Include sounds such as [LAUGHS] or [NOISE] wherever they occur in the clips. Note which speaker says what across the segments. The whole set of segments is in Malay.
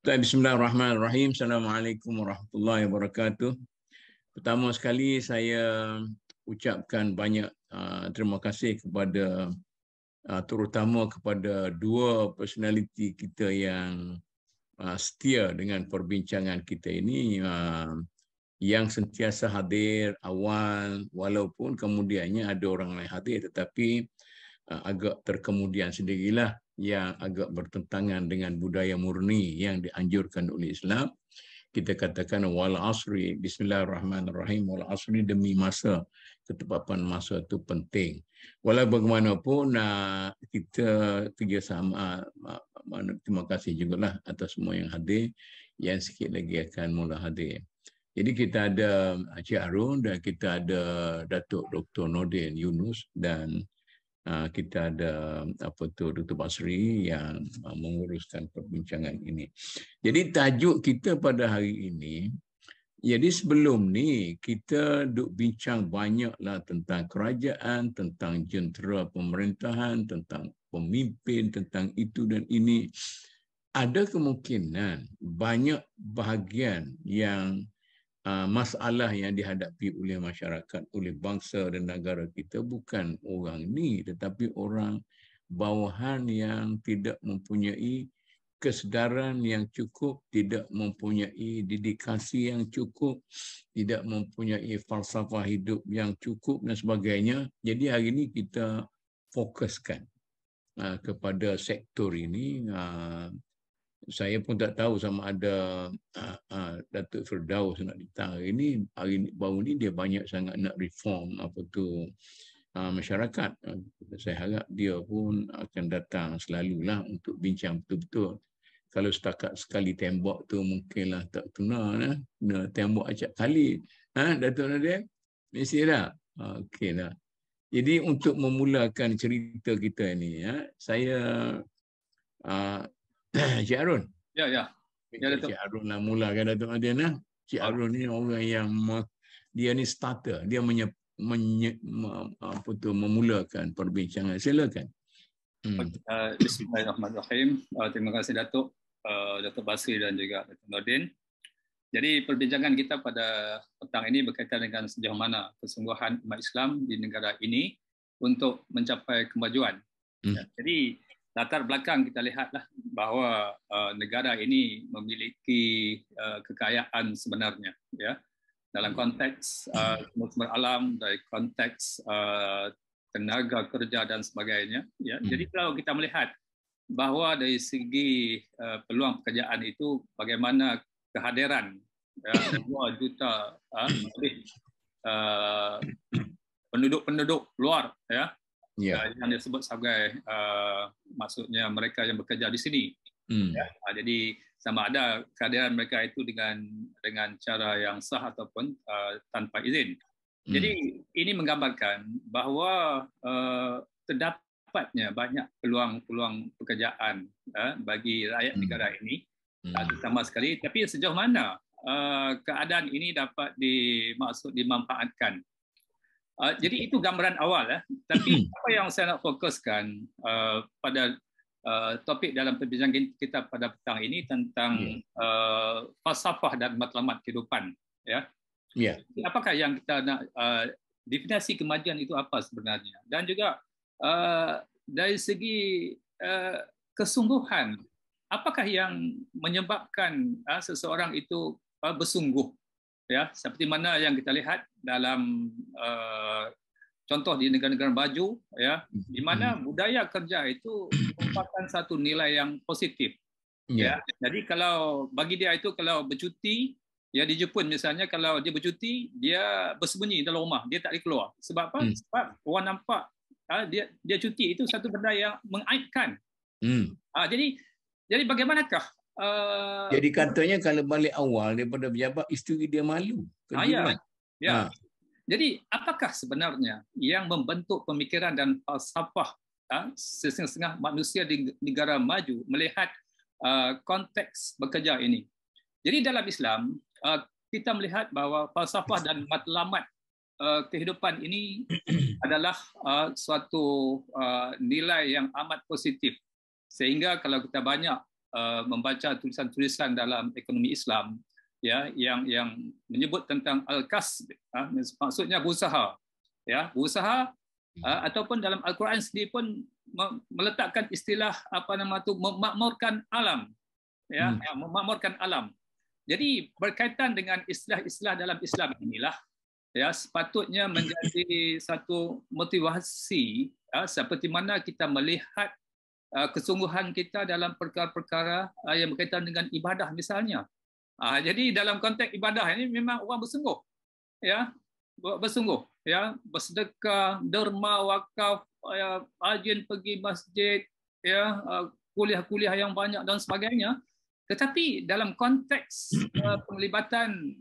Speaker 1: Bismillahirrahmanirrahim. Assalamualaikum warahmatullahi wabarakatuh. Pertama sekali saya ucapkan banyak uh, terima kasih kepada uh, terutama kepada dua personaliti kita yang uh, setia dengan perbincangan kita ini uh, yang sentiasa hadir awal walaupun kemudiannya ada orang lain hadir tetapi uh, agak terkemudian sendirilah yang agak bertentangan dengan budaya murni yang dianjurkan oleh Islam. Kita katakan wal asri bismillahirrahmanirrahim wal asri demi masa ketepatan masa itu penting. Walau bagaimanapun kita kerjasama terima kasih juga lah atas semua yang hadir yang sikit lagi akan mula hadir. Jadi kita ada Cik Arun dan kita ada Datuk Dr. Nordin Yunus dan Ah, kita ada apa tu Dr. Basri yang ah, menguruskan perbincangan ini. Jadi tajuk kita pada hari ini jadi sebelum ni kita duk bincang banyaklah tentang kerajaan, tentang jentera pemerintahan, tentang pemimpin, tentang itu dan ini. Ada kemungkinan banyak bahagian yang Ah, masalah yang dihadapi oleh masyarakat, oleh bangsa dan negara kita bukan orang ni tetapi orang bawahan yang tidak mempunyai kesedaran yang cukup, tidak mempunyai dedikasi yang cukup, tidak mempunyai falsafah hidup yang cukup dan sebagainya. Jadi hari ini kita fokuskan ah, kepada sektor ini ah, saya pun tak tahu sama ada uh, uh, Datuk Firdaus nak hari ini hari ini, baru ni dia banyak sangat nak reform apa tu uh, masyarakat. Uh, saya harap dia pun akan datang selalulah untuk bincang betul-betul. Kalau setakat sekali tembok tu mungkinlah tak tuna nah kena tembok acak kali ha Datuk Nadia mesti dah okey dah. Jadi untuk memulakan cerita kita ini ya saya uh, [COUGHS] Cik Arun.
Speaker 2: Ya, ya.
Speaker 1: Ya, Cik Arun lah mulakan Datuk Adiana. Cik Arun ni orang yang dia ni starter. Dia menye, menye, apa tu, memulakan perbincangan. Silakan.
Speaker 2: Hmm. Uh, Bismillahirrahmanirrahim. Uh, terima kasih Datuk. Uh, Datuk Basri dan juga Datuk Nordin. Jadi perbincangan kita pada petang ini berkaitan dengan sejauh mana kesungguhan umat Islam di negara ini untuk mencapai kemajuan. Hmm. Jadi latar belakang kita lihatlah bahawa uh, negara ini memiliki uh, kekayaan sebenarnya ya dalam konteks uh, sumber alam dari konteks uh, tenaga kerja dan sebagainya ya hmm. jadi kalau kita melihat bahawa dari segi uh, peluang pekerjaan itu bagaimana kehadiran ya 2 juta uh, lebih uh, penduduk-penduduk luar ya yeah. yang disebut sebagai uh, maksudnya mereka yang bekerja di sini. Hmm. Ya. Uh, jadi sama ada kehadiran mereka itu dengan dengan cara yang sah ataupun uh, tanpa izin. Hmm. Jadi ini menggambarkan bahawa uh, terdapatnya banyak peluang-peluang pekerjaan uh, bagi rakyat hmm. negara ini hmm. uh, terutama sekali. Tapi sejauh mana uh, keadaan ini dapat dimaksud dimanfaatkan Uh, jadi itu gambaran awal ya. Tapi apa yang saya nak fokuskan uh, pada uh, topik dalam perbincangan kita pada petang ini tentang uh, falsafah dan matlamat kehidupan ya.
Speaker 1: Yeah.
Speaker 2: Apakah yang kita nak uh, definisi kemajuan itu apa sebenarnya? Dan juga uh, dari segi uh, kesungguhan apakah yang menyebabkan uh, seseorang itu uh, bersungguh ya seperti mana yang kita lihat dalam uh, contoh di negara-negara maju ya di mana hmm. budaya kerja itu merupakan satu nilai yang positif yeah. ya jadi kalau bagi dia itu kalau bercuti ya di Jepun misalnya kalau dia bercuti dia bersembunyi dalam rumah dia tak boleh keluar sebab apa hmm. sebab orang nampak uh, dia dia cuti itu satu benda yang mengaibkan hmm. uh, jadi jadi bagaimanakah
Speaker 1: Uh, Jadi katanya kalau balik awal daripada pejabat isteri dia malu.
Speaker 2: Ah, ya. ya. Ha. Jadi apakah sebenarnya yang membentuk pemikiran dan falsafah uh, setengah-setengah manusia di negara maju melihat uh, konteks bekerja ini? Jadi dalam Islam uh, kita melihat bahawa falsafah dan matlamat uh, kehidupan ini [COUGHS] adalah uh, suatu uh, nilai yang amat positif. Sehingga kalau kita banyak uh, membaca tulisan-tulisan dalam ekonomi Islam ya yang yang menyebut tentang al-kasb uh, maksudnya berusaha ya berusaha uh, ataupun dalam al-Quran sendiri pun meletakkan istilah apa nama tu memakmurkan alam ya, hmm. ya memakmurkan alam jadi berkaitan dengan istilah-istilah dalam Islam inilah ya sepatutnya menjadi satu motivasi ya, seperti mana kita melihat kesungguhan kita dalam perkara-perkara uh, yang berkaitan dengan ibadah misalnya. Uh, jadi dalam konteks ibadah ini memang orang bersungguh ya. Bersungguh ya. Bersedekah derma wakaf ya rajin pergi masjid ya kuliah-kuliah yang banyak dan sebagainya. Tetapi dalam konteks penglibatan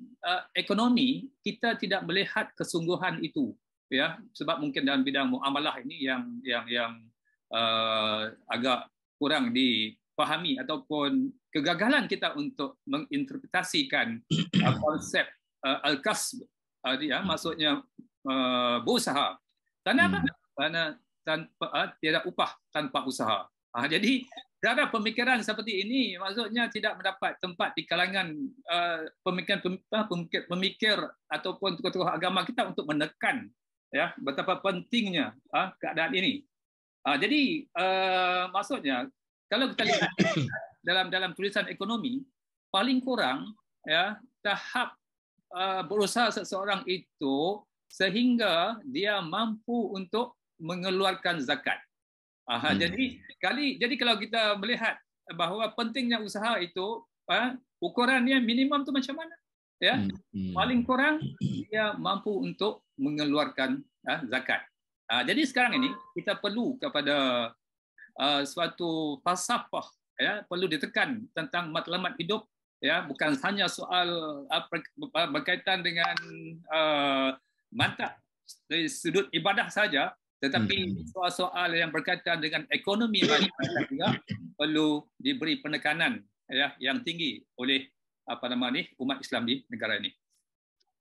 Speaker 2: ekonomi kita tidak melihat kesungguhan itu ya. Sebab mungkin dalam bidang muamalah ini yang yang yang uh, agak kurang dipahami ataupun kegagalan kita untuk menginterpretasikan uh, konsep uh, al-kasb uh, dia maksudnya uh, berusaha tanpa hmm. tanpa tanpa uh, tiada upah tanpa usaha uh, jadi Cara pemikiran seperti ini maksudnya tidak mendapat tempat di kalangan uh, pemikiran pemikir, pemikir ataupun tokoh-tokoh agama kita untuk menekan ya betapa pentingnya uh, keadaan ini. Uh, jadi uh, maksudnya kalau kita lihat [COUGHS] dalam dalam tulisan ekonomi paling kurang ya tahap uh, berusaha seseorang itu sehingga dia mampu untuk mengeluarkan zakat. Aha, hmm. Jadi kali jadi kalau kita melihat bahawa pentingnya usaha itu uh, ukurannya minimum tu macam mana? Ya, hmm. hmm. paling kurang dia mampu untuk mengeluarkan uh, zakat. Uh, jadi sekarang ini kita perlu kepada uh, suatu falsafah ya perlu ditekan tentang matlamat hidup ya bukan hanya soal uh, berkaitan dengan uh, mantap dari sudut ibadah saja tetapi hmm. soal-soal yang berkaitan dengan ekonomi masyarakat juga perlu diberi penekanan ya yang tinggi oleh apa nama ni umat Islam di negara ini.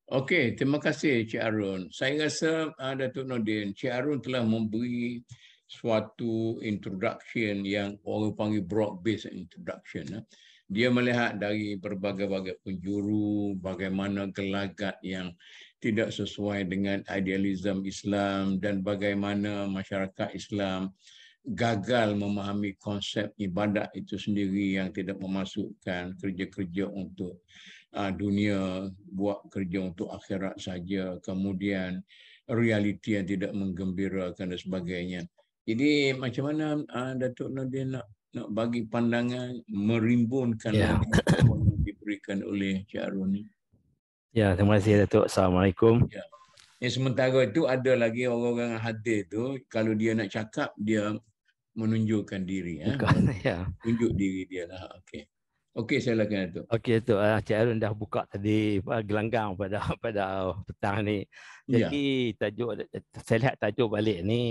Speaker 1: Okey, terima kasih Cik Arun. Saya rasa uh, Datuk Nordin, Cik Arun telah memberi suatu introduction yang orang panggil broad based introduction. Uh. Dia melihat dari berbagai-bagai penjuru bagaimana gelagat yang tidak sesuai dengan idealisme Islam dan bagaimana masyarakat Islam gagal memahami konsep ibadat itu sendiri yang tidak memasukkan kerja-kerja untuk uh, dunia, buat kerja untuk akhirat saja, kemudian realiti yang tidak menggembirakan dan sebagainya. Jadi macam mana uh, Datuk Nadia nak nak bagi pandangan merimbunkan yeah. yang diberikan oleh Cik Arun ni?
Speaker 3: Ya, terima kasih Datuk. Assalamualaikum. Ya.
Speaker 1: Yang sementara itu ada lagi orang-orang hadir tu kalau dia nak cakap dia menunjukkan diri ya. [LAUGHS] ya. Tunjuk diri dia lah. Okey. Okey, saya lakukan Datuk.
Speaker 3: Okey, Datuk. Uh, Cik Arun dah buka tadi uh, gelanggang pada [LAUGHS] pada petang ni. Jadi ya. tajuk saya lihat tajuk balik ni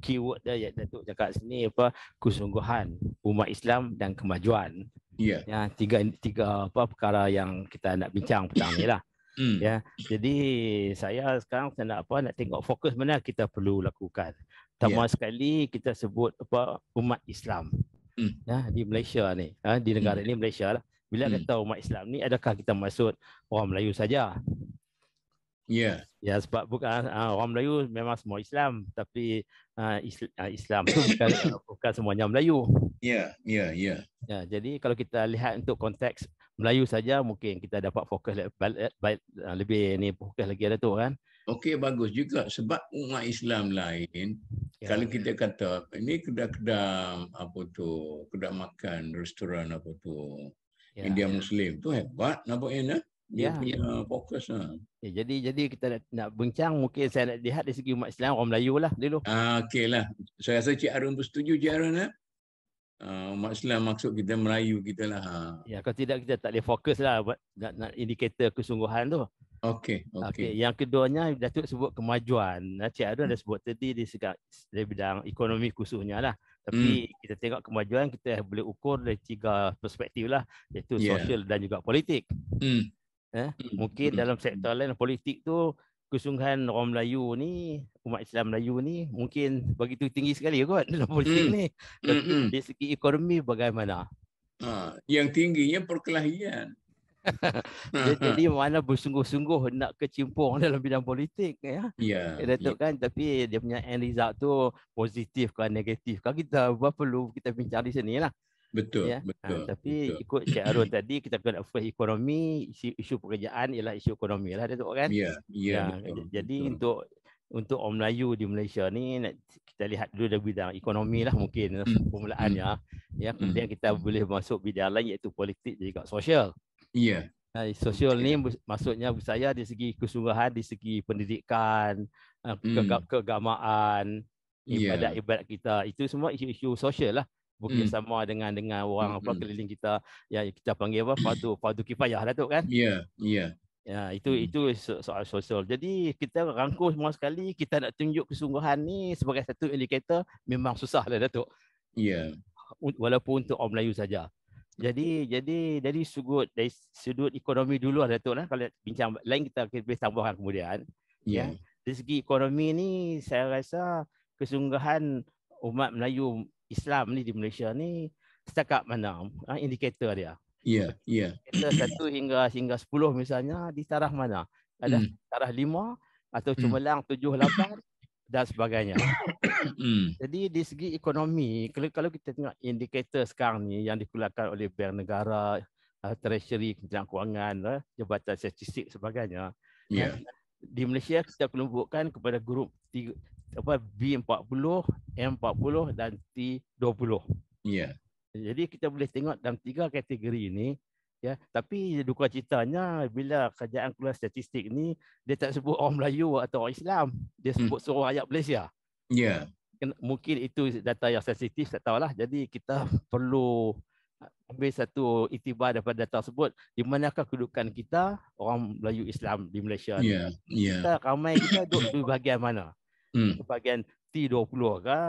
Speaker 3: keyword dia yang Datuk cakap sini apa kesungguhan umat Islam dan kemajuan. Ya. Yeah. Ya, tiga tiga apa perkara yang kita nak bincang petang ni lah. [COUGHS] Mm. Ya. Jadi saya sekarang saya nak apa nak tengok fokus mana kita perlu lakukan. Pertama yeah. sekali kita sebut apa umat Islam. Mm. Ya, di Malaysia ni. Ha, di negara mm. ini Malaysia lah. Bila mm. kata umat Islam ni adakah kita maksud orang Melayu saja?
Speaker 1: Ya.
Speaker 3: Yeah. Ya sebab bukan uh, orang Melayu memang semua Islam tapi uh, Islam tu bukan [COUGHS] bukan semuanya Melayu.
Speaker 1: Ya, ya, ya.
Speaker 3: Ya, jadi kalau kita lihat untuk konteks Melayu saja mungkin kita dapat fokus baik, uh, lebih ni fokus lagi ada tu kan.
Speaker 1: Okey bagus juga sebab umat Islam lain ya. kalau kita kata ini kedai-kedai apa tu, kedai makan, restoran apa tu. Ya, India ya. Muslim tu hebat nampaknya nah. Dia ya. punya fokus lah.
Speaker 3: Ya, jadi jadi kita nak, nak bincang mungkin saya nak lihat dari segi umat Islam orang Melayu lah dulu.
Speaker 1: Ah, Okey lah. Saya rasa Cik Arun bersetuju Cik Arun lah. Uh, umat Islam maksud kita Melayu kita lah. Ha.
Speaker 3: Ya, kalau tidak kita tak boleh fokus lah buat nak, nak indikator kesungguhan tu.
Speaker 1: Okey, okey. Okay.
Speaker 3: Yang keduanya Datuk sebut kemajuan. Cik Arun hmm. dah sebut tadi di segala dari bidang ekonomi khususnya lah. Tapi hmm. kita tengok kemajuan kita boleh ukur dari tiga perspektif lah. Iaitu yeah. sosial dan juga politik. Hmm. Eh? Hmm. Mungkin dalam sektor lain politik tu kesungguhan orang Melayu ni, umat Islam Melayu ni mungkin begitu tinggi sekali kot [LAUGHS] dalam politik mm. ni. Tapi mm. dari segi ekonomi bagaimana?
Speaker 1: Ha, yang tingginya perkelahian. [LAUGHS]
Speaker 3: jadi mana bersungguh-sungguh nak kecimpung [LAUGHS] dalam bidang politik ya.
Speaker 1: Ya.
Speaker 3: Yeah, Datuk yeah. kan tapi dia punya end result tu positif ke negatif. Kalau kita apa perlu kita bincang di sini lah.
Speaker 1: Betul, ya. betul.
Speaker 3: Ha, tapi betul. ikut Cik Arun [COUGHS] tadi kita kena first ekonomi, isu, isu pekerjaan ialah isu ekonomi lah Datuk kan.
Speaker 1: Ya, ya, ya
Speaker 3: betul. Jadi betul. untuk untuk orang Melayu di Malaysia ni kita lihat dulu dari bidang ekonomi lah mungkin hmm. permulaannya. Hmm. Ya, kemudian hmm. kita boleh masuk bidang lain iaitu politik dan juga sosial.
Speaker 1: Ya.
Speaker 3: Nah, sosial ni maksudnya saya di segi kesungguhan, di segi pendidikan, hmm. keagamaan, ibadat-ibadat kita. Itu semua isu-isu sosial lah bekerjasama hmm. dengan dengan orang hmm. apa keliling kita yang kita panggil apa fardu [CLEARS THROAT] fardu kifayah lah tu kan
Speaker 1: ya yeah, ya yeah.
Speaker 3: ya itu hmm. itu soal sosial jadi kita rangkul semua sekali kita nak tunjuk kesungguhan ni sebagai satu indikator memang susah lah datuk
Speaker 1: ya
Speaker 3: yeah. walaupun untuk orang Melayu saja jadi jadi dari sudut dari sudut ekonomi dulu lah datuk lah kalau bincang lain kita boleh tambahkan kemudian
Speaker 1: yeah.
Speaker 3: ya dari segi ekonomi ni saya rasa kesungguhan umat Melayu Islam ni di Malaysia ni setakat mana ha, indikator dia.
Speaker 1: Ya, yeah, ya.
Speaker 3: Yeah. satu hingga hingga sepuluh misalnya di taraf mana? Ada mm. taraf lima atau hmm. cemerlang tujuh lapan dan sebagainya. Mm. Jadi di segi ekonomi, kalau, kita tengok indikator sekarang ni yang dikeluarkan oleh Bank Negara, uh, Treasury, Kementerian Kewangan, uh, Jabatan Statistik sebagainya.
Speaker 1: Yeah.
Speaker 3: Uh, di Malaysia kita kelompokkan kepada grup tiga, apa B40, M40 dan T20.
Speaker 1: Ya. Yeah.
Speaker 3: Jadi kita boleh tengok dalam tiga kategori ini ya, tapi duka citanya bila kerajaan keluar statistik ni dia tak sebut orang Melayu atau orang Islam, dia sebut hmm. seluruh rakyat Malaysia.
Speaker 1: Ya.
Speaker 3: Yeah. Mungkin itu data yang sensitif tak tahulah. Jadi kita perlu ambil satu itibar daripada data tersebut di manakah kedudukan kita orang Melayu Islam di Malaysia
Speaker 1: yeah, ni. Yeah.
Speaker 3: Kita ramai kita duduk di bahagian mana? hmm. bahagian T20 ke,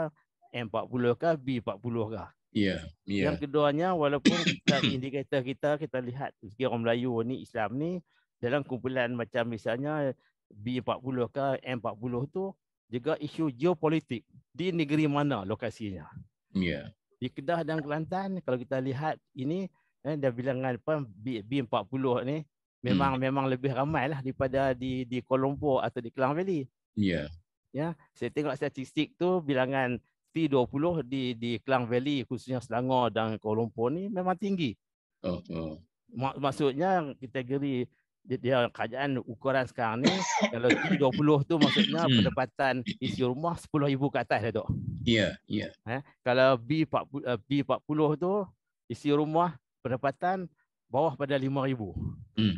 Speaker 3: M40 ke, B40 ke.
Speaker 1: Yeah, yeah.
Speaker 3: Yang keduanya walaupun kita [COUGHS] indikator kita kita lihat segi orang Melayu ni Islam ni dalam kumpulan macam misalnya B40 ke M40 tu juga isu geopolitik di negeri mana lokasinya.
Speaker 1: Yeah.
Speaker 3: Di Kedah dan Kelantan kalau kita lihat ini eh, dan bilangan apa B, B40 ni memang hmm. memang lebih ramai lah daripada di di Kuala Lumpur atau di Klang Valley.
Speaker 1: Ya. Yeah.
Speaker 3: Ya, saya tengok statistik tu bilangan T20 di di Klang Valley khususnya Selangor dan Kuala Lumpur ni memang tinggi.
Speaker 1: Oh, oh.
Speaker 3: Maksudnya kategori dia kerajaan ukuran sekarang ni [COUGHS] kalau T20 tu maksudnya hmm. pendapatan isi rumah 10,000 ke atas dah tu.
Speaker 1: Ya, yeah, ya. Yeah.
Speaker 3: Eh, kalau B40 uh, B40 tu isi rumah pendapatan bawah pada 5,000. Hmm.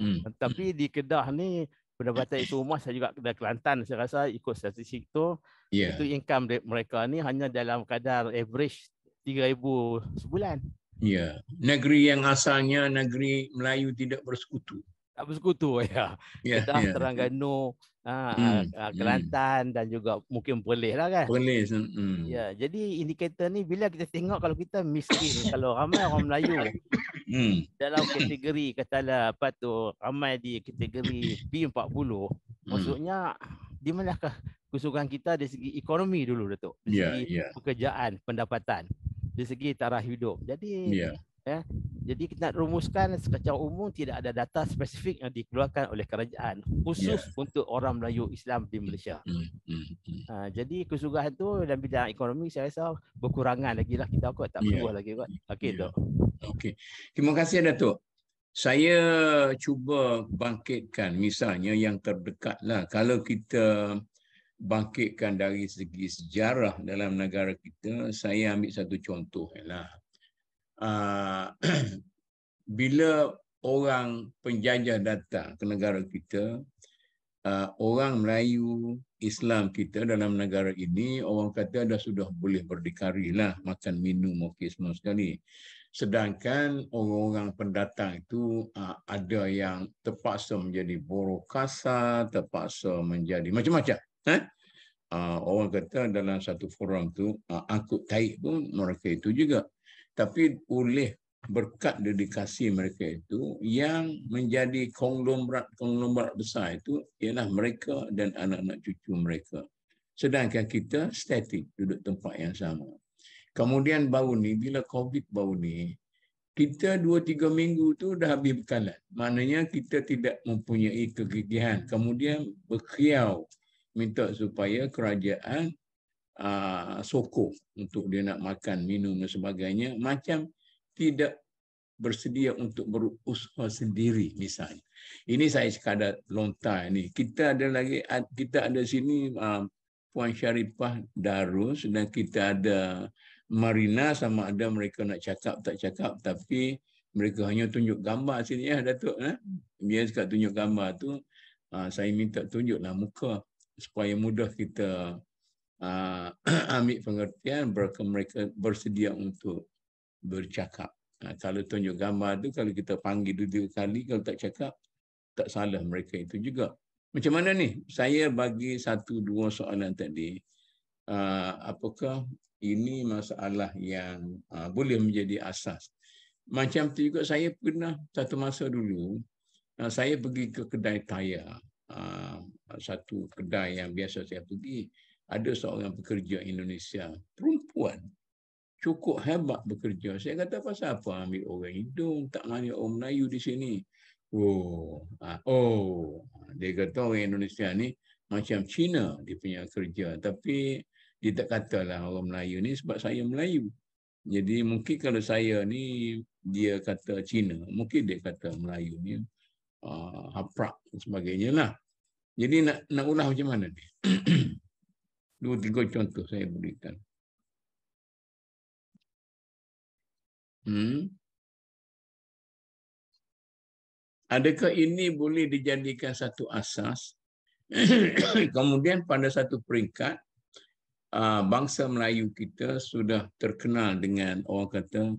Speaker 3: Hmm. Tapi di Kedah ni pendapatan itu rumah saya juga dari Kelantan saya rasa ikut statistik tu yeah. itu income mereka ni hanya dalam kadar average 3000 sebulan.
Speaker 1: Ya. Yeah. Negeri yang asalnya negeri Melayu tidak bersekutu.
Speaker 3: Tak bersekutu [LAUGHS] ya. Yeah, Kedah, yeah. Terengganu, Ah, hmm. Kelantan hmm. dan juga mungkin Perlis lah kan.
Speaker 1: Perlis. Hmm.
Speaker 3: Ya, jadi indikator ni bila kita tengok kalau kita miskin, kalau ramai orang Melayu [LAUGHS] hmm. dalam kategori katalah apa tu ramai di kategori B40, hmm. maksudnya di manakah kesukaan kita dari segi ekonomi dulu Datuk? Dari yeah, segi yeah. pekerjaan, pendapatan, dari segi taraf hidup. Jadi yeah. Ya. Jadi kita nak rumuskan secara umum tidak ada data spesifik yang dikeluarkan oleh kerajaan khusus yeah. untuk orang Melayu Islam di Malaysia. Mm, mm, mm. Ha, jadi kesugahan tu dalam bidang ekonomi saya rasa berkurangan lagi lah kita kot tak perlu yeah. lagi kot. Okey yeah. tu.
Speaker 1: Okey. Terima kasih Datuk. Saya cuba bangkitkan misalnya yang terdekat lah. Kalau kita bangkitkan dari segi sejarah dalam negara kita, saya ambil satu contoh lah. Ah, [CLEARS THROAT] bila orang penjajah datang ke negara kita, uh, orang Melayu Islam kita dalam negara ini, orang kata dah sudah boleh berdikari lah, makan minum okey semua sekali. Sedangkan orang-orang pendatang itu uh, ada yang terpaksa menjadi buruh kasar, terpaksa menjadi macam-macam. Eh? Uh, orang kata dalam satu forum tu uh, angkut taik pun mereka itu juga tapi oleh berkat dedikasi mereka itu yang menjadi konglomerat-konglomerat besar itu ialah mereka dan anak-anak cucu mereka. Sedangkan kita statik duduk tempat yang sama. Kemudian baru ni bila COVID baru ni kita dua tiga minggu tu dah habis bekalan. Maknanya kita tidak mempunyai kegigihan. Kemudian berkhiau minta supaya kerajaan uh, sokong untuk dia nak makan, minum dan sebagainya. Macam tidak bersedia untuk berusaha sendiri misalnya. Ini saya sekadar lontar ini. Kita ada lagi kita ada sini uh, Puan Syarifah Darus dan kita ada Marina sama ada mereka nak cakap tak cakap tapi mereka hanya tunjuk gambar sini ya Datuk eh. Biar sekat tunjuk gambar tu uh, saya minta tunjuklah muka supaya mudah kita uh, [CLEARS THROAT] ambil pengertian mereka bersedia untuk bercakap. Uh, kalau tunjuk gambar tu kalau kita panggil dua kali kalau tak cakap tak salah mereka itu juga. Macam mana ni? Saya bagi satu dua soalan tadi. Uh, apakah ini masalah yang uh, boleh menjadi asas. Macam tu juga saya pernah satu masa dulu, uh, saya pergi ke kedai kaya, uh, satu kedai yang biasa saya pergi, ada seorang pekerja Indonesia, perempuan, cukup hebat bekerja. Saya kata, pasal apa ambil orang hidung, tak mana orang Melayu di sini? Oh, uh, oh, dia kata orang Indonesia ni macam Cina dia punya kerja. Tapi dia tak katalah orang Melayu ni sebab saya Melayu. Jadi mungkin kalau saya ni dia kata Cina, mungkin dia kata Melayu ni uh, haprak dan sebagainya lah. Jadi nak nak ulah macam mana ni? [CLEARS THROAT] Dua tiga contoh saya berikan. Hmm. Adakah ini boleh dijadikan satu asas? [COUGHS] Kemudian pada satu peringkat, Ah, bangsa Melayu kita sudah terkenal dengan orang kata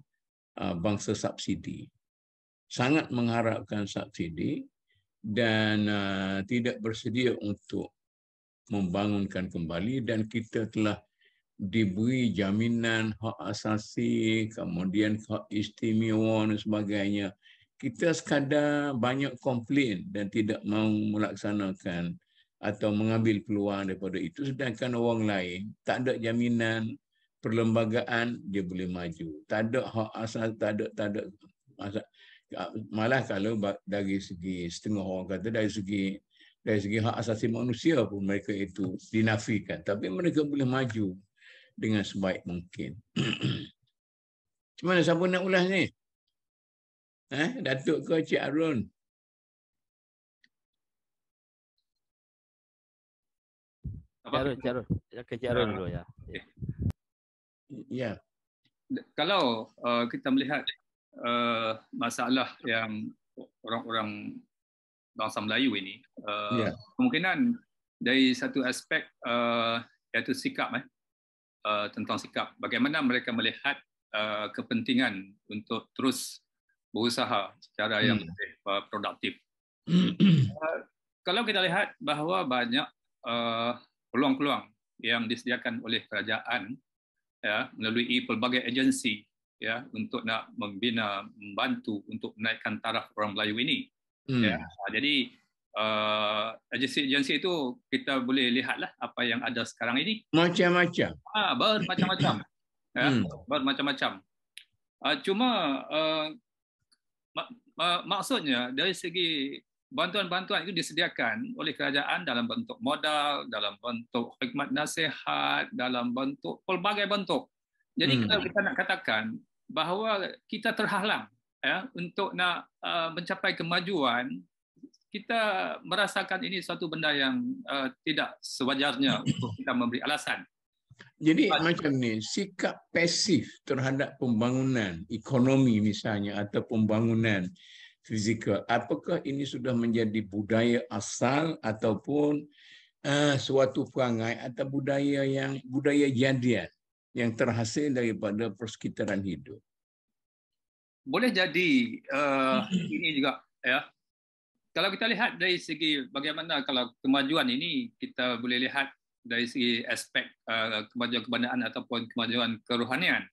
Speaker 1: ah, bangsa subsidi. Sangat mengharapkan subsidi dan uh, tidak bersedia untuk membangunkan kembali dan kita telah diberi jaminan hak asasi, kemudian hak istimewa dan sebagainya. Kita sekadar banyak komplain dan tidak mahu melaksanakan atau mengambil peluang daripada itu. Sedangkan orang lain tak ada jaminan perlembagaan dia boleh maju. Tak ada hak asal tak ada tak ada malah kalau dari segi setengah orang kata dari segi dari segi hak asasi manusia pun mereka itu dinafikan tapi mereka boleh maju dengan sebaik mungkin [CLEARS THROAT] Macam mana siapa nak ulas ni? Eh, Datuk ke Cik Arun?
Speaker 3: Jarun, Jarun. Ke Jarun dulu ya.
Speaker 1: Ya.
Speaker 2: Kalau uh, kita melihat uh, masalah yang orang-orang bangsa Melayu ini, uh, yeah. kemungkinan dari satu aspek uh, iaitu sikap eh, uh, tentang sikap, bagaimana mereka melihat uh, kepentingan untuk terus berusaha secara hmm. yang lebih uh, produktif. [CLEARS THROAT] uh, kalau kita lihat bahawa banyak uh, peluang-peluang yang disediakan oleh kerajaan ya melalui pelbagai agensi ya untuk nak membina membantu untuk menaikkan taraf orang Melayu ini hmm. ya jadi uh, agensi-agensi itu kita boleh lihatlah apa yang ada sekarang ini
Speaker 1: macam-macam
Speaker 2: ah bermacam-macam [LAUGHS] ya hmm. bermacam-macam uh, cuma uh, mak- mak- maksudnya dari segi bantuan-bantuan itu disediakan oleh kerajaan dalam bentuk modal, dalam bentuk hikmat nasihat, dalam bentuk pelbagai bentuk. Jadi hmm. kalau kita nak katakan bahawa kita terhalang ya untuk nak uh, mencapai kemajuan, kita merasakan ini satu benda yang uh, tidak sewajarnya [COUGHS] untuk kita memberi alasan.
Speaker 1: Jadi Mas, macam ni, sikap pasif terhadap pembangunan ekonomi misalnya atau pembangunan fizikal. Apakah ini sudah menjadi budaya asal ataupun uh, suatu perangai atau budaya yang budaya jadian yang terhasil daripada persekitaran hidup?
Speaker 2: Boleh jadi uh, ini juga ya. Kalau kita lihat dari segi bagaimana kalau kemajuan ini kita boleh lihat dari segi aspek uh, kemajuan kebandaan ataupun kemajuan kerohanian.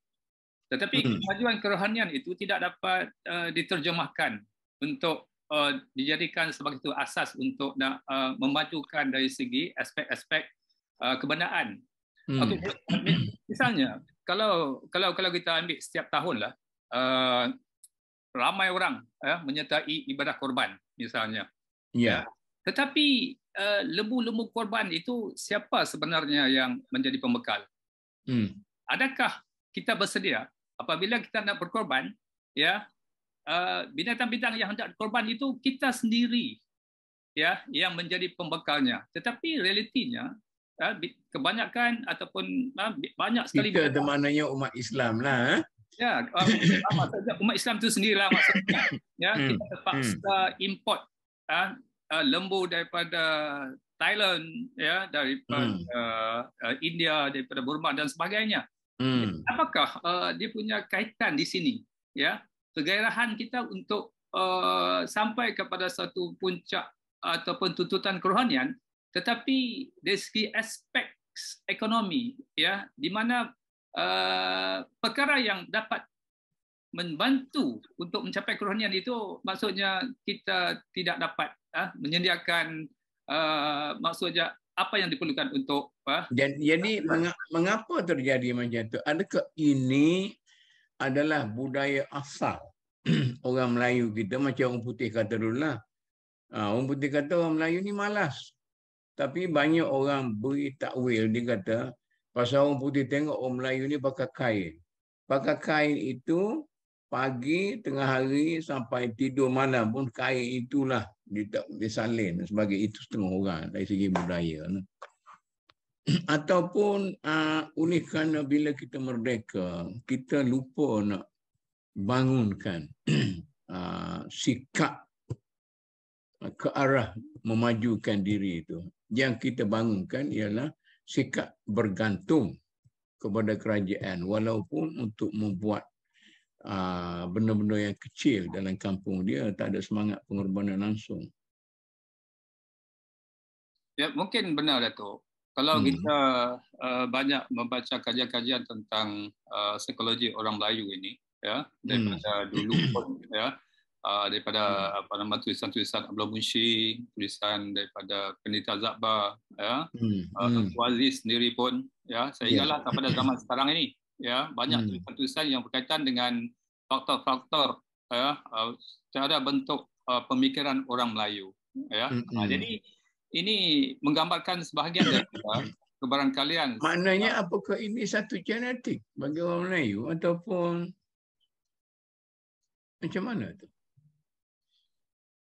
Speaker 2: Tetapi hmm. kemajuan kerohanian itu tidak dapat uh, diterjemahkan untuk uh, dijadikan sebagai itu asas untuk nak uh, memajukan dari segi aspek-aspek uh, kebendaan. Hmm. Okay. Misalnya kalau kalau kalau kita ambil setiap tahun lah uh, ramai orang ya, menyertai ibadah korban misalnya.
Speaker 1: Ya.
Speaker 2: Tetapi uh, lembu-lembu korban itu siapa sebenarnya yang menjadi pembekal?
Speaker 1: Hmm.
Speaker 2: Adakah kita bersedia apabila kita nak berkorban ya uh, binatang-binatang yang hendak korban itu kita sendiri ya yang menjadi pembekalnya tetapi realitinya uh, kebanyakan ataupun uh, banyak sekali
Speaker 1: kita temananya umat Islam lah eh?
Speaker 2: Ya uh, umat Islam itu sendirilah maksudnya ya hmm. kita terpaksa hmm. import uh, uh, lembu daripada Thailand ya daripada hmm. uh, India daripada Burma dan sebagainya hmm. apakah uh, dia punya kaitan di sini ya kegairahan kita untuk uh, sampai kepada satu puncak ataupun tuntutan kerohanian tetapi dari segi aspek ekonomi ya di mana uh, perkara yang dapat membantu untuk mencapai kerohanian itu maksudnya kita tidak dapat uh, menyediakan uh, maksudnya apa yang diperlukan untuk
Speaker 1: uh, dan jadi mengapa terjadi macam itu adakah ini adalah budaya asal [CLEARS THROAT] orang Melayu kita macam orang putih kata dulu lah. Ha, orang putih kata orang Melayu ni malas. Tapi banyak orang beri takwil dia kata pasal orang putih tengok orang Melayu ni pakai kain. Pakai kain itu pagi, tengah hari sampai tidur malam pun kain itulah disalin sebagai itu setengah orang dari segi budaya. [CLEARS THROAT] Ataupun uh, unik kerana bila kita merdeka, kita lupa nak bangunkan uh, [CLEARS THROAT] sikap ke arah memajukan diri itu. Yang kita bangunkan ialah sikap bergantung kepada kerajaan walaupun untuk membuat uh, benda-benda yang kecil dalam kampung dia tak ada semangat pengorbanan langsung.
Speaker 2: Ya, mungkin benar Datuk. Kalau hmm. kita uh, banyak membaca kajian-kajian tentang uh, psikologi orang Melayu ini, ya daripada hmm. dulu pun ya uh, daripada hmm. apa nama tulisan-tulisan Abdul Munshi tulisan daripada Penita Zabba ya hmm. uh, hmm. Waziz sendiri pun ya saya yeah. ingatlah pada zaman sekarang ini ya banyak hmm. tulisan-tulisan yang berkaitan dengan faktor-faktor ya uh, cara bentuk uh, pemikiran orang Melayu ya hmm. uh, jadi ini menggambarkan sebahagian daripada kebarangkalian
Speaker 1: maknanya apakah ini satu genetik bagi orang Melayu ataupun macam mana tu?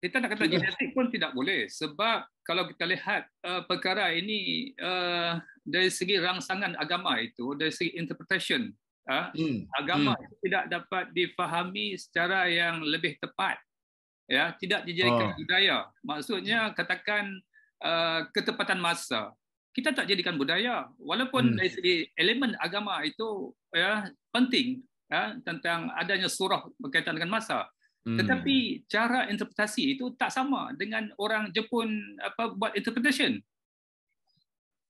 Speaker 2: Kita nak kata genetik pun tidak boleh sebab kalau kita lihat uh, perkara ini uh, dari segi rangsangan agama itu, dari segi interpretation, uh, hmm. agama hmm. tidak dapat difahami secara yang lebih tepat. Ya, tidak dijadikan oh. budaya. Maksudnya katakan uh, ketepatan masa. Kita tak jadikan budaya walaupun hmm. dari segi elemen agama itu ya penting ya, tentang adanya surah berkaitan dengan masa. Hmm. Tetapi cara interpretasi itu tak sama dengan orang Jepun apa buat interpretation.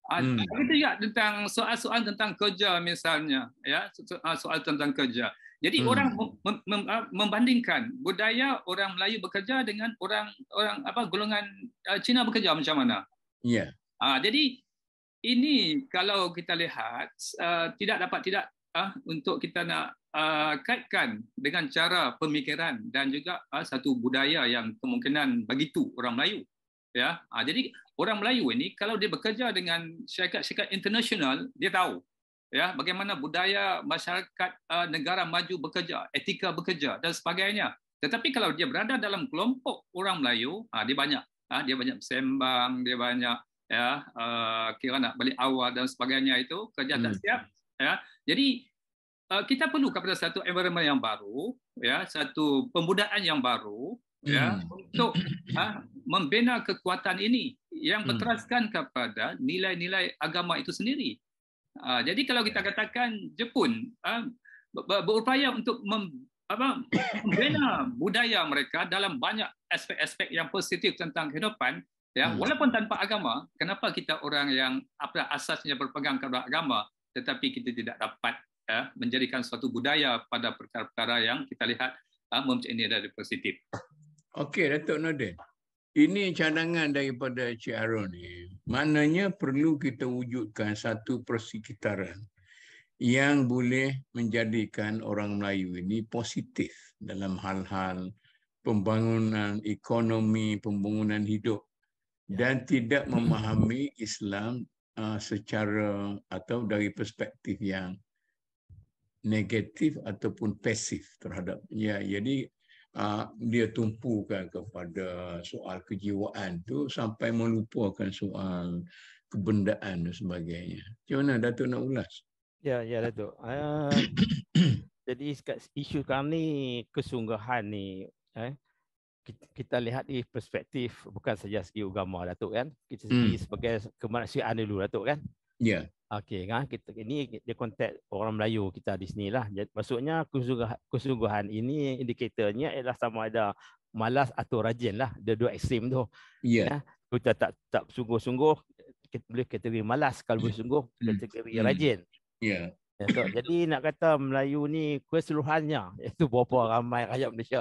Speaker 2: Ah, hmm. Itu ya tentang soal-soal tentang kerja misalnya, ya ah, soal tentang kerja. Jadi hmm. orang mem mem ah, membandingkan budaya orang Melayu bekerja dengan orang orang apa golongan Cina bekerja macam mana?
Speaker 1: Ya. Yeah.
Speaker 2: Uh, jadi ini kalau kita lihat uh, tidak dapat tidak uh, untuk kita nak uh, kaitkan dengan cara pemikiran dan juga uh, satu budaya yang kemungkinan begitu orang Melayu. Ya, uh, jadi orang Melayu ini kalau dia bekerja dengan syarikat-syarikat internasional, dia tahu ya bagaimana budaya masyarakat uh, negara maju bekerja, etika bekerja dan sebagainya. Tetapi kalau dia berada dalam kelompok orang Melayu, uh, dia banyak, uh, dia banyak sembang, dia banyak ya uh, kira nak balik awal dan sebagainya itu kerja tak hmm. siap ya jadi kita perlu kepada satu environment yang baru, ya, satu pembudayaan yang baru, ya, hmm. untuk uh, membina kekuatan ini yang hmm. berteraskan kepada nilai-nilai agama itu sendiri. Uh, jadi kalau kita katakan Jepun uh, berupaya untuk mem, apa, [COUGHS] membina budaya mereka dalam banyak aspek-aspek yang positif tentang kehidupan, ya, hmm. walaupun tanpa agama, kenapa kita orang yang apa asasnya berpegang kepada agama, tetapi kita tidak dapat menjadikan suatu budaya pada perkara-perkara yang kita lihat uh, mempunyai dari positif.
Speaker 1: Okey, Datuk Nordin. Ini cadangan daripada Cik Arun ni. Maknanya perlu kita wujudkan satu persekitaran yang boleh menjadikan orang Melayu ini positif dalam hal-hal pembangunan ekonomi, pembangunan hidup ya. dan tidak memahami Islam uh, secara atau dari perspektif yang negatif ataupun pasif terhadap ya jadi uh, dia tumpukan kepada soal kejiwaan tu sampai melupakan soal kebendaan dan sebagainya. Macam mana Datuk nak ulas?
Speaker 3: Ya, ya Datuk. Uh, [COUGHS] jadi isu sekarang ni kesungguhan ni eh, kita, kita lihat di perspektif bukan saja segi agama Datuk kan. Kita segi hmm. sebagai kemanusiaan dulu Datuk kan.
Speaker 1: Ya. Yeah.
Speaker 3: Okey kan kita ini dia konteks orang Melayu kita di sini lah. Maksudnya kesungguhan, kesungguhan ini indikatornya ialah sama ada malas atau rajin lah. Dia dua ekstrim tu.
Speaker 1: Ya. Yeah.
Speaker 3: Ya? Kita tak tak sungguh-sungguh kita boleh kategori malas kalau boleh sungguh hmm. kategori hmm. rajin.
Speaker 1: Ya.
Speaker 3: Yeah. So, [COUGHS] jadi nak kata Melayu ni keseluruhannya iaitu berapa ramai rakyat Malaysia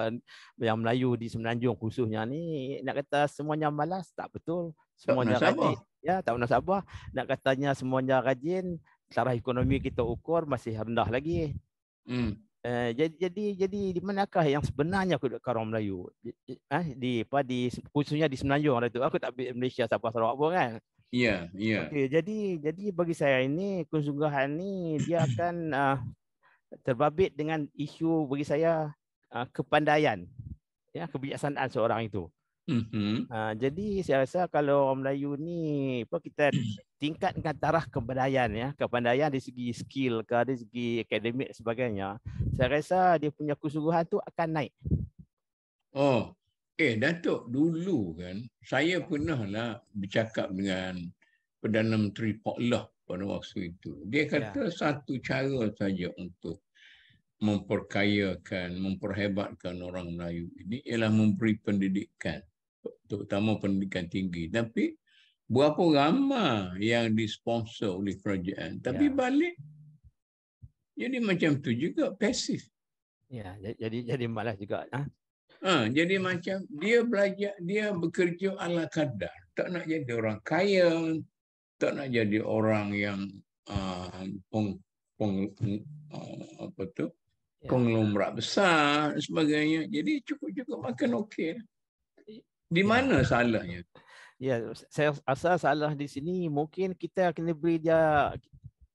Speaker 3: yang Melayu di Semenanjung khususnya ni nak kata semuanya malas tak betul. Semuanya tak rajin. Ya, tak pernah sabar. Nak katanya semuanya rajin, taraf ekonomi kita ukur masih rendah lagi. Hmm. Uh, jadi jadi jadi di manakah yang sebenarnya kedudukan orang Melayu? Eh, di apa di khususnya di Semenanjung itu. Aku tak ambil Malaysia Sabah Sarawak pun kan.
Speaker 1: Ya, yeah, ya. Yeah.
Speaker 3: Okay, jadi jadi bagi saya ini kesungguhan ni dia [CLEARS THROAT] akan uh, terbabit dengan isu bagi saya uh, kepandaian ya kebijaksanaan seorang itu. Mm-hmm. Uh, jadi saya rasa kalau orang Melayu ni apa kita [CLEARS THROAT] tingkatkan taraf kepandaian ya, kepandaian dari segi skill ke dari segi akademik sebagainya, saya rasa dia punya kesungguhan tu akan naik.
Speaker 1: Oh, Eh Datuk, dulu kan saya pernah lah bercakap dengan Perdana Menteri Poklah pada waktu itu. Dia ya. kata ya. satu cara saja untuk memperkayakan, memperhebatkan orang Melayu ini ialah memberi pendidikan, terutama pendidikan tinggi. Tapi berapa ramai yang disponsor oleh kerajaan. Tapi ya. balik, jadi macam tu juga pasif.
Speaker 3: Ya, jadi jadi malas juga. Ha?
Speaker 1: Ha, jadi macam dia belajar, dia bekerja ala kadar. Tak nak jadi orang kaya, tak nak jadi orang yang uh, peng, peng, uh, apa tu, ya. konglomerat besar dan sebagainya. Jadi cukup-cukup makan okey. Di ya. mana ya. salahnya?
Speaker 3: Ya, saya rasa salah di sini mungkin kita kena beri dia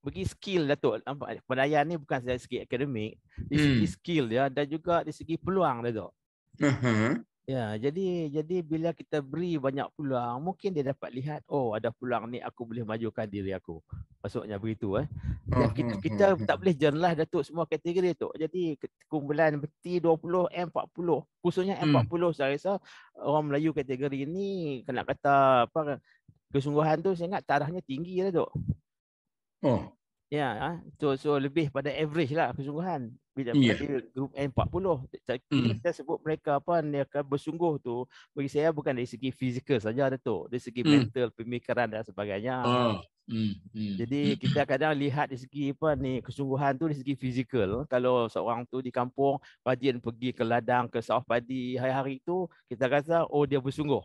Speaker 3: bagi skill Datuk. Nampak pendayan ni bukan dari segi akademik, di segi hmm. skill dia dan juga di segi peluang Datuk. Uh-huh. Ya, jadi jadi bila kita beri banyak peluang, mungkin dia dapat lihat, oh ada peluang ni aku boleh majukan diri aku. Maksudnya begitu eh. Dan kita, kita tak boleh jenalah datuk semua kategori tu. Jadi kumpulan beti 20 M40, khususnya M40 hmm. saya rasa orang Melayu kategori ini kena kata apa kesungguhan tu saya ingat tarafnya tinggi lah tu. Oh. Ya, ha? so, so lebih pada average lah kesungguhan bila yeah. grup N40 mm. kita sebut mereka apa mereka bersungguh tu bagi saya bukan dari segi fizikal saja ada tu dari segi mm. mental pemikiran dan sebagainya oh. mm. Mm. jadi kita kadang lihat dari segi apa ni kesungguhan tu dari segi fizikal kalau seorang tu di kampung rajin pergi ke ladang ke sawah padi hari-hari tu kita rasa oh dia bersungguh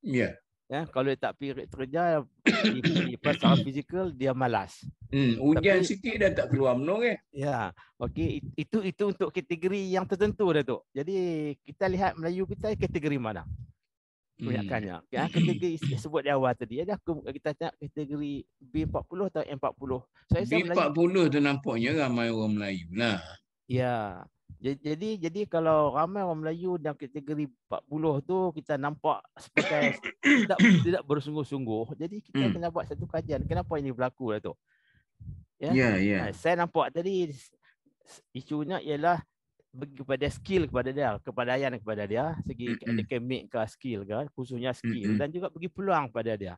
Speaker 1: ya yeah.
Speaker 3: Ya, kalau dia tak pergi kerja di pasal fizikal dia malas.
Speaker 1: Hmm, hujan Tapi, sikit dah tak keluar menung eh.
Speaker 3: Ya. Okey, itu itu untuk kategori yang tertentu dah tu. Jadi kita lihat Melayu kita kategori mana? Kebanyakannya. Hmm. Ya, kategori sebut di awal tadi ada kita tengok kategori B40 atau M40.
Speaker 1: Saya B40 tu nampaknya ramai orang Melayu lah.
Speaker 3: Ya. Jadi jadi kalau ramai orang Melayu dalam kategori 40 tu kita nampak seperti [COUGHS] tidak tidak bersungguh-sungguh. Jadi kita hmm. kena buat satu kajian kenapa ini berlaku lah tu.
Speaker 1: Ya. Yeah, yeah.
Speaker 3: Saya nampak tadi isunya ialah bagi kepada skill kepada dia, kepandaian kepada dia, segi mm-hmm. akademik ke skill kan, khususnya skill mm-hmm. dan juga bagi peluang kepada dia.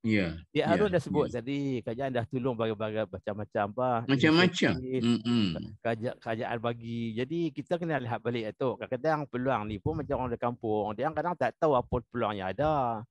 Speaker 1: Ya.
Speaker 3: Yeah, Harun yeah, dah sebut yeah. tadi kerajaan dah tolong bagi-bagi macam-macam apa.
Speaker 1: Macam-macam. Hmm.
Speaker 3: Kerajaan bagi. Jadi kita kena lihat balik tu. Kadang-kadang peluang ni pun macam orang di kampung. Dia kadang tak tahu apa peluang yang ada.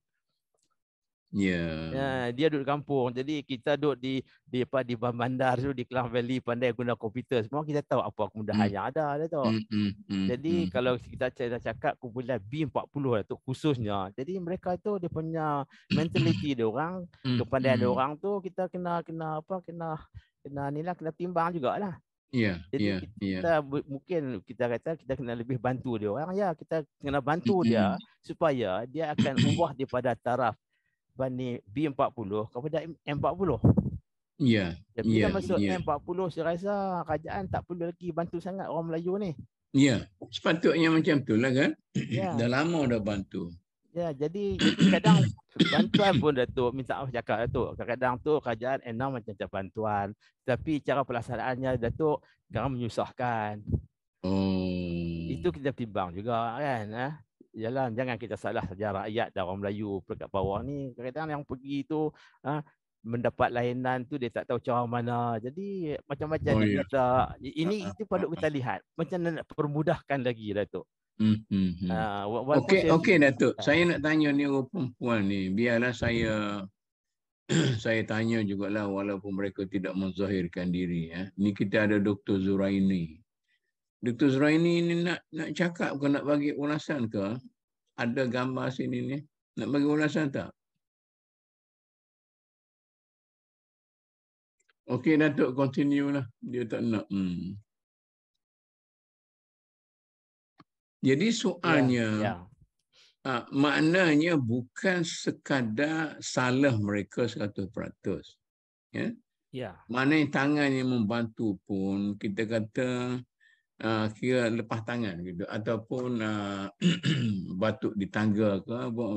Speaker 1: Yeah.
Speaker 3: Ya, dia duduk kampung. Jadi kita duduk di di apa di bandar tu di Klang Valley pandai guna komputer semua kita tahu apa kemudahan mm. yang ada ada tu. Mm, mm, mm, jadi mm. kalau kita cakap, cakap kumpulan B40 lah tu khususnya. Jadi mereka tu dia punya mentality dia orang, mm, kepandaian mm. dia orang tu kita kena kena apa kena kena ni lah kena timbang jugalah.
Speaker 1: Ya,
Speaker 3: Jadi
Speaker 1: ya,
Speaker 3: kita, kita bu- mungkin kita kata kita kena lebih bantu dia orang ya kita kena bantu dia supaya dia akan [COUGHS] ubah daripada taraf Bani B40 kepada M40.
Speaker 1: Ya,
Speaker 3: Jadi bila
Speaker 1: Ya,
Speaker 3: masuk
Speaker 1: ya.
Speaker 3: M40 saya rasa kerajaan tak perlu lagi bantu sangat orang Melayu ni.
Speaker 1: ya. Sepatutnya macam tu lah kan.
Speaker 3: Ya.
Speaker 1: Dah lama dah bantu.
Speaker 3: Ya, jadi, jadi kadang bantuan pun Datuk minta maaf cakap Datuk. Kadang-kadang tu kerajaan enam macam macam bantuan. Tapi cara pelaksanaannya Datuk kadang menyusahkan.
Speaker 1: Oh.
Speaker 3: Itu kita timbang juga kan. Eh? Yalah, jangan kita salah saja rakyat dan orang Melayu peringkat bawah ni. Kadang-kadang yang pergi tu ah, mendapat layanan tu dia tak tahu cara mana. Jadi macam-macam
Speaker 1: Oh, ya.
Speaker 3: kata. Ini itu perlu kita lihat. Macam nak permudahkan lagi Datuk.
Speaker 1: Hmm, hmm, hmm.
Speaker 3: Ah, wa- walaupun
Speaker 1: Okey, okey Datuk.
Speaker 3: Ah.
Speaker 1: Saya nak tanya ni orang perempuan ni. Biarlah saya [CLEARS THROAT] saya tanya jugalah walaupun mereka tidak menzahirkan diri ya. Ni kita ada Dr. Zuraini. Dr. Zuraini ni nak nak cakap ke nak bagi ulasan ke? Ada gambar sini ni. Nak bagi ulasan tak? Okey Datuk continue lah. Dia tak nak. Hmm. Jadi soalnya
Speaker 3: ya.
Speaker 1: Ah, maknanya bukan sekadar salah mereka 100%.
Speaker 3: Ya.
Speaker 1: Mana yang tangan yang membantu pun kita kata uh, kira lepas tangan gitu ataupun uh, [CLEARS THROAT] batuk di tangga ke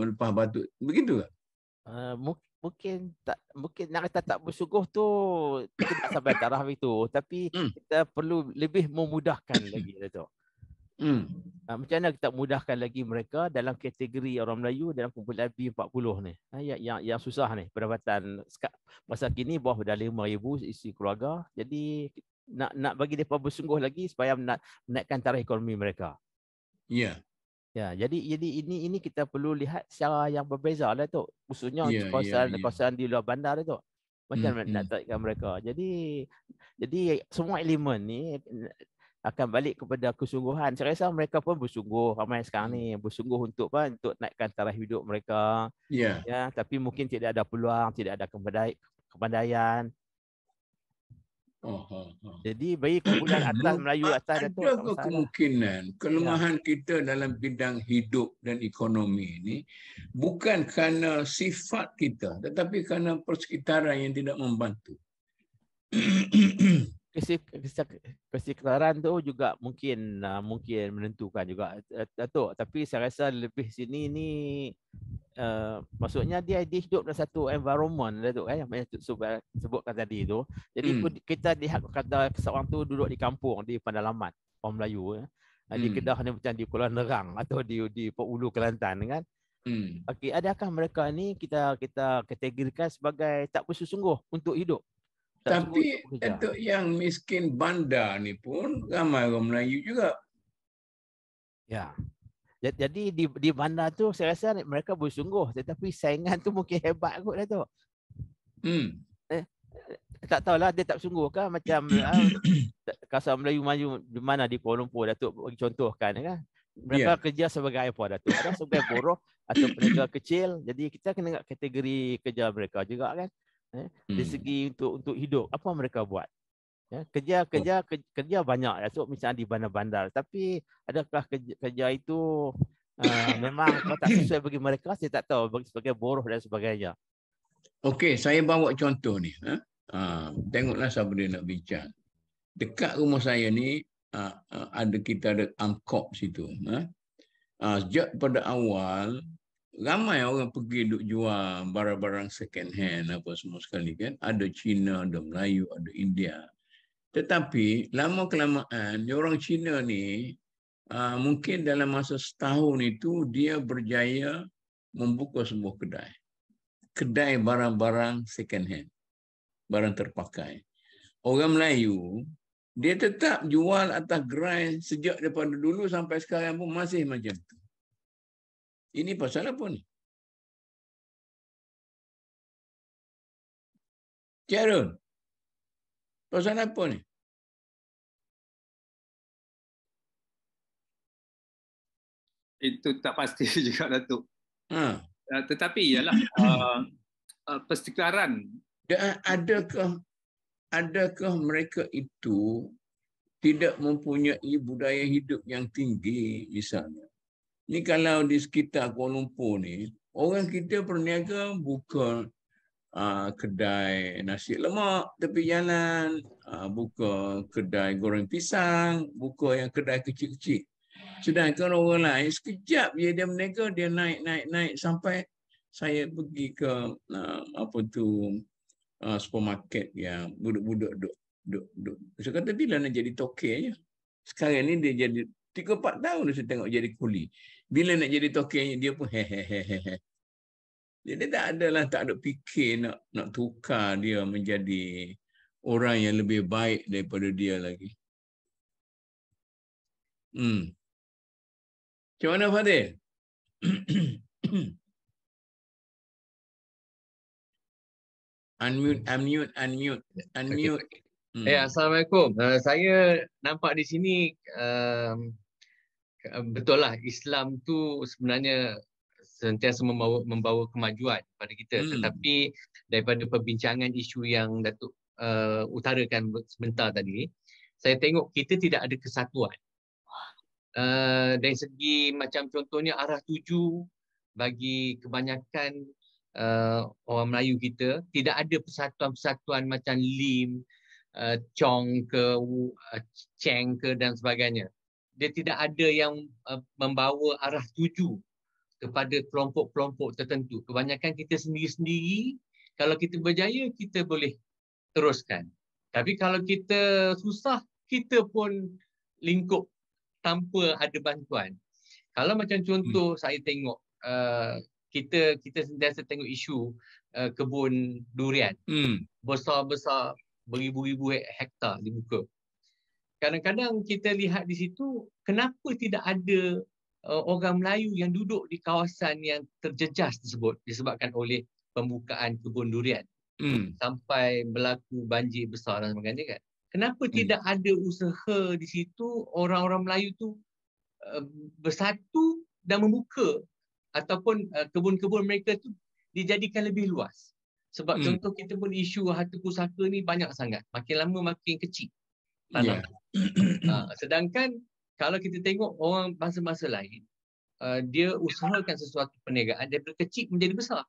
Speaker 1: lepas batuk begitu ke?
Speaker 3: Uh, mu- mungkin tak mungkin nak kata tak bersungguh tu tidak sampai taraf itu tapi
Speaker 1: Hmm.
Speaker 3: kita perlu lebih memudahkan lagi Datuk.
Speaker 1: Hmm.
Speaker 3: Uh, macam mana kita mudahkan lagi mereka dalam kategori orang Melayu dalam kumpulan B40 ni. Ha, yang, yang yang susah ni pendapatan masa kini bawah dah 5000 isi keluarga. Jadi nak nak bagi mereka bersungguh lagi supaya nak menaikkan taraf ekonomi mereka.
Speaker 1: Ya.
Speaker 3: Ya, jadi jadi ini ini kita perlu lihat secara yang berbeza lah tu. Khususnya
Speaker 1: Ya,
Speaker 3: untuk
Speaker 1: ya,
Speaker 3: kawasan
Speaker 1: ya.
Speaker 3: kawasan di luar bandar tu. Macam mana nak taikkan mereka. Jadi jadi semua elemen ni akan balik kepada kesungguhan. Saya rasa mereka pun bersungguh ramai sekarang ni bersungguh untuk apa untuk naikkan taraf hidup mereka
Speaker 1: Ya.
Speaker 3: ya tapi mungkin tidak ada peluang, tidak ada kepandai- kepandaian.
Speaker 1: Oh, oh, oh.
Speaker 3: Jadi bagi kumpulan [CLEARS THROAT] atas Melayu atas Datuk
Speaker 1: Ada ke
Speaker 3: masalah.
Speaker 1: kemungkinan kelemahan kita dalam bidang hidup dan ekonomi ini bukan kerana sifat kita tetapi kerana persekitaran yang tidak membantu. [CLEARS THROAT]
Speaker 3: Kesik, kesekitaran tu juga mungkin uh, mungkin menentukan juga uh, Datuk tapi saya rasa lebih sini ni uh, maksudnya dia dia hidup dalam satu environment Datuk kan yang sebut, sebutkan tadi tu jadi
Speaker 1: Hmm.
Speaker 3: kita lihat kata seorang tu duduk di kampung di Pandalamat orang Melayu ya. Uh, di
Speaker 1: Hmm.
Speaker 3: Kedah ni macam di Kuala Nerang atau di di Port Ulu Kelantan kan
Speaker 1: Hmm.
Speaker 3: Okey, adakah mereka ni kita kita kategorikan sebagai tak bersungguh untuk hidup? Tak sungguh
Speaker 1: Tapi
Speaker 3: untuk
Speaker 1: yang miskin bandar ni pun ramai orang Melayu juga.
Speaker 3: Ya. Ja- Jadi di di bandar tu saya rasa mereka bersungguh tetapi saingan tu mungkin hebat kot lah tu.
Speaker 1: Hmm.
Speaker 3: Tak tahulah dia tak bersungguh kan macam [COUGHS] ah, kasar Melayu Melayu di mana di Kuala Lumpur Datuk bagi contohkan kan. Mereka kerja sebagai apa Datuk? Ada sebagai buruh atau peniaga kecil. Jadi kita kena ingat kategori kerja mereka juga kan. Dari
Speaker 1: Hmm.
Speaker 3: segi untuk untuk hidup apa mereka buat? Ya, kerja kerja ke- kerja banyak Datuk misalnya di bandar-bandar tapi adakah kerja, kerja itu uh, [COUGHS] memang kalau tak sesuai bagi mereka saya tak tahu bagi sebagai buruh dan sebagainya.
Speaker 1: Okey, saya bawa contoh ni. Ha? Ha, tengoklah siapa dia nak bincang. Dekat rumah saya ni ha, ha, ada kita ada angkop situ. Ha? Ha, sejak pada awal ramai orang pergi duk jual barang-barang second hand apa semua sekali kan. Ada Cina, ada Melayu, ada India. Tetapi lama kelamaan orang Cina ni uh, mungkin dalam masa setahun itu dia berjaya membuka sebuah kedai. Kedai barang-barang second hand. Barang terpakai. Orang Melayu dia tetap jual atas gerai sejak daripada dulu sampai sekarang pun masih macam tu. Ini pasal apa ni? Jarun. Pasal apa ni?
Speaker 2: Itu tak pasti [LAUGHS] juga Datuk.
Speaker 1: Ha.
Speaker 2: Uh, tetapi ialah [COUGHS] uh, uh, persekitaran
Speaker 1: Dan adakah adakah mereka itu tidak mempunyai budaya hidup yang tinggi misalnya. Ni kalau di sekitar Kuala Lumpur ni, orang kita perniaga buka uh, kedai nasi lemak tepi jalan, uh, buka kedai goreng pisang, buka yang kedai kecil-kecil. Sedangkan orang lain sekejap je dia berniaga, dia naik-naik-naik sampai saya pergi ke uh, apa tu uh, supermarket yang budak-budak duk duk duk. Saya kata bila nak jadi toke aja. Sekarang ni dia jadi 3 4 tahun saya tengok jadi kuli. Bila nak jadi toke dia pun hehehehe. Jadi tak ada lah, tak ada fikir nak nak tukar dia menjadi orang yang lebih baik daripada dia lagi. Hmm. Macam mana Fadil? [COUGHS] unmute, unmute, unmute, unmute. Okay.
Speaker 4: Hmm. Eh, Assalamualaikum. Uh, saya nampak di sini um, betul lah Islam tu sebenarnya sentiasa membawa membawa kemajuan pada kita. Hmm. Tetapi daripada perbincangan isu yang Datuk uh, utarakan sebentar tadi, saya tengok kita tidak ada kesatuan. Uh, dari segi macam contohnya arah tuju bagi kebanyakan uh, orang Melayu kita tidak ada persatuan-persatuan macam LIM, uh, Chong ke uh, Cheng ke dan sebagainya. Dia tidak ada yang uh, membawa arah tuju kepada kelompok-kelompok tertentu. Kebanyakan kita sendiri-sendiri, kalau kita berjaya, kita boleh teruskan. Tapi kalau kita susah, kita pun lingkup tanpa ada bantuan. Kalau macam contoh hmm. saya tengok, uh, kita kita sentiasa tengok isu uh, kebun durian. Hmm. Besar-besar beribu-ribu hektar dibuka. Kadang-kadang kita lihat di situ, kenapa tidak ada uh, orang Melayu yang duduk di kawasan yang terjejas tersebut disebabkan oleh pembukaan kebun durian hmm. sampai berlaku banjir besar dan sebagainya kan. Kenapa hmm. tidak ada usaha di situ orang-orang Melayu tu uh, bersatu dan membuka ataupun uh, kebun-kebun mereka tu dijadikan lebih luas. Sebab hmm. contoh kita pun isu harta pusaka ni banyak sangat. Makin lama makin kecil. Tanah. Yeah. uh, sedangkan kalau kita tengok orang bangsa-bangsa lain, uh, dia usahakan sesuatu perniagaan daripada kecil menjadi besar.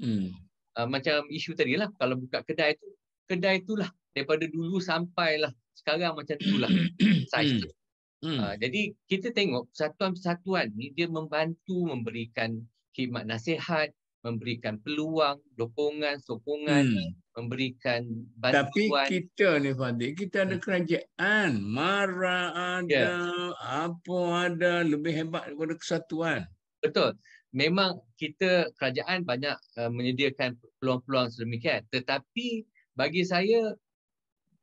Speaker 4: Hmm. Uh, macam isu tadi lah, kalau buka kedai tu, kedai itulah daripada dulu sampailah sekarang macam itulah [CLEARS THROAT] saiz tu. Hmm. Uh, jadi kita tengok persatuan-persatuan ni dia membantu memberikan khidmat nasihat, memberikan peluang, dokongan, sokongan, hmm. memberikan bantuan.
Speaker 1: Tapi kita ni Fadil, kita ada hmm. kerajaan. Mara ada, yeah. apa ada, lebih hebat daripada kesatuan.
Speaker 4: Betul. Memang kita kerajaan banyak uh, menyediakan peluang-peluang sedemikian. Tetapi bagi saya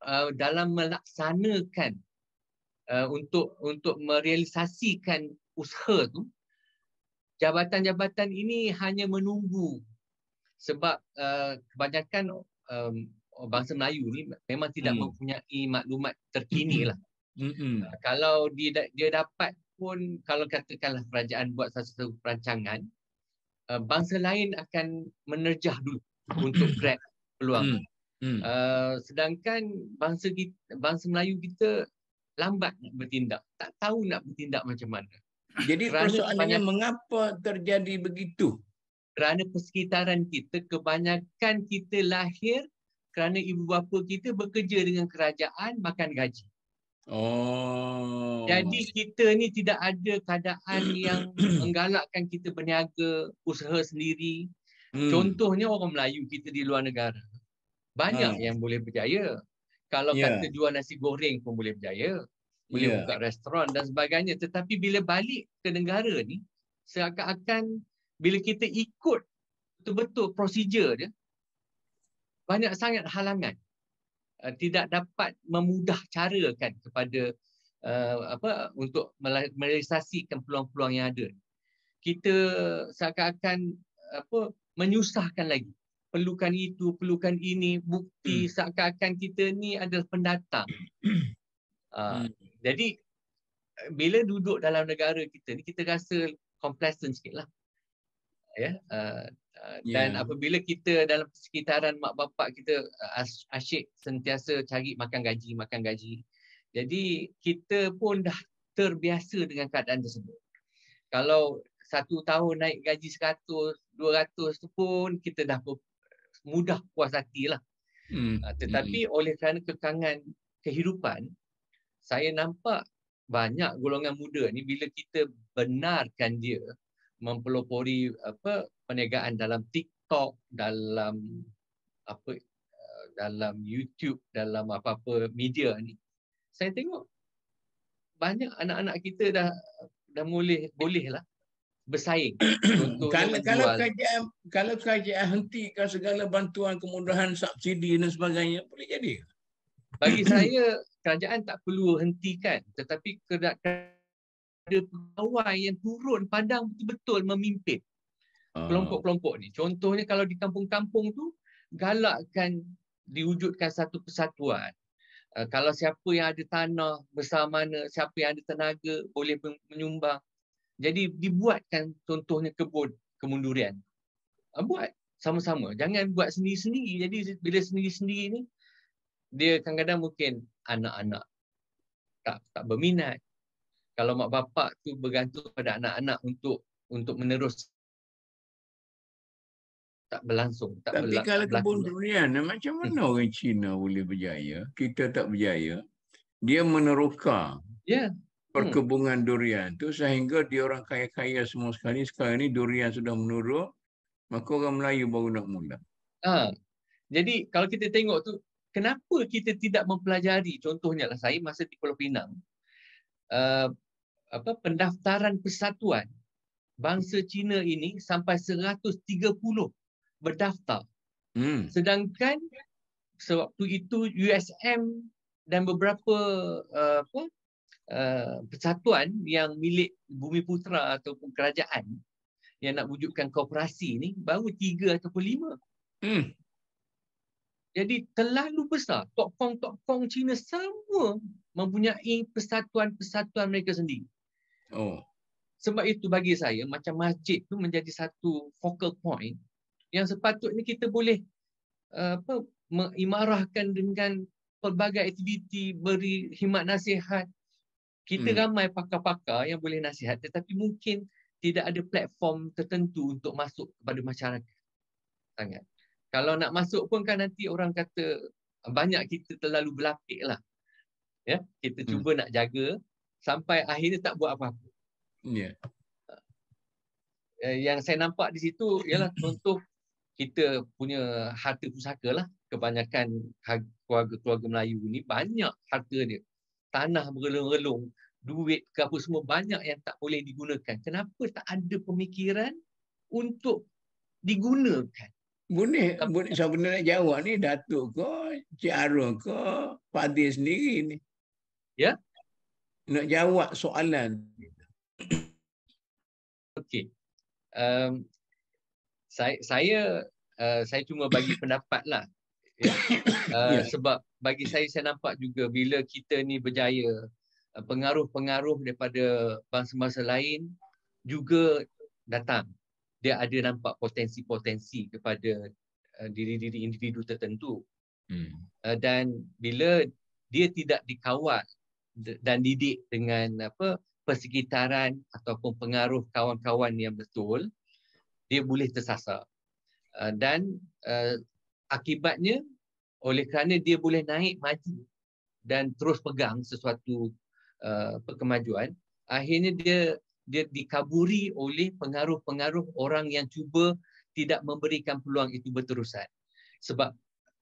Speaker 4: uh, dalam melaksanakan uh, untuk untuk merealisasikan usaha tu jabatan-jabatan ini hanya menunggu sebab uh, kebanyakan um, bangsa Melayu ni memang tidak hmm. mempunyai maklumat terkini lah. Hmm. Uh, kalau dia dia dapat pun kalau katakanlah kerajaan buat satu perancangan, uh, bangsa lain akan menerjah dulu [COUGHS] untuk grab peluang. Hmm. Hmm. Uh, sedangkan bangsa kita, bangsa Melayu kita lambat nak bertindak, tak tahu nak bertindak macam mana.
Speaker 1: Jadi kerana persoalannya mengapa terjadi begitu?
Speaker 4: Kerana persekitaran kita, kebanyakan kita lahir kerana ibu bapa kita bekerja dengan kerajaan makan gaji. Oh. Jadi kita ni tidak ada keadaan [CLEARS THROAT] yang menggalakkan kita berniaga, usaha sendiri. Hmm. Contohnya orang Melayu kita di luar negara. Banyak hmm. yang boleh berjaya. Kalau yeah. kata jual nasi goreng pun boleh berjaya boleh yeah. buka restoran dan sebagainya tetapi bila balik ke negara ni seakan-akan bila kita ikut betul-betul prosedur dia banyak sangat halangan uh, tidak dapat memudah cara kan kepada uh, apa untuk merealisasikan peluang-peluang yang ada kita seakan-akan apa menyusahkan lagi perlukan itu perlukan ini bukti hmm. seakan-akan kita ni adalah pendatang uh, [CLEARS THROAT] hmm. Jadi bila duduk dalam negara kita ni kita rasa complacent sikit lah. ya uh, dan yeah. apabila kita dalam sekitaran mak bapak kita asyik sentiasa cari makan gaji makan gaji jadi kita pun dah terbiasa dengan keadaan tersebut kalau satu tahun naik gaji 100 200 tu pun kita dah mudah puas hati lah hmm. tetapi hmm. oleh kerana kekangan kehidupan saya nampak banyak golongan muda ni bila kita benarkan dia mempelopori apa perniagaan dalam TikTok dalam apa uh, dalam YouTube dalam apa-apa media ni. Saya tengok banyak anak-anak kita dah dah boleh boleh lah bersaing [COUGHS]
Speaker 1: kalau kalau kerajaan kalau kerajaan hentikan segala bantuan kemudahan subsidi dan sebagainya boleh jadi
Speaker 4: bagi saya kerajaan tak perlu hentikan. Tetapi ada pegawai yang turun padang betul-betul memimpin. Ah. kelompok-kelompok ni. Contohnya kalau di kampung-kampung tu galakkan diwujudkan satu persatuan uh, kalau siapa yang ada tanah besar mana siapa yang ada tenaga boleh menyumbang. Jadi dibuatkan contohnya kebun kemundurian. Uh, buat sama-sama. Jangan buat sendiri-sendiri. Jadi bila sendiri-sendiri ni dia kadang-kadang mungkin anak-anak tak tak berminat. Kalau mak bapak tu bergantung pada anak-anak untuk untuk menerus tak berlangsung. Tak
Speaker 1: Tapi kalau kebun durian, macam mana hmm. orang Cina boleh berjaya? Kita tak berjaya. Dia meneruskan yeah. perkebunan hmm. durian tu sehingga dia orang kaya-kaya semua sekali. Sekarang ni durian sudah menurut, maka orang Melayu baru nak mula.
Speaker 4: Ha. Jadi kalau kita tengok tu, kenapa kita tidak mempelajari contohnya lah saya masa di Pulau Pinang uh, apa pendaftaran persatuan bangsa Cina ini sampai 130 berdaftar hmm. sedangkan sewaktu itu USM dan beberapa uh, apa uh, persatuan yang milik Bumi Putra ataupun kerajaan yang nak wujudkan korporasi ni baru tiga ataupun lima. Hmm. Jadi terlalu besar. Tokong-tokong Cina semua mempunyai persatuan-persatuan mereka sendiri. Oh. Sebab itu bagi saya macam masjid tu menjadi satu focal point yang sepatutnya kita boleh uh, apa mengimarahkan dengan pelbagai aktiviti beri khidmat nasihat. Kita hmm. ramai pakar-pakar yang boleh nasihat tetapi mungkin tidak ada platform tertentu untuk masuk kepada masyarakat. Sangat kalau nak masuk pun kan nanti orang kata banyak kita terlalu berlapik lah. Ya, kita hmm. cuba nak jaga sampai akhirnya tak buat apa-apa. Ya. Yeah. Yang saya nampak di situ ialah contoh kita punya harta pusaka lah. Kebanyakan keluarga-keluarga Melayu ni banyak harta dia. Tanah bergelung-gelung, duit ke apa semua banyak yang tak boleh digunakan. Kenapa tak ada pemikiran untuk digunakan?
Speaker 1: Boleh, boleh siapa nak jawab ni Datuk ke, Cik Arun ke, Fadil sendiri ni.
Speaker 4: Ya?
Speaker 1: Nak jawab soalan.
Speaker 4: Okey. Um, saya saya uh, saya cuma bagi pendapat lah. Ya. [COUGHS] Uh, yeah. Sebab bagi saya saya nampak juga bila kita ni berjaya uh, pengaruh-pengaruh daripada bangsa-bangsa lain juga datang dia ada nampak potensi-potensi kepada uh, diri-diri individu tertentu. Hmm. Uh, dan bila dia tidak dikawal dan didik dengan apa persekitaran ataupun pengaruh kawan-kawan yang betul, dia boleh tersasar. Uh, dan uh, akibatnya oleh kerana dia boleh naik maju dan terus pegang sesuatu uh, kemajuan, akhirnya dia dia dikaburi oleh pengaruh-pengaruh orang yang cuba tidak memberikan peluang itu berterusan. Sebab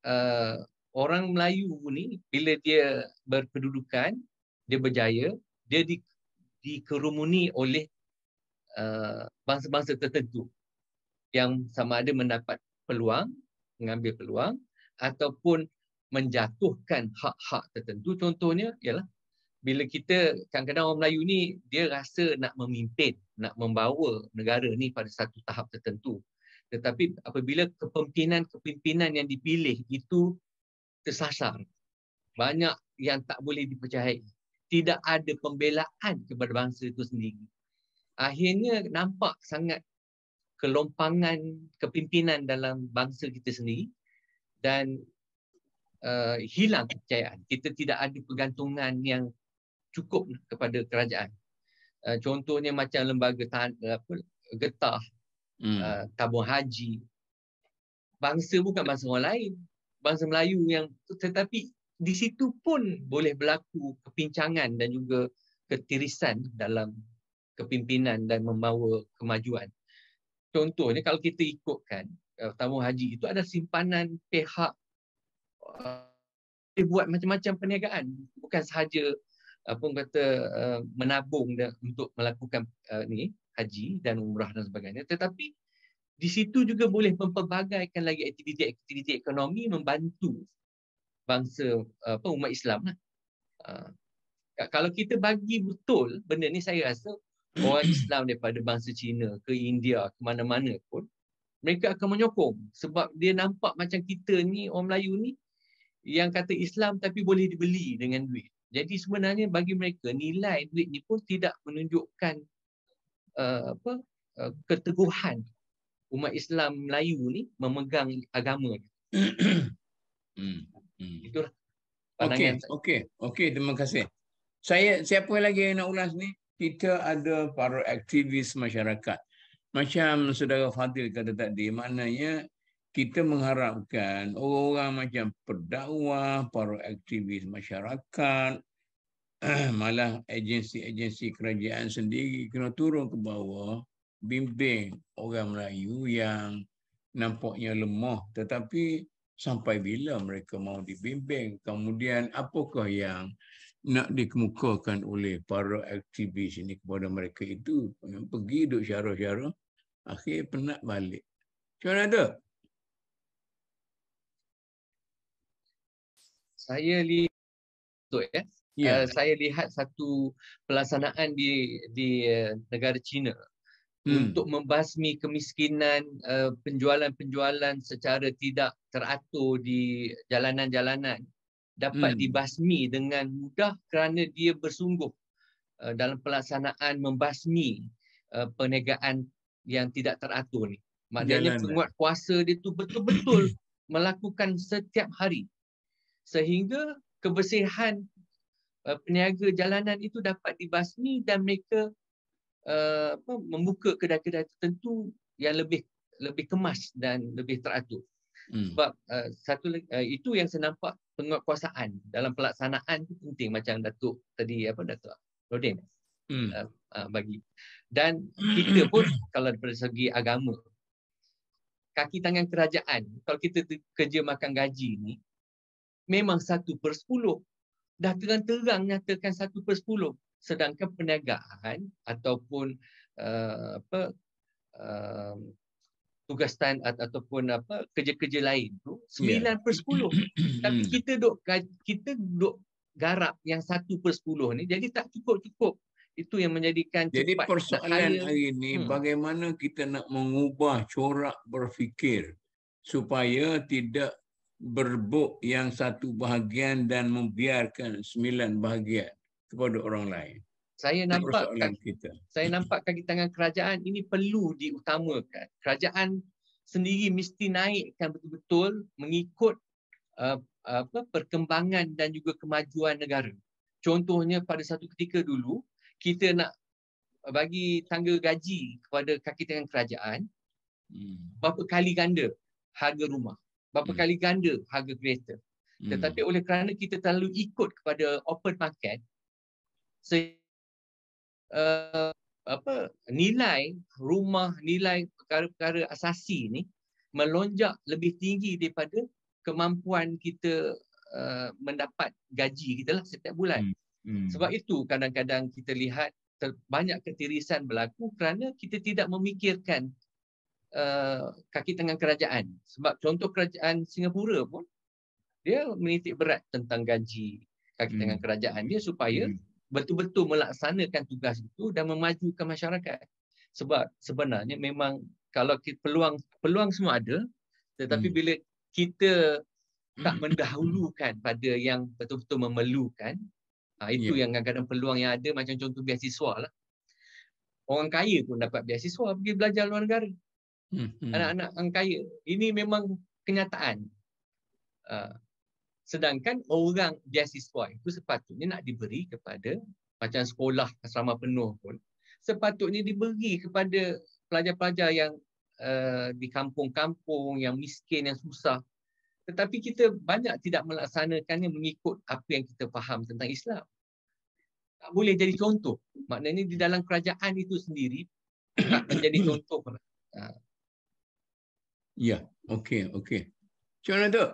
Speaker 4: uh, orang Melayu ni bila dia berkedudukan, dia berjaya, dia di, dikerumuni oleh uh, bangsa-bangsa tertentu yang sama ada mendapat peluang, mengambil peluang ataupun menjatuhkan hak-hak tertentu. Contohnya ialah bila kita kadang-kadang orang Melayu ni dia rasa nak memimpin, nak membawa negara ni pada satu tahap tertentu. Tetapi apabila kepimpinan-kepimpinan yang dipilih itu tersasar, banyak yang tak boleh dipercayai. Tidak ada pembelaan kepada bangsa itu sendiri. Akhirnya nampak sangat kelompangan kepimpinan dalam bangsa kita sendiri dan uh, hilang kepercayaan. Kita tidak ada pergantungan yang cukup kepada kerajaan. Uh, contohnya macam lembaga tahan, apa, getah, hmm. uh, tabung haji. Bangsa bukan bangsa orang lain. Bangsa Melayu yang tetapi di situ pun boleh berlaku kepincangan dan juga ketirisan dalam kepimpinan dan membawa kemajuan. Contohnya kalau kita ikutkan uh, tabung haji itu ada simpanan pihak uh, buat macam-macam perniagaan bukan sahaja apa kata uh, menabung dan untuk melakukan uh, ni haji dan umrah dan sebagainya tetapi di situ juga boleh memperbagaikan lagi aktiviti-aktiviti ekonomi membantu bangsa apa umat Islam lah. Uh, kalau kita bagi betul benda ni saya rasa orang Islam daripada bangsa Cina ke India ke mana-mana pun mereka akan menyokong sebab dia nampak macam kita ni orang Melayu ni yang kata Islam tapi boleh dibeli dengan duit. Jadi sebenarnya bagi mereka nilai duit ni pun tidak menunjukkan uh, apa uh, keteguhan umat Islam Melayu ni memegang agama. [COUGHS]
Speaker 1: hmm. Hmm. Itulah pandangan. Okey, okey. Okey, terima kasih. Saya siapa lagi yang nak ulas ni? Kita ada para aktivis masyarakat. Macam saudara Fadil kata tadi, maknanya kita mengharapkan orang macam pendakwah, para aktivis masyarakat, [CLEARS THROAT] malah agensi-agensi kerajaan sendiri kena turun ke bawah, bimbing orang Melayu yang nampaknya lemah tetapi sampai bila mereka mau dibimbing? Kemudian apakah yang nak dikemukakan oleh para aktivis ini kepada mereka itu? Yang pergi duduk syarah-syarah akhir penat balik. Macam mana tu?
Speaker 4: Saya lihat ya. Yeah. Uh, saya lihat satu pelaksanaan di di uh, negara China hmm. untuk membasmi kemiskinan uh, penjualan-penjualan secara tidak teratur di jalanan-jalanan dapat hmm. dibasmi dengan mudah kerana dia bersungguh uh, dalam pelaksanaan membasmi uh, perniagaan yang tidak teratur ni. Maknanya penguat kuasa dia tu betul-betul [COUGHS] melakukan setiap hari sehingga kebersihan uh, peniaga jalanan itu dapat dibasmi dan mereka uh, apa, membuka kedai-kedai tertentu yang lebih lebih kemas dan lebih teratur. Hmm. Sebab uh, satu uh, itu yang saya nampak penguatkuasaan dalam pelaksanaan itu penting macam Datuk tadi apa Datuk Rodin hmm. uh, uh, bagi. Dan kita pun [COUGHS] kalau daripada segi agama kaki tangan kerajaan kalau kita kerja makan gaji ni memang satu per sepuluh. Dah terang-terang nyatakan satu per sepuluh. Sedangkan perniagaan ataupun uh, apa uh, tugas tan ataupun apa kerja-kerja lain tu 9 yeah. per 10 [COUGHS] tapi kita duk kita duk garap yang 1 per 10 ni jadi tak cukup-cukup. Itu yang menjadikan
Speaker 1: jadi persoalan hari ini hmm. bagaimana kita nak mengubah corak berfikir supaya tidak berbuk yang satu bahagian dan membiarkan sembilan bahagian kepada orang lain.
Speaker 4: Saya nampak kita. saya nampak kaki tangan kerajaan ini perlu diutamakan. Kerajaan sendiri mesti naikkan betul-betul mengikut uh, apa perkembangan dan juga kemajuan negara. Contohnya pada satu ketika dulu kita nak bagi tangga gaji kepada kaki tangan kerajaan hmm. berapa kali ganda harga rumah, berapa hmm. kali ganda harga kereta. Hmm. Tetapi oleh kerana kita terlalu ikut kepada open market sehingga uh, apa nilai rumah nilai perkara-perkara asasi ni melonjak lebih tinggi daripada kemampuan kita uh, mendapat gaji kita lah setiap bulan. Hmm. Hmm. Sebab itu kadang-kadang kita lihat banyak ketirisan berlaku kerana kita tidak memikirkan uh, kaki tangan kerajaan. Sebab contoh kerajaan Singapura pun dia menitik berat tentang gaji kaki hmm. tangan kerajaan dia supaya hmm betul-betul melaksanakan tugas itu dan memajukan masyarakat. Sebab sebenarnya memang kalau kita, peluang peluang semua ada tetapi hmm. bila kita tak hmm. mendahulukan pada yang betul-betul memerlukan ha, itu yeah. yang kadang-kadang peluang yang ada macam contoh beasiswa lah. Orang kaya pun dapat beasiswa pergi belajar luar negara. Hmm. anak-anak orang kaya. Ini memang kenyataan. Uh, sedangkan orang beasiswa itu sepatutnya nak diberi kepada macam sekolah asrama penuh pun sepatutnya diberi kepada pelajar-pelajar yang uh, di kampung-kampung yang miskin yang susah tetapi kita banyak tidak melaksanakannya mengikut apa yang kita faham tentang Islam tak boleh jadi contoh maknanya di dalam kerajaan itu sendiri tak menjadi [COUGHS] contoh
Speaker 1: ha. Ya okey okey macam mana tu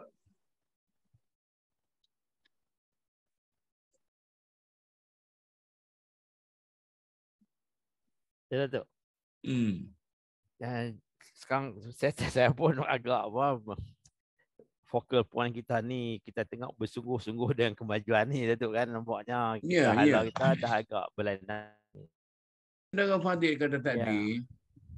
Speaker 3: Ya tu. Hmm. Dan sekarang saya, [LAUGHS] saya pun agak apa focal point kita ni kita tengok bersungguh-sungguh dengan kemajuan ni Datuk kan nampaknya
Speaker 1: yeah, yeah.
Speaker 3: kita dah agak berlainan.
Speaker 1: Dengan Fadil kata tadi yeah.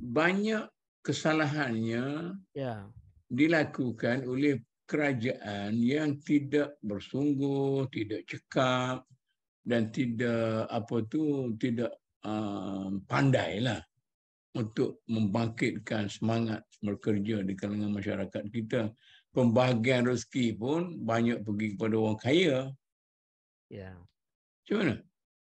Speaker 1: banyak kesalahannya yeah. dilakukan oleh kerajaan yang tidak bersungguh, tidak cekap dan tidak apa tu tidak uh, pandailah untuk membangkitkan semangat bekerja di kalangan masyarakat kita. Pembahagian rezeki pun banyak pergi kepada orang kaya.
Speaker 3: Ya.
Speaker 1: Macam mana?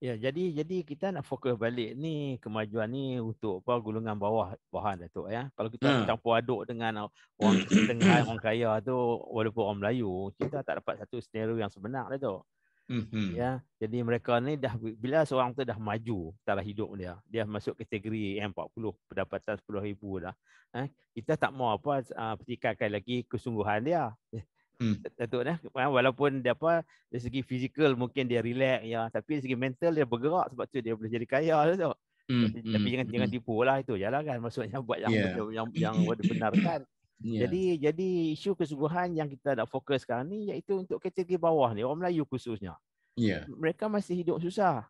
Speaker 3: Ya, jadi jadi kita nak fokus balik ni kemajuan ni untuk apa golongan bawah bahan Datuk ya. Kalau kita ha. campur aduk dengan orang setengah orang kaya tu walaupun orang Melayu, kita tak dapat satu scenario yang sebenar Datuk. Mm-hmm. Ya, jadi mereka ni dah bila seorang tu dah maju taraf hidup dia, dia masuk kategori M40 pendapatan 10,000 dah. Eh, kita tak mau apa uh, pertikaikan lagi kesungguhan dia. Mm. Datuk dah walaupun dia apa dari segi fizikal mungkin dia relax ya, tapi dari segi mental dia bergerak sebab tu dia boleh jadi kaya tu. Mm. Tapi, mm. tapi jangan mm. jangan tipu lah itu jalan kan maksudnya [LAUGHS] buat yang yeah. yang yang benar kan. [LAUGHS] Yeah. Jadi jadi isu kesungguhan yang kita nak fokus sekarang ni iaitu untuk kategori bawah ni orang Melayu khususnya.
Speaker 1: Yeah.
Speaker 3: Mereka masih hidup susah.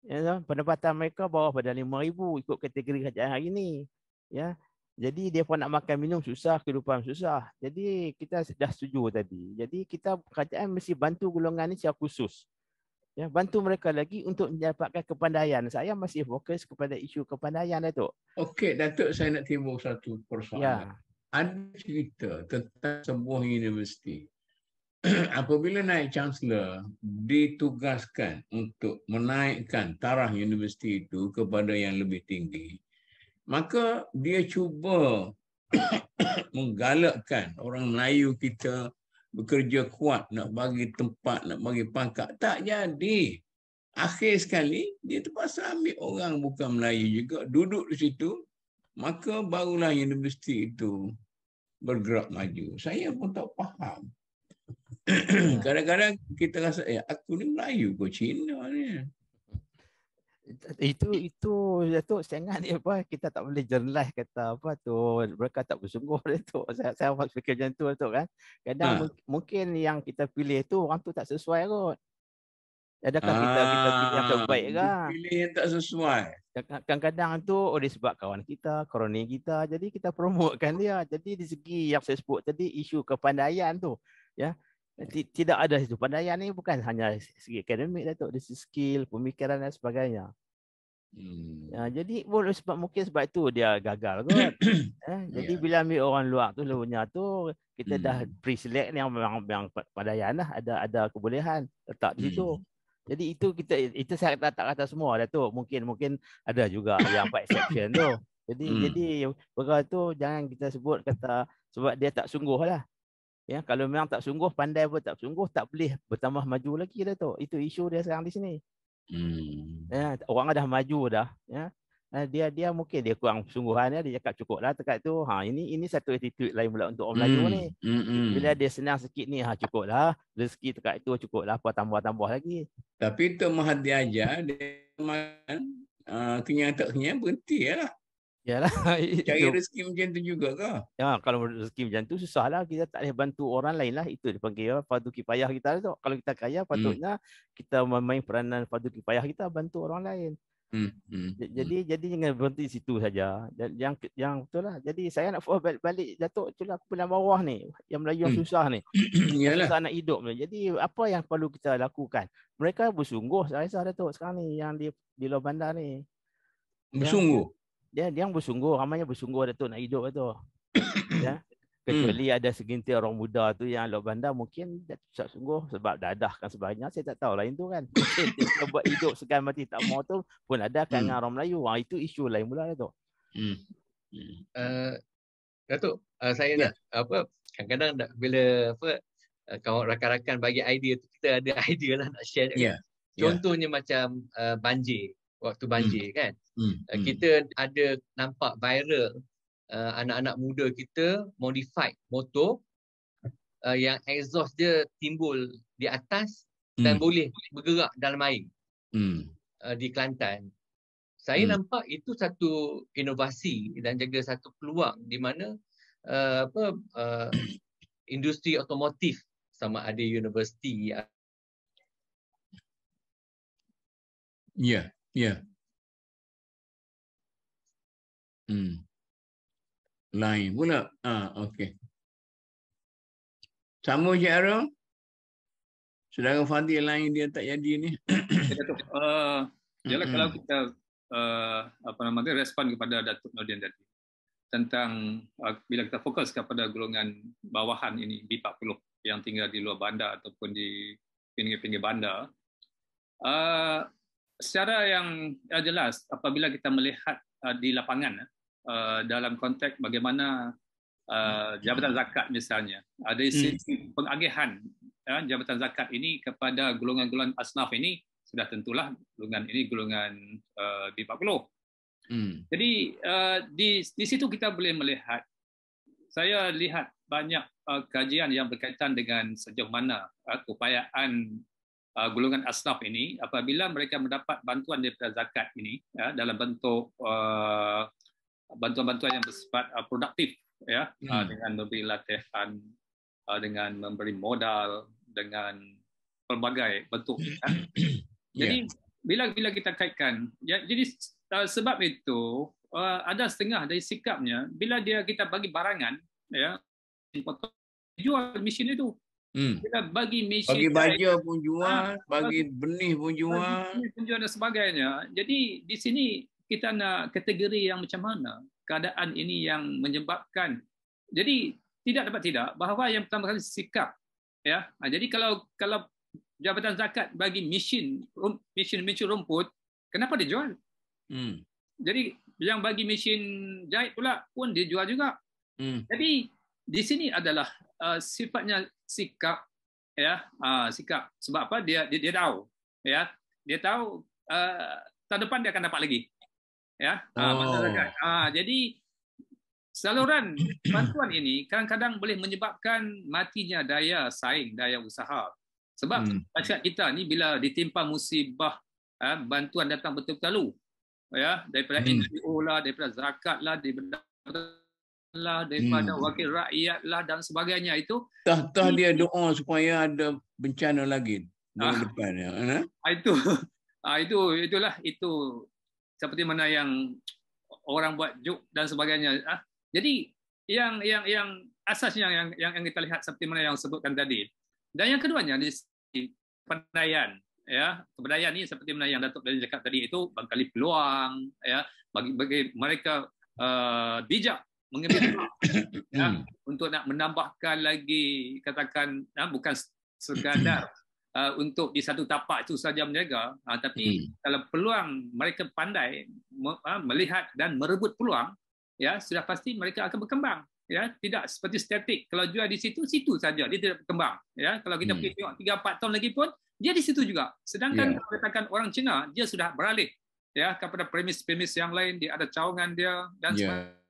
Speaker 3: Ya, pendapatan mereka bawah pada 5000 ikut kategori kerajaan hari ni. Ya. Jadi dia pun nak makan minum susah, kehidupan susah. Jadi kita dah setuju tadi. Jadi kita kerajaan mesti bantu golongan ni secara khusus. Ya, bantu mereka lagi untuk mendapatkan kepandaian. Saya masih fokus kepada isu kepandaian Datuk.
Speaker 1: Okey, Datuk saya nak timbul satu persoalan. Ya ada cerita tentang sebuah universiti [CLEARS THROAT] apabila naik chancellor ditugaskan untuk menaikkan taraf universiti itu kepada yang lebih tinggi maka dia cuba [COUGHS] menggalakkan orang Melayu kita bekerja kuat nak bagi tempat nak bagi pangkat tak jadi akhir sekali dia terpaksa ambil orang bukan Melayu juga duduk di situ maka barulah universiti itu bergerak maju. Saya pun tak faham. [COUGHS] Kadang-kadang kita rasa, eh aku ni Melayu ke Cina ni.
Speaker 3: Itu itu Datuk sangat ni apa kita tak boleh generalize kata apa tu mereka tak bersungguh [LAUGHS] tu saya saya fikir macam tu Datuk kan kadang ha. mungkin yang kita pilih tu orang tu tak sesuai kot Adakah ah, kita kita pilih yang terbaik ke?
Speaker 1: Pilih yang tak sesuai.
Speaker 3: Kadang-kadang tu oleh sebab kawan kita, kroni kita, jadi kita promotekan dia. Jadi di segi yang saya sebut tadi isu kepandaian tu, ya. Tidak ada itu. Pandaian ni bukan hanya segi akademik Datuk, dari skill, pemikiran dan sebagainya. Hmm. Ya, jadi boleh sebab mungkin sebab itu dia gagal kot. eh, [COUGHS] jadi yeah. bila ambil orang luar tu lalunya tu kita hmm. dah pre-select yang yang, yang pandaian lah ada ada kebolehan letak di situ. Hmm. Jadi itu kita itu saya tak, tak kata semua dah tu. Mungkin mungkin ada juga yang buat exception tu. Jadi hmm. jadi perkara tu jangan kita sebut kata sebab dia tak sungguh lah. Ya, kalau memang tak sungguh, pandai pun tak sungguh, tak boleh bertambah maju lagi dah tu. Itu isu dia sekarang di sini. Hmm. Ya, orang dah maju dah. Ya. Eh, dia dia mungkin dia kurang sungguhan dia, dia cakap cukup lah tekat tu. Ha ini ini satu attitude lain pula untuk orang Melayu mm. ni. Mm-mm. Bila dia senang sikit ni ha cukup lah. Rezeki tekat itu cukup lah apa tambah-tambah lagi.
Speaker 1: Tapi tu Mahathir aja dia makan uh, kenyang tak kenyang berhenti lah.
Speaker 3: Yalah. [LAUGHS]
Speaker 1: Cari rezeki macam tu juga ke?
Speaker 3: Ya, kalau rezeki macam tu susah lah. Kita tak boleh bantu orang lain lah. Itu dipanggil fardu kipayah kita tu. Kalau kita kaya, hmm. patutnya hmm. kita memain peranan fardu kipayah kita bantu orang lain. Hmm, hmm. Jadi hmm. jadi jangan berhenti situ saja. Yang yang betul lah. Jadi saya nak balik, balik Datuk itulah kepulan bawah ni yang Melayu yang hmm. susah ni. [CLEARS THROAT] Iyalah. Susah nak hidup ni. Jadi apa yang perlu kita lakukan? Mereka bersungguh saya rasa Datuk sekarang ni yang di di luar bandar ni.
Speaker 1: Bersungguh.
Speaker 3: Yang, dia dia yang bersungguh ramainya bersungguh Datuk nak hidup tu [COUGHS] ya kecuali hmm. ada segintir orang muda tu yang lok bandar mungkin tak sungguh sebab dadah kan sebagainya saya tak tahu lain tu kan kita buat hidup segan mati tak mau tu pun ada kan hmm. orang Melayu wah itu isu lain pula tu hmm.
Speaker 4: uh, Datuk uh, saya yeah. nak apa kadang-kadang bila apa uh, kawan rakan-rakan bagi idea tu kita ada [LAUGHS] idea lah nak share yeah. Ya. contohnya yeah. macam uh, banjir waktu banjir hmm. kan hmm. Uh, kita ada nampak viral uh, anak-anak muda kita modified motor uh, yang exhaust dia timbul di atas hmm. dan boleh bergerak dalam air hmm. uh, di Kelantan. Saya hmm. nampak itu satu inovasi dan juga satu peluang di mana uh, apa uh, industri otomotif sama ada universiti ya.
Speaker 1: Ya. Hmm lain pula. Ah, okey. Sama je Ara. Saudara Fadil lain dia tak jadi ni.
Speaker 2: uh, [COUGHS] Yalah kalau kita uh, apa nama dia respon kepada Datuk Nordin tadi tentang uh, bila kita fokus kepada golongan bawahan ini B40 yang tinggal di luar bandar ataupun di pinggir-pinggir bandar uh, secara yang jelas apabila kita melihat uh, di lapangan uh, dalam konteks bagaimana uh, jabatan zakat misalnya ada hmm. sisi pengagihan ya, jabatan zakat ini kepada golongan-golongan asnaf ini sudah tentulah golongan ini golongan uh, B40. Hmm. Jadi uh, di di situ kita boleh melihat saya lihat banyak uh, kajian yang berkaitan dengan sejauh mana uh, keupayaan uh, golongan asnaf ini apabila mereka mendapat bantuan daripada zakat ini ya, dalam bentuk uh, bantuan-bantuan yang bersifat uh, produktif ya uh, hmm. uh, dengan memberi latihan uh, dengan memberi modal dengan pelbagai bentuk ya. [COUGHS] jadi yeah. bila bila kita kaitkan ya jadi uh, sebab itu uh, ada setengah dari sikapnya bila dia kita bagi barangan ya jual mesin itu Hmm. Kita bagi mesin
Speaker 1: bagi baja pun jual, ha, bagi benih pun jual,
Speaker 2: bagi pun jual dan sebagainya. Jadi di sini kita nak kategori yang macam mana keadaan ini yang menyebabkan jadi tidak dapat tidak bahawa yang pertama kali sikap ya ha, jadi kalau kalau jabatan zakat bagi mesin mesin mesin rumput kenapa dia jual hmm. jadi yang bagi mesin jahit pula pun dia jual juga hmm. jadi di sini adalah uh, sifatnya sikap ya uh, sikap sebab apa dia dia, dia tahu ya dia tahu uh, tahun depan dia akan dapat lagi ya ah, oh. masyarakat. Ah, jadi saluran bantuan ini kadang-kadang boleh menyebabkan matinya daya saing, daya usaha. Sebab hmm. masyarakat kita ni bila ditimpa musibah, ah, bantuan datang betul-betul ya daripada hmm. NGO lah, daripada zakat lah, daripada lah daripada hmm. wakil rakyat lah dan sebagainya. Itu
Speaker 1: tah-tah dia doa supaya ada bencana lagi ah, depan ya
Speaker 2: ah, itu. Ah, itu itulah itu. Seperti mana yang orang buat juk dan sebagainya. Ah, jadi yang yang yang asasnya yang yang yang kita lihat seperti mana yang sebutkan tadi. Dan yang keduanya di kepandaian ya. Kepandaian ini seperti mana yang Datuk dari cakap tadi itu bangkali peluang ya. Bagi bagi mereka uh, bijak mengambil [COUGHS] ya, hmm. untuk nak menambahkan lagi katakan ya, bukan sekadar uh, untuk di satu tapak itu saja menjaga uh, tapi hmm. kalau peluang mereka pandai uh, melihat dan merebut peluang ya sudah pasti mereka akan berkembang ya tidak seperti statik kalau jual di situ situ saja dia tidak berkembang ya kalau kita hmm. pergi tengok 3 4 tahun lagi pun dia di situ juga sedangkan yeah. katakan orang Cina dia sudah beralih ya kepada premis-premis yang lain dia ada cawangan dia dan yeah. sebagainya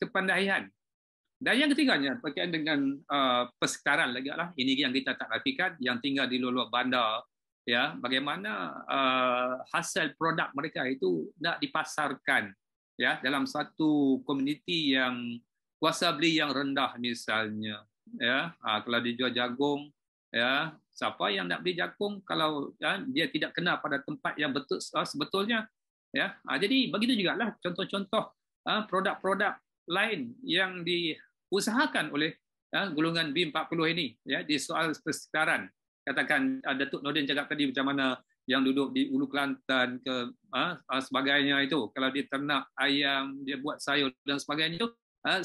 Speaker 2: kepandaian. Dan yang ketiganya berkaitan dengan uh, persekitaran lagi lah. Ini yang kita tak rapikan yang tinggal di luar bandar ya. Bagaimana uh, hasil produk mereka itu nak dipasarkan ya dalam satu komuniti yang kuasa beli yang rendah misalnya ya. Uh, kalau dijual jagung ya. Siapa yang nak beli jagung kalau ya, dia tidak kena pada tempat yang betul uh, sebetulnya ya. Uh, jadi begitu juga lah contoh-contoh produk-produk lain yang di usahakan oleh ya, golongan B40 ini ya di soal persekitaran. Katakan uh, Datuk Nordin cakap tadi macam mana yang duduk di Ulu Kelantan ke uh, sebagainya itu. Kalau dia ternak ayam dia buat sayur dan sebagainya itu uh,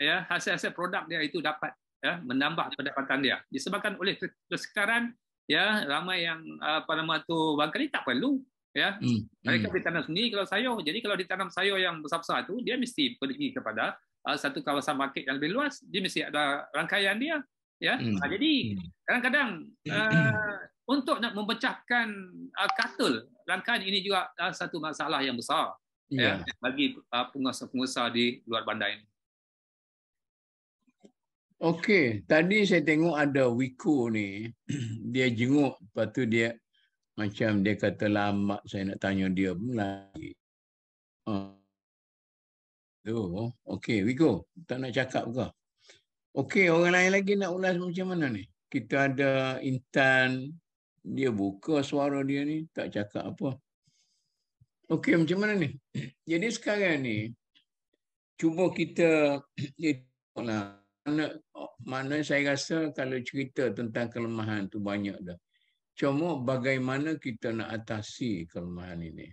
Speaker 2: ya hasil-hasil produk dia itu dapat ya menambah pendapatan dia. Disebabkan oleh kesekarang ya ramai yang apa nama tu bangkali tak perlu ya hmm. mereka hmm. ditanam sendiri kalau sayur jadi kalau ditanam sayur yang besar-besar tu dia mesti pergi kepada uh, satu kawasan market yang lebih luas dia mesti ada rangkaian dia ya hmm. uh, jadi hmm. kadang-kadang uh, untuk nak memecahkan uh, katul rangkaian ini juga uh, satu masalah yang besar yeah. ya bagi uh, pengusaha-pengusaha di luar bandar ini.
Speaker 1: Okey, tadi saya tengok ada Wiko ni. [CLEARS THROAT] dia jenguk, lepas tu dia macam dia kata lama saya nak tanya dia pun lagi. Uh. Tu, okey, Wiko, tak nak cakap ke? Okey, orang lain lagi nak ulas macam mana ni? Kita ada Intan, dia buka suara dia ni tak cakap apa okey macam mana ni [CLEARS THROAT] jadi sekarang ni cuba kita [CLEARS THROAT] mana mana saya rasa kalau cerita tentang kelemahan tu banyak dah cuma bagaimana kita nak atasi kelemahan ini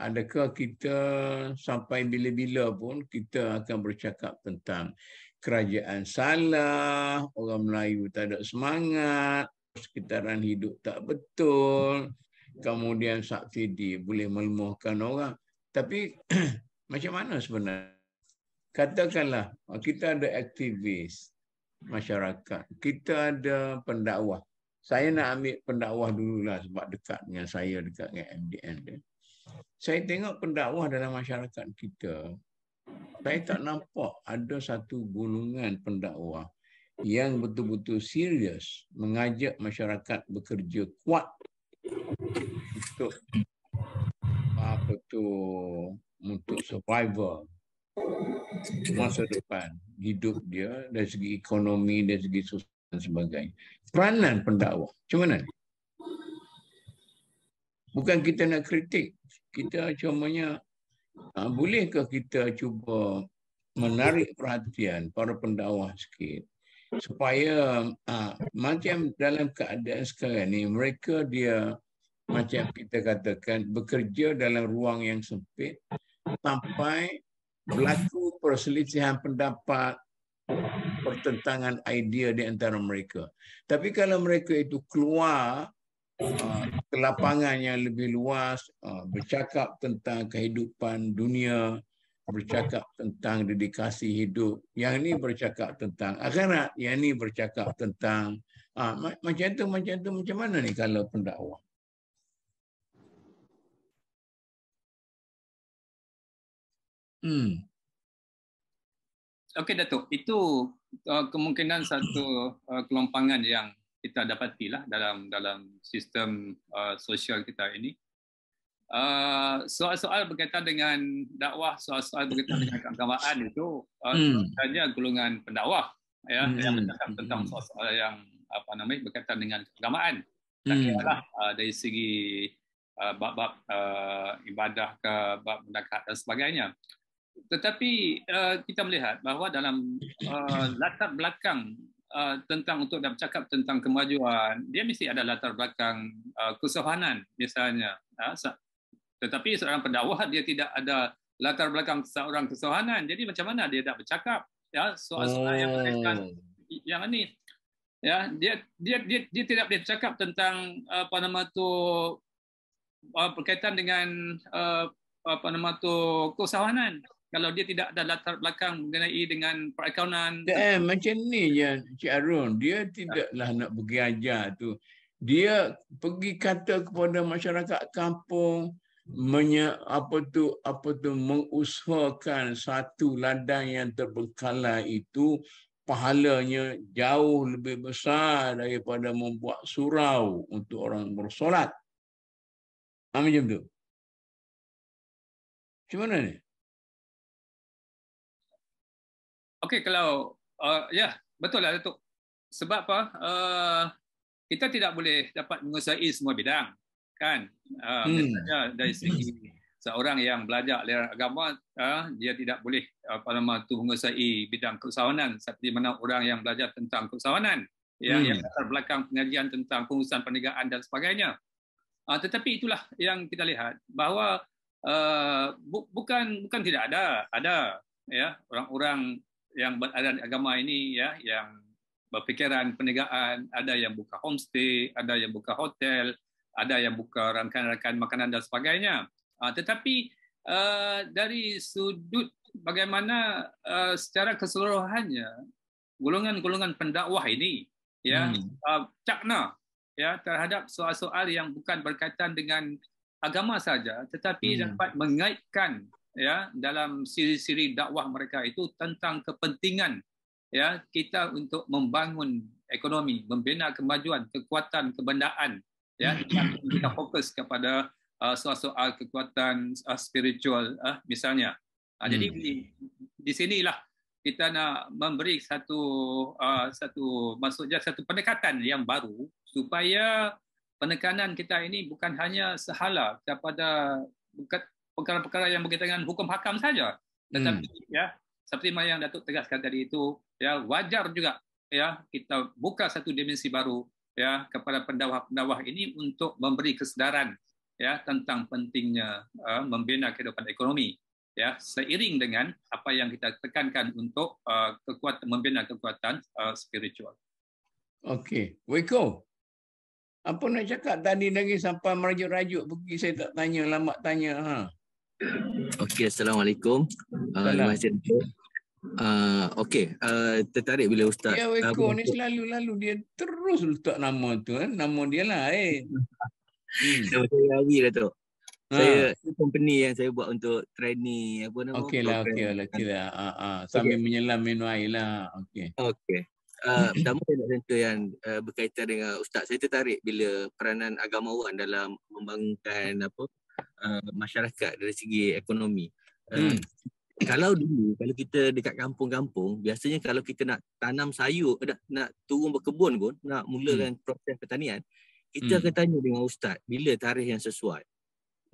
Speaker 1: adakah kita sampai bila-bila pun kita akan bercakap tentang kerajaan salah orang Melayu tak ada semangat sekitaran hidup tak betul, kemudian subsidi boleh melemahkan orang. Tapi [CLEARS THROAT] macam mana sebenarnya? Katakanlah kita ada aktivis masyarakat, kita ada pendakwah. Saya nak ambil pendakwah dululah sebab dekat dengan saya, dekat dengan MDN. Saya tengok pendakwah dalam masyarakat kita, saya tak nampak ada satu golongan pendakwah yang betul-betul serius mengajak masyarakat bekerja kuat untuk apa tu untuk survival masa depan hidup dia dari segi ekonomi dari segi sosial dan sebagainya. Peranan pendakwah. Macam mana? Bukan kita nak kritik. Kita cumanya ha, bolehkah kita cuba menarik perhatian para pendakwah sikit supaya uh, macam dalam keadaan sekarang ni mereka dia macam kita katakan bekerja dalam ruang yang sempit sampai berlaku perselisihan pendapat pertentangan idea di antara mereka tapi kalau mereka itu keluar uh, ke lapangan yang lebih luas uh, bercakap tentang kehidupan dunia bercakap tentang dedikasi hidup. Yang ini bercakap tentang akhirat. Yang ini bercakap tentang ah, macam tu, macam tu, macam mana ni kalau pendakwah?
Speaker 2: Hmm. Okey Datuk, itu uh, kemungkinan satu uh, kelompangan yang kita dapatilah dalam dalam sistem uh, sosial kita ini. Uh, soal-soal berkaitan dengan dakwah, soal-soal berkaitan dengan keagamaan itu uh, hmm. hanya golongan pendakwah ya hmm. yang bercakap tentang soal-soal yang apa namanya berkaitan dengan keagamaan. Tak hmm. kira uh, dari segi uh, bab-bab uh, ibadah ke bab mendakat dan sebagainya. Tetapi uh, kita melihat bahawa dalam uh, latar belakang uh, tentang untuk nak bercakap tentang kemajuan, dia mesti ada latar belakang uh, kesopanan misalnya. Uh, tetapi seorang pendakwah dia tidak ada latar belakang seorang kesohanan. Jadi macam mana dia nak bercakap? Ya, soal-soal yang berkaitan oh. yang ini. Ya, dia dia dia dia tidak boleh bercakap tentang apa nama tu uh, berkaitan dengan uh, apa nama tu kesohanan kalau dia tidak ada latar belakang mengenai dengan perakaunan.
Speaker 1: Eh, macam ni je Cik Arun. Dia tidaklah nak pergi ajar tu. Dia pergi kata kepada masyarakat kampung, menye, apa tu apa tu mengusahakan satu ladang yang terbengkalai itu pahalanya jauh lebih besar daripada membuat surau untuk orang bersolat. Ha, macam tu. Macam mana ni?
Speaker 2: Okey, kalau uh, ya, betul lah Datuk. Sebab apa? Uh, kita tidak boleh dapat menguasai semua bidang kan uh, hmm. misalnya dari segi seorang yang belajar aliran agama uh, dia tidak boleh apa nama tu menguasai bidang keusahawanan seperti mana orang yang belajar tentang keusahawanan ya hmm. yang latar belakang pengajian tentang pengurusan perniagaan dan sebagainya. Uh, tetapi itulah yang kita lihat bahawa uh, bu- bukan bukan tidak ada ada ya orang-orang yang berada di agama ini ya yang berfikiran perniagaan, ada yang buka homestay, ada yang buka hotel, ada yang buka rangkaian-rangkaian makanan dan sebagainya. Uh, tetapi uh, dari sudut bagaimana uh, secara keseluruhannya golongan-golongan pendakwah ini ya hmm. uh, cakna ya terhadap soal-soal yang bukan berkaitan dengan agama saja tetapi hmm. dapat mengaitkan ya dalam siri-siri dakwah mereka itu tentang kepentingan ya kita untuk membangun ekonomi, membina kemajuan, kekuatan kebendaan ya [COUGHS] kita fokus kepada uh, soal-soal kekuatan uh, spiritual uh, misalnya. Uh, hmm. Jadi di, di sinilah kita nak memberi satu uh, satu maksudnya satu pendekatan yang baru supaya penekanan kita ini bukan hanya sehala kepada perkara-perkara yang berkaitan dengan hukum hakam saja tetapi hmm. ya seperti yang Datuk tegaskan tadi itu ya wajar juga ya kita buka satu dimensi baru ya kepada pendakwah-pendakwah ini untuk memberi kesedaran ya tentang pentingnya uh, membina kehidupan ekonomi ya seiring dengan apa yang kita tekankan untuk uh, kekuatan membina kekuatan uh, spiritual.
Speaker 1: Okey, Wiko. Apa nak cakap tadi lagi sampai merajuk-rajuk pergi saya tak tanya lama tanya ha.
Speaker 5: Okey, assalamualaikum. Uh, terima kasih. Uh, Okey, uh, tertarik bila ustaz.
Speaker 1: Ya, Wiko uh, ni selalu-lalu dia terus letak nama tu kan. Nama dia lah eh.
Speaker 5: hmm. Nama saya Rawi lah tu. Saya ha. company yang saya buat untuk training apa nama?
Speaker 1: Okey lah, okey lah, okey lah. Ha, ha. Sambil okay. menyelam minum air lah. Okey.
Speaker 5: Okey. Uh, pertama saya nak sentuh yang uh, berkaitan dengan Ustaz. Saya tertarik bila peranan agamawan dalam membangunkan apa uh, masyarakat dari segi ekonomi. Uh, hmm. Kalau dulu, kalau kita dekat kampung-kampung, biasanya kalau kita nak tanam sayur, nak, nak turun berkebun pun, nak mulakan hmm. proses pertanian, kita hmm. akan tanya dengan Ustaz bila tarikh yang sesuai.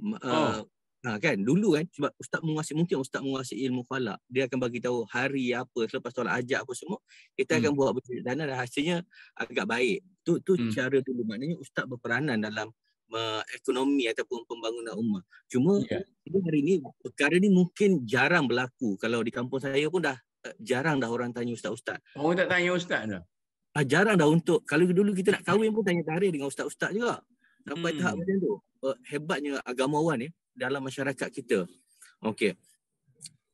Speaker 5: Uh, Ha, kan dulu kan sebab ustaz menguasai mungkin ustaz menguasai ilmu falak dia akan bagi tahu hari apa selepas solat ajak apa semua kita hmm. akan buat betul dan hasilnya agak baik tu tu hmm. cara dulu maknanya ustaz berperanan dalam uh, ekonomi ataupun pembangunan ummah cuma yeah. hari ni perkara ni mungkin jarang berlaku kalau di kampung saya pun dah uh, jarang dah orang tanya ustaz-ustaz
Speaker 1: oh tak tanya ustaz dah
Speaker 5: uh, jarang dah untuk kalau dulu kita nak kahwin pun tanya tarikh dengan ustaz-ustaz juga sampai hmm. tahap macam tu uh, hebatnya agamawan ni dalam masyarakat kita. Okey.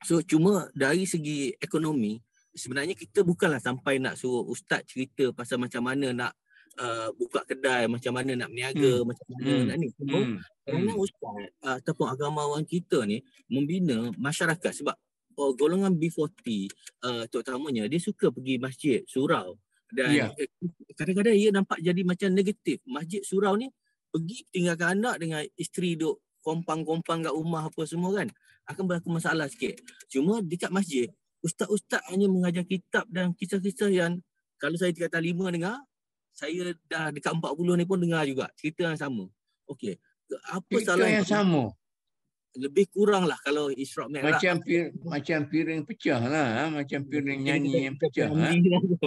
Speaker 5: So cuma dari segi ekonomi sebenarnya kita bukanlah sampai nak suruh ustaz cerita pasal macam mana nak uh, buka kedai, macam mana nak berniaga, hmm. macam mana hmm. nak ni. Cuma hmm. kerana hmm. ustaz uh, ataupun agamawan kita ni membina masyarakat sebab oh, golongan B40 uh, terutamanya dia suka pergi masjid, surau dan yeah. kadang-kadang ia nampak jadi macam negatif. Masjid surau ni pergi tinggalkan anak dengan isteri duk kompang-kompang kat rumah apa semua kan akan berlaku masalah sikit. Cuma dekat masjid ustaz-ustaz hanya mengajar kitab dan kisah-kisah yang kalau saya tingkat lima dengar saya dah dekat 40 ni pun dengar juga cerita yang sama. Okey.
Speaker 1: Apa cerita salah yang sama?
Speaker 5: lebih kurang lah kalau Isra'
Speaker 1: Mi'raj. Macam pir, macam piring pecah lah. Ha? Macam piring nyanyi yang pecah. Ha?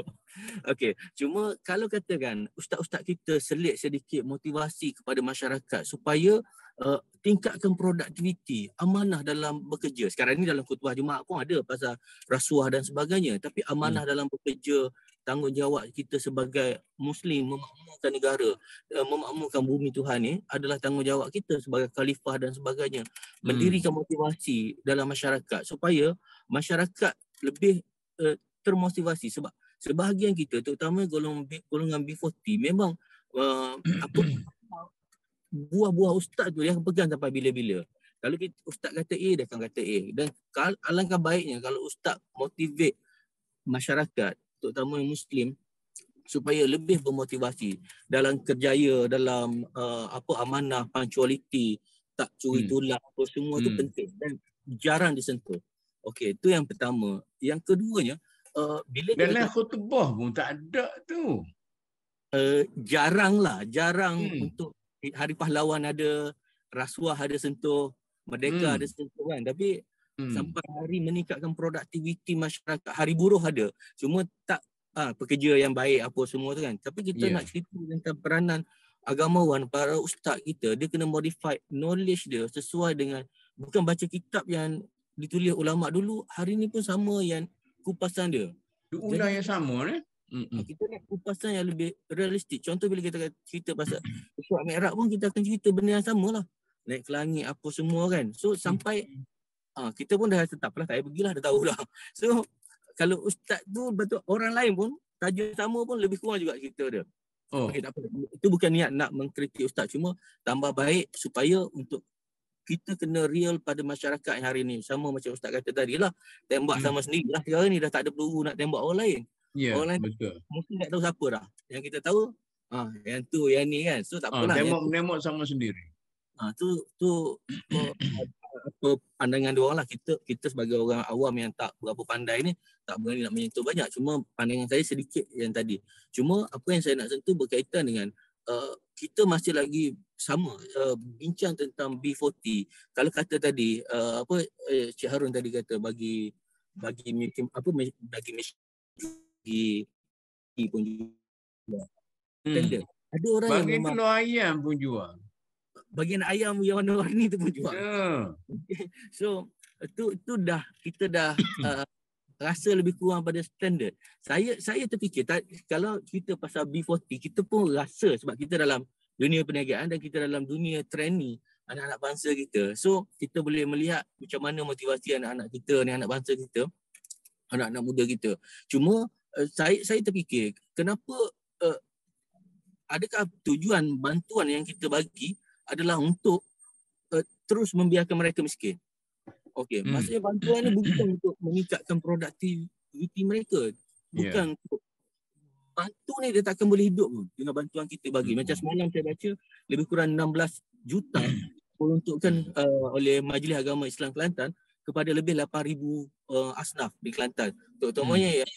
Speaker 1: [LAUGHS]
Speaker 5: Okey. Cuma kalau katakan ustaz-ustaz kita selit sedikit motivasi kepada masyarakat supaya uh, tingkatkan produktiviti, amanah dalam bekerja. Sekarang ni dalam khutbah Jumaat pun ada pasal rasuah dan sebagainya. Tapi amanah hmm. dalam bekerja, tanggungjawab kita sebagai muslim memakmurkan negara uh, memakmurkan bumi Tuhan ni adalah tanggungjawab kita sebagai khalifah dan sebagainya. Hmm. mendirikan motivasi dalam masyarakat supaya masyarakat lebih uh, termotivasi. Sebab sebahagian kita terutama golongan golongan B40 memang uh, apa [COUGHS] buah-buah ustaz tu yang pegang sampai bila-bila. Kalau kita, ustaz kata A dia akan kata A. Dan alangkah baiknya kalau ustaz motivate masyarakat terutama muslim supaya lebih bermotivasi dalam kerjaya dalam uh, apa amanah punctuality tak curi hmm. tulang apa semua hmm. tu penting dan jarang disentuh. Okey, itu yang pertama. Yang keduanya uh, bila
Speaker 1: dalam khutbah pun tak ada tu.
Speaker 5: Uh, jarang lah, jarang hmm. untuk hari pahlawan ada rasuah ada sentuh, merdeka hmm. ada sentuh kan. Tapi hmm. sampai hari meningkatkan produktiviti masyarakat hari buruh ada cuma tak ah, pekerja yang baik apa semua tu kan. Tapi kita yeah. nak cerita tentang peranan agamawan para ustaz kita dia kena modify knowledge dia sesuai dengan bukan baca kitab yang ditulis ulama dulu hari ni pun sama yang kupasan dia.
Speaker 1: Ulang yang sama eh?
Speaker 5: Mm-mm. Kita nak kupasan yang lebih realistik. Contoh bila kita cerita pasal Isra Mi'raj pun kita akan cerita benda yang sama lah. Naik ke langit apa semua kan. So sampai ah kita pun dah tetap lah. Tak pergilah dah tahu lah. [LAUGHS] So kalau ustaz tu betul orang lain pun tajuk sama pun lebih kurang juga cerita dia. Oh. Okay, tak apa. Itu bukan niat nak mengkritik ustaz cuma tambah baik supaya untuk kita kena real pada masyarakat yang hari ni. Sama macam ustaz kata tadi lah. Tembak hmm. sama sendiri lah. Sekarang ni dah tak ada peluru nak tembak orang lain.
Speaker 1: Yeah, orang lain betul.
Speaker 5: mungkin tak tahu siapa dah. Yang kita tahu ah yang tu yang ni kan. So tak ah, apalah.
Speaker 1: Tembak menembak sama sendiri.
Speaker 5: Ah tu tu [COUGHS] apa pandangan dia orang lah. Kita kita sebagai orang awam yang tak berapa pandai ni tak berani nak menyentuh banyak. Cuma pandangan saya sedikit yang tadi. Cuma apa yang saya nak sentuh berkaitan dengan uh, kita masih lagi sama uh, bincang tentang B40 kalau kata tadi uh, apa uh, Cik Harun tadi kata bagi bagi apa bagi bagi pun juga. Hmm. ada orang
Speaker 1: bagi yang memang, ayam pun jual
Speaker 5: bagian ayam yang warna-warni tu pun jual. Yeah. so tu tu dah kita dah [COUGHS] uh, rasa lebih kurang pada standard. Saya saya terfikir tak, kalau kita pasal B40 kita pun rasa sebab kita dalam dunia perniagaan dan kita dalam dunia trainee anak-anak bangsa kita. So kita boleh melihat macam mana motivasi anak-anak kita ni anak bangsa kita, anak-anak muda kita. Cuma uh, saya saya terfikir kenapa uh, adakah tujuan bantuan yang kita bagi adalah untuk uh, terus membiarkan mereka miskin. Okey, hmm. maksudnya bantuan ni bukan untuk meningkatkan produktiviti mereka. Bukan yeah. untuk bantu ni dia takkan boleh hidup pun dengan bantuan kita bagi. Hmm. Macam semalam saya baca lebih kurang 16 juta [COUGHS] peruntukan uh, oleh Majlis Agama Islam Kelantan kepada lebih 8000 uh, asnaf di Kelantan. Terutamanya hmm. ya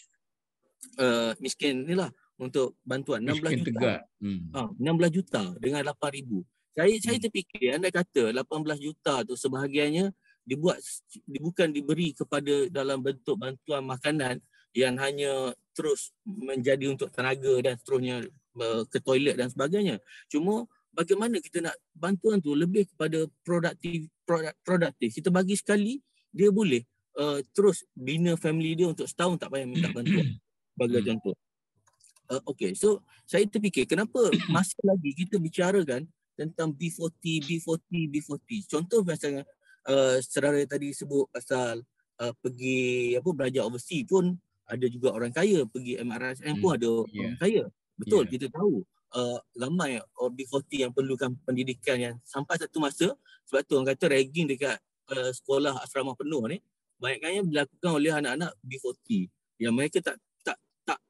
Speaker 5: uh, miskin ni lah untuk bantuan 16 miskin juta. Tegak. Hmm. Uh, 16 juta dengan 8000. Saya saya terfikir anda kata 18 juta tu sebahagiannya dibuat di, bukan diberi kepada dalam bentuk bantuan makanan yang hanya terus menjadi untuk tenaga dan seterusnya uh, ke toilet dan sebagainya. Cuma bagaimana kita nak bantuan tu lebih kepada produktif produk, produktif. Kita bagi sekali dia boleh uh, terus bina family dia untuk setahun tak payah minta bantuan. [CLEARS THROAT] Bagi hmm. contoh. Uh, okay, so saya terfikir kenapa masih lagi kita bicarakan tentang B40, B40, B40. Contoh pasal uh, saudara tadi sebut pasal uh, pergi apa belajar overseas pun ada juga orang kaya pergi MRSM hmm. pun ada yeah. orang kaya. Betul yeah. kita tahu uh, ramai uh, B40 yang perlukan pendidikan yang sampai satu masa sebab tu orang kata ragging dekat uh, sekolah asrama penuh ni banyaknya dilakukan oleh anak-anak B40 yang mereka tak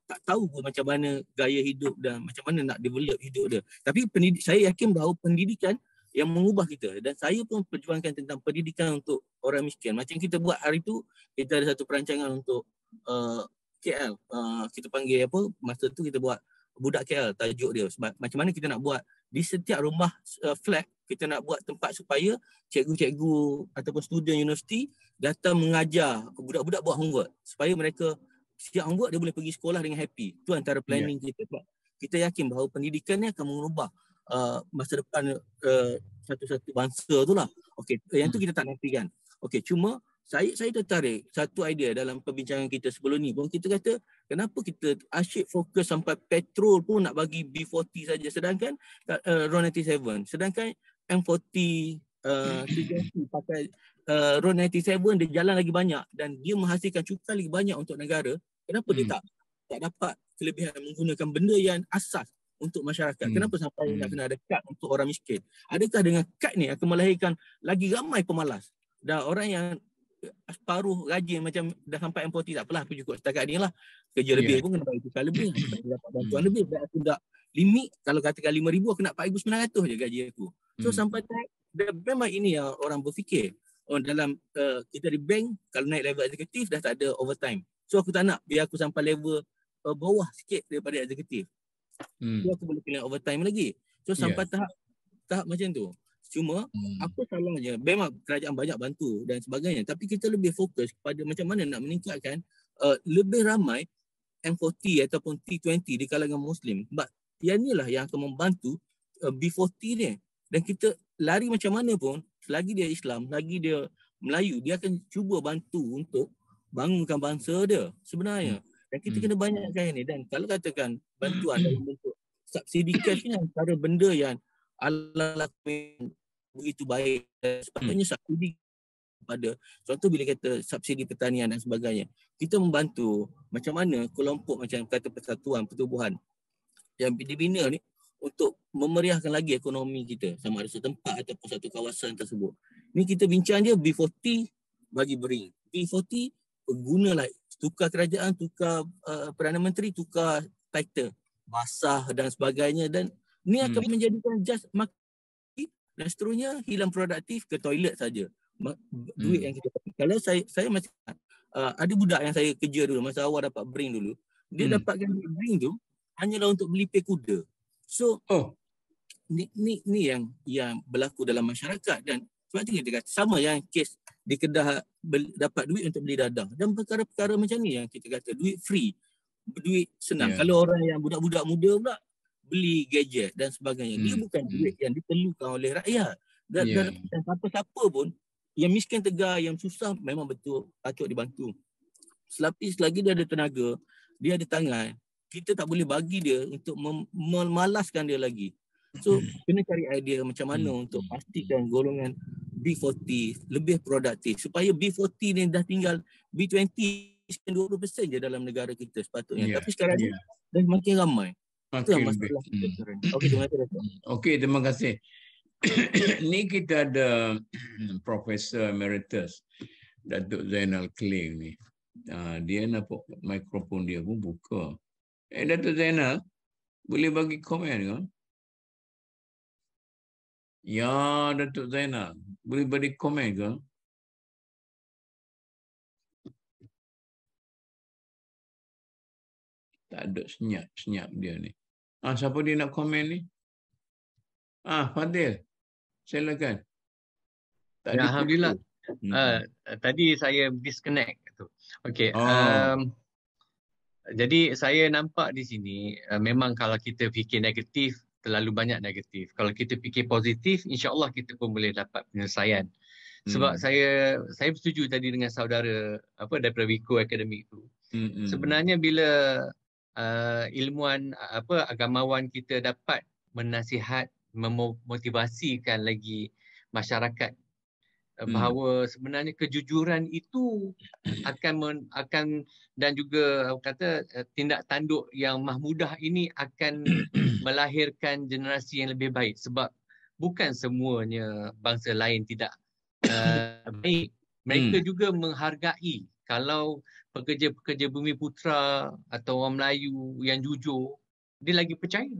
Speaker 5: tak tahu pun macam mana gaya hidup dan macam mana nak develop hidup dia. Tapi pendidik, saya yakin bahawa pendidikan yang mengubah kita dan saya pun perjuangkan tentang pendidikan untuk orang miskin. Macam kita buat hari tu kita ada satu perancangan untuk uh, KL. Uh, kita panggil apa? Masa tu kita buat budak KL tajuk dia. Sebab macam mana kita nak buat di setiap rumah uh, flat kita nak buat tempat supaya cikgu-cikgu ataupun student universiti datang mengajar budak-budak buat homework supaya mereka setiap orang buat dia boleh pergi sekolah dengan happy. Itu antara planning yeah. kita. Sebab kita yakin bahawa pendidikan ni akan mengubah uh, masa depan uh, satu-satu bangsa tu lah. Okay, yang tu hmm. kita tak nafikan. Okay, cuma saya saya tertarik satu idea dalam perbincangan kita sebelum ni pun kita kata kenapa kita asyik fokus sampai petrol pun nak bagi B40 saja sedangkan uh, RON 97 sedangkan M40 uh, [CLEARS THROAT] pakai uh, RON 97 dia jalan lagi banyak dan dia menghasilkan cukai lagi banyak untuk negara Kenapa hmm. dia tak tak dapat kelebihan menggunakan benda yang asas untuk masyarakat? Hmm. Kenapa sampai hmm. nak kena ada kad untuk orang miskin? Adakah dengan kad ni akan melahirkan lagi ramai pemalas? Dan orang yang separuh rajin macam dah sampai M40 tak apalah aku cukup setakat ni lah kerja lebih yeah. pun kena bagi tukar lebih dapat bantuan hmm. lebih dan aku tak limit kalau katakan RM5,000 aku nak RM4,900 je gaji aku so hmm. sampai tak memang ini yang orang berfikir oh, dalam uh, kita di bank kalau naik level eksekutif dah tak ada overtime So aku tak nak biar aku sampai level uh, bawah sikit daripada eksekutif. Hmm. So aku boleh kena overtime lagi. So sampai yeah. tahap tahap macam tu. Cuma hmm. apa salahnya? Memang kerajaan banyak bantu dan sebagainya. Tapi kita lebih fokus kepada macam mana nak meningkatkan uh, lebih ramai M40 ataupun T20 di kalangan Muslim. Sebab yang inilah yang akan membantu uh, B40 ni. Dan kita lari macam mana pun, selagi dia Islam, lagi dia Melayu, dia akan cuba bantu untuk bangunkan bangsa dia sebenarnya. Dan kita hmm. kena banyakkan ini. Dan kalau katakan bantuan dalam bentuk subsidi cash ni antara benda yang lakukan begitu baik. Sepatutnya hmm. subsidi pada contoh bila kata subsidi pertanian dan sebagainya kita membantu macam mana kelompok macam kata persatuan pertubuhan yang dibina ni untuk memeriahkan lagi ekonomi kita sama ada setempat ataupun satu kawasan tersebut ni kita bincang je B40 bagi beri B40 gunalah tukar kerajaan tukar uh, Perdana Menteri tukar title basah dan sebagainya dan ni akan hmm. menjadikan just dan seterusnya hilang produktif ke toilet saja duit hmm. yang kita pakai. Kalau saya saya masih uh, ada budak yang saya kerja dulu masa awal dapat bring dulu. Dia hmm. dapatkan bring tu hanyalah untuk beli pay kuda. So oh. ni ni ni yang yang berlaku dalam masyarakat dan sebab tu kita kata sama yang kes di Kedah dapat duit untuk beli dadah dan perkara-perkara macam ni yang kita kata duit free duit senang yeah. kalau orang yang budak-budak muda pula beli gadget dan sebagainya hmm. dia bukan duit hmm. yang diperlukan oleh rakyat dan, yeah. dan siapa-siapa pun yang miskin tegar, yang susah memang betul patut dibantu. Selapis lagi dia ada tenaga, dia ada tangan, kita tak boleh bagi dia untuk memalaskan dia lagi. So kena cari idea macam mana hmm. untuk pastikan golongan B40 lebih produktif supaya B40 ni dah tinggal B20 20% je dalam negara kita sepatutnya. Yeah. Tapi sekarang yeah. ni dah makin ramai. Itu yang masalah kita hmm. Okey, terima kasih.
Speaker 1: Okey, terima kasih. [COUGHS] ni kita ada [COUGHS] Profesor Emeritus Datuk Zainal Kling ni. Uh, dia nak mikrofon dia pun buka. Eh Datuk Zainal, boleh bagi komen ke? Ya Datuk Zainal, boleh bagi komen ke? Tak ada senyap-senyap dia ni. Ah, siapa dia nak komen ni? Ah, Fadil. Silakan.
Speaker 4: Tadi ya, Alhamdulillah. Hmm. Uh, tadi saya disconnect tu. Okay. Oh. Um, jadi saya nampak di sini uh, memang kalau kita fikir negatif terlalu banyak negatif. Kalau kita fikir positif insya-Allah kita pun boleh dapat penyelesaian. Sebab hmm. saya saya setuju tadi dengan saudara apa daripada Wiko Academy tu. Hmm. Sebenarnya bila uh, ilmuan apa agamawan kita dapat menasihat memotivasikan lagi masyarakat hmm. bahawa sebenarnya kejujuran itu akan men, akan dan juga kata eh, tindak tanduk yang mahmudah ini akan [COUGHS] melahirkan generasi yang lebih baik sebab bukan semuanya bangsa lain tidak uh, [COUGHS] baik mereka hmm. juga menghargai kalau pekerja-pekerja bumi putra atau orang Melayu yang jujur dia lagi percaya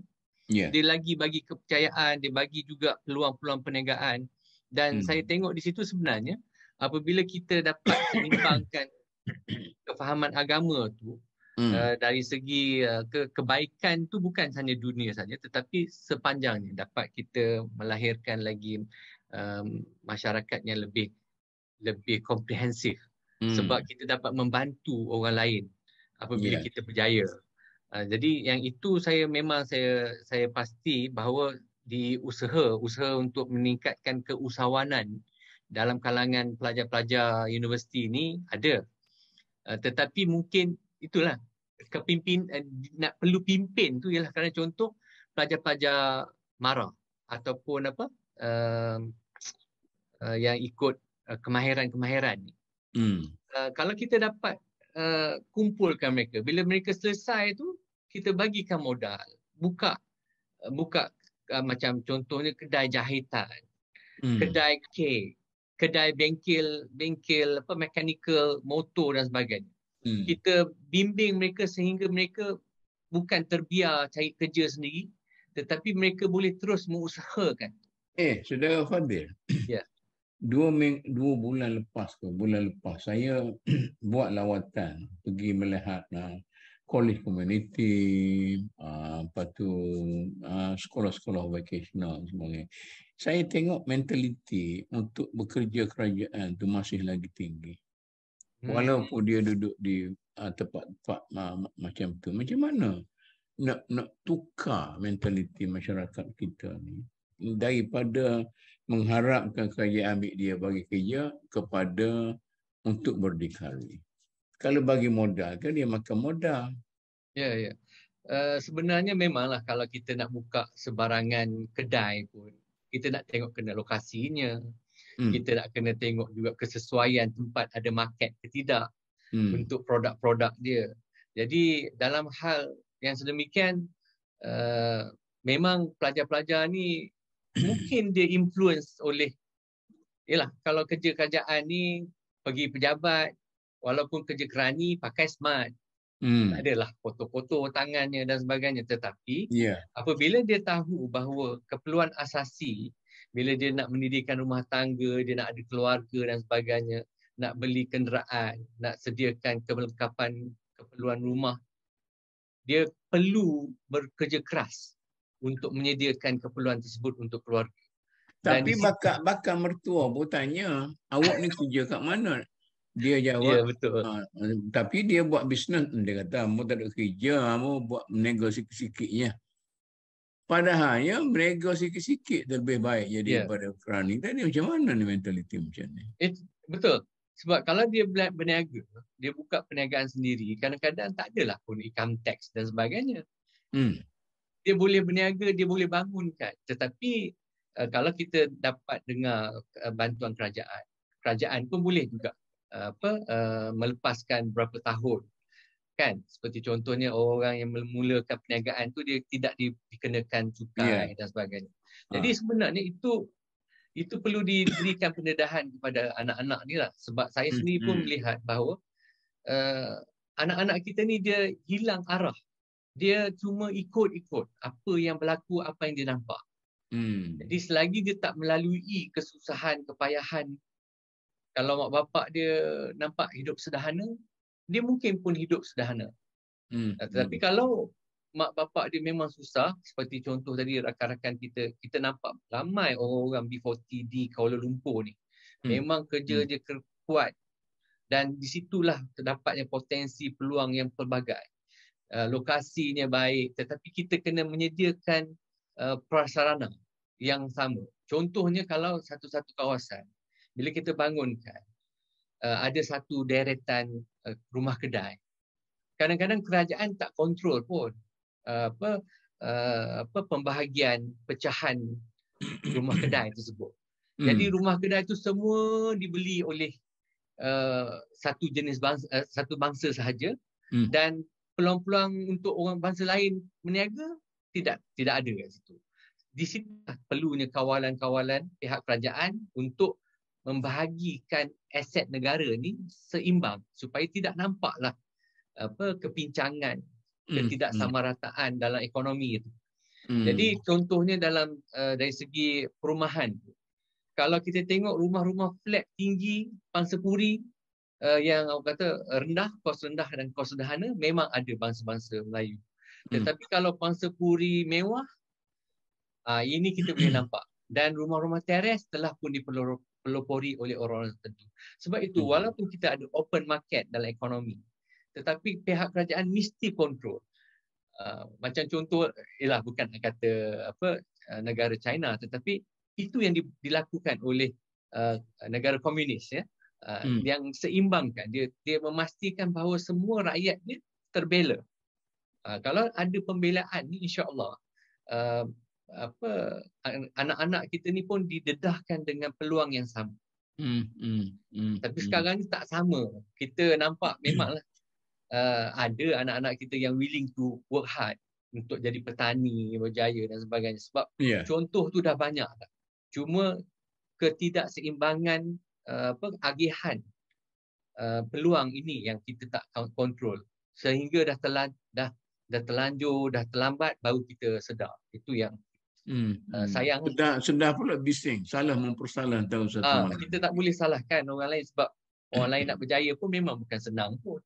Speaker 4: Yeah. Dia lagi bagi kepercayaan, dia bagi juga peluang-peluang perniagaan. Dan hmm. saya tengok di situ sebenarnya apabila kita dapat [COUGHS] seimbangkan kefahaman agama tu hmm. uh, dari segi uh, ke kebaikan tu bukan hanya dunia saja tetapi sepanjangnya dapat kita melahirkan lagi um, masyarakat yang lebih lebih komprehensif hmm. sebab kita dapat membantu orang lain apabila yeah. kita berjaya Uh, jadi yang itu saya memang saya saya pasti bahawa di usaha usaha untuk meningkatkan keusahawanan dalam kalangan pelajar-pelajar universiti ini ada. Uh, tetapi mungkin itulah kepimpin uh, nak perlu pimpin tu ialah kerana contoh pelajar-pelajar marah ataupun apa uh, uh, yang ikut uh, kemahiran-kemahiran ni. Hmm. Uh, kalau kita dapat Uh, kumpulkan mereka. Bila mereka selesai tu, kita bagikan modal. Buka buka uh, macam contohnya kedai jahitan, hmm. kedai kek, kedai bengkel bengkel apa mechanical motor dan sebagainya. Hmm. Kita bimbing mereka sehingga mereka bukan terbiar cari kerja sendiri tetapi mereka boleh terus mengusahakan.
Speaker 1: Eh, saudara Fadil. Ya. Yeah dua, ming, dua bulan lepas ke, bulan lepas saya [CLEARS THROAT] buat lawatan pergi melihat uh, college community, uh, lepas tu uh, sekolah-sekolah vocational semuanya. Saya tengok mentaliti untuk bekerja kerajaan tu masih lagi tinggi. Hmm. Walaupun dia duduk di uh, tempat-tempat uh, macam tu. Macam mana nak nak tukar mentaliti masyarakat kita ni daripada mengharapkan kerja ambil dia bagi kerja kepada untuk berdikari. Kalau bagi modal kan dia makan modal.
Speaker 4: Ya, yeah, ya. Yeah. Uh, sebenarnya memanglah kalau kita nak buka sebarangan kedai pun, kita nak tengok kena lokasinya, hmm. kita nak kena tengok juga kesesuaian tempat ada market ke tidak hmm. untuk produk-produk dia. Jadi dalam hal yang sedemikian uh, memang pelajar-pelajar ni [COUGHS] mungkin dia influence oleh yalah kalau kerja kerajaan ni pergi pejabat walaupun kerja kerani pakai smart hmm. adalah foto-foto tangannya dan sebagainya tetapi yeah. apabila dia tahu bahawa keperluan asasi bila dia nak mendirikan rumah tangga, dia nak ada keluarga dan sebagainya, nak beli kenderaan, nak sediakan kelengkapan keperluan rumah, dia perlu bekerja keras untuk menyediakan keperluan tersebut untuk keluarga.
Speaker 1: Tapi bakal bakal mertua pun tanya, awak ni kerja kat mana? Dia jawab, ya, betul. Uh, tapi dia buat bisnes, dia kata, kamu tak ada kerja, kamu buat negosiasi sikit-sikitnya. Padahal ya mereka sikit-sikit lebih baik jadi yeah. daripada kerani. Tadi macam mana ni mentaliti macam ni?
Speaker 4: It, betul. Sebab kalau dia berniaga, dia buka perniagaan sendiri, kadang-kadang tak adalah pun income tax dan sebagainya. Hmm. Dia boleh berniaga, dia boleh bangunkan. Tetapi uh, kalau kita dapat dengar uh, bantuan kerajaan, kerajaan pun boleh juga apa uh, melepaskan berapa tahun kan seperti contohnya orang yang memulakan perniagaan tu dia tidak dikenakan cukai yeah. dan sebagainya. Jadi ha. sebenarnya itu itu perlu diberikan pendedahan kepada anak-anak ni lah sebab saya hmm, sendiri pun hmm. melihat bahawa uh, anak-anak kita ni dia hilang arah. Dia cuma ikut-ikut apa yang berlaku, apa yang dia nampak. Hmm. Jadi selagi dia tak melalui kesusahan, kepayahan kalau mak bapak dia nampak hidup sederhana, dia mungkin pun hidup sederhana. Hmm. Tetapi hmm. kalau mak bapak dia memang susah, seperti contoh tadi rakan-rakan kita, kita nampak ramai orang-orang B40 di Kuala Lumpur ni. Hmm. Memang kerja hmm. dia kuat dan di situlah terdapatnya potensi peluang yang pelbagai. Uh, lokasinya baik tetapi kita kena menyediakan uh, prasarana yang sama. Contohnya kalau satu-satu kawasan bila kita bangunkan uh, ada satu deretan uh, rumah kedai. Kadang-kadang kerajaan tak kontrol pun uh, apa uh, apa pembahagian pecahan [COUGHS] rumah kedai tersebut. Hmm. Jadi rumah kedai itu semua dibeli oleh uh, satu jenis bangsa uh, satu bangsa sahaja hmm. dan peluang-peluang untuk orang bangsa lain meniaga tidak tidak ada kat situ. Di situ perlunya kawalan-kawalan pihak kerajaan untuk membahagikan aset negara ni seimbang supaya tidak nampaklah apa kepincangan hmm. ketidaksamarataan hmm. dalam ekonomi itu. Hmm. Jadi contohnya dalam uh, dari segi perumahan kalau kita tengok rumah-rumah flat tinggi pangsapuri uh, yang orang kata rendah kos rendah dan kos sederhana memang ada bangsa-bangsa Melayu. Hmm. Tetapi kalau pangsapuri mewah uh, ini kita boleh nampak dan rumah-rumah teres telah pun diperlu pelopori oleh orang-orang tertentu. Sebab itu hmm. walaupun kita ada open market dalam ekonomi tetapi pihak kerajaan mesti kontrol. Uh, macam contoh ialah bukan kata apa uh, negara China tetapi itu yang di, dilakukan oleh uh, negara komunis ya. Uh, hmm. yang seimbangkan dia dia memastikan bahawa semua rakyat dia terbela. Uh, kalau ada pembelaan ni insya-Allah uh, apa anak-anak kita ni pun didedahkan dengan peluang yang sama. Hmm, hmm, hmm, Tapi hmm. sekarang ni tak sama. Kita nampak memanglah uh, ada anak-anak kita yang willing to work hard untuk jadi petani berjaya dan sebagainya. Sebab yeah. contoh tu dah banyak dah. Cuma ketidakseimbangan uh, apa agihan uh, peluang ini yang kita tak kontrol sehingga dah telan dah dah terlanjur dah terlambat baru kita sedar. Itu yang
Speaker 1: Hmm. Uh, sayang sudah sudah pula bising salah mempersalah tahu satu uh,
Speaker 4: kita tak boleh salahkan orang lain sebab orang lain nak berjaya pun memang bukan senang pun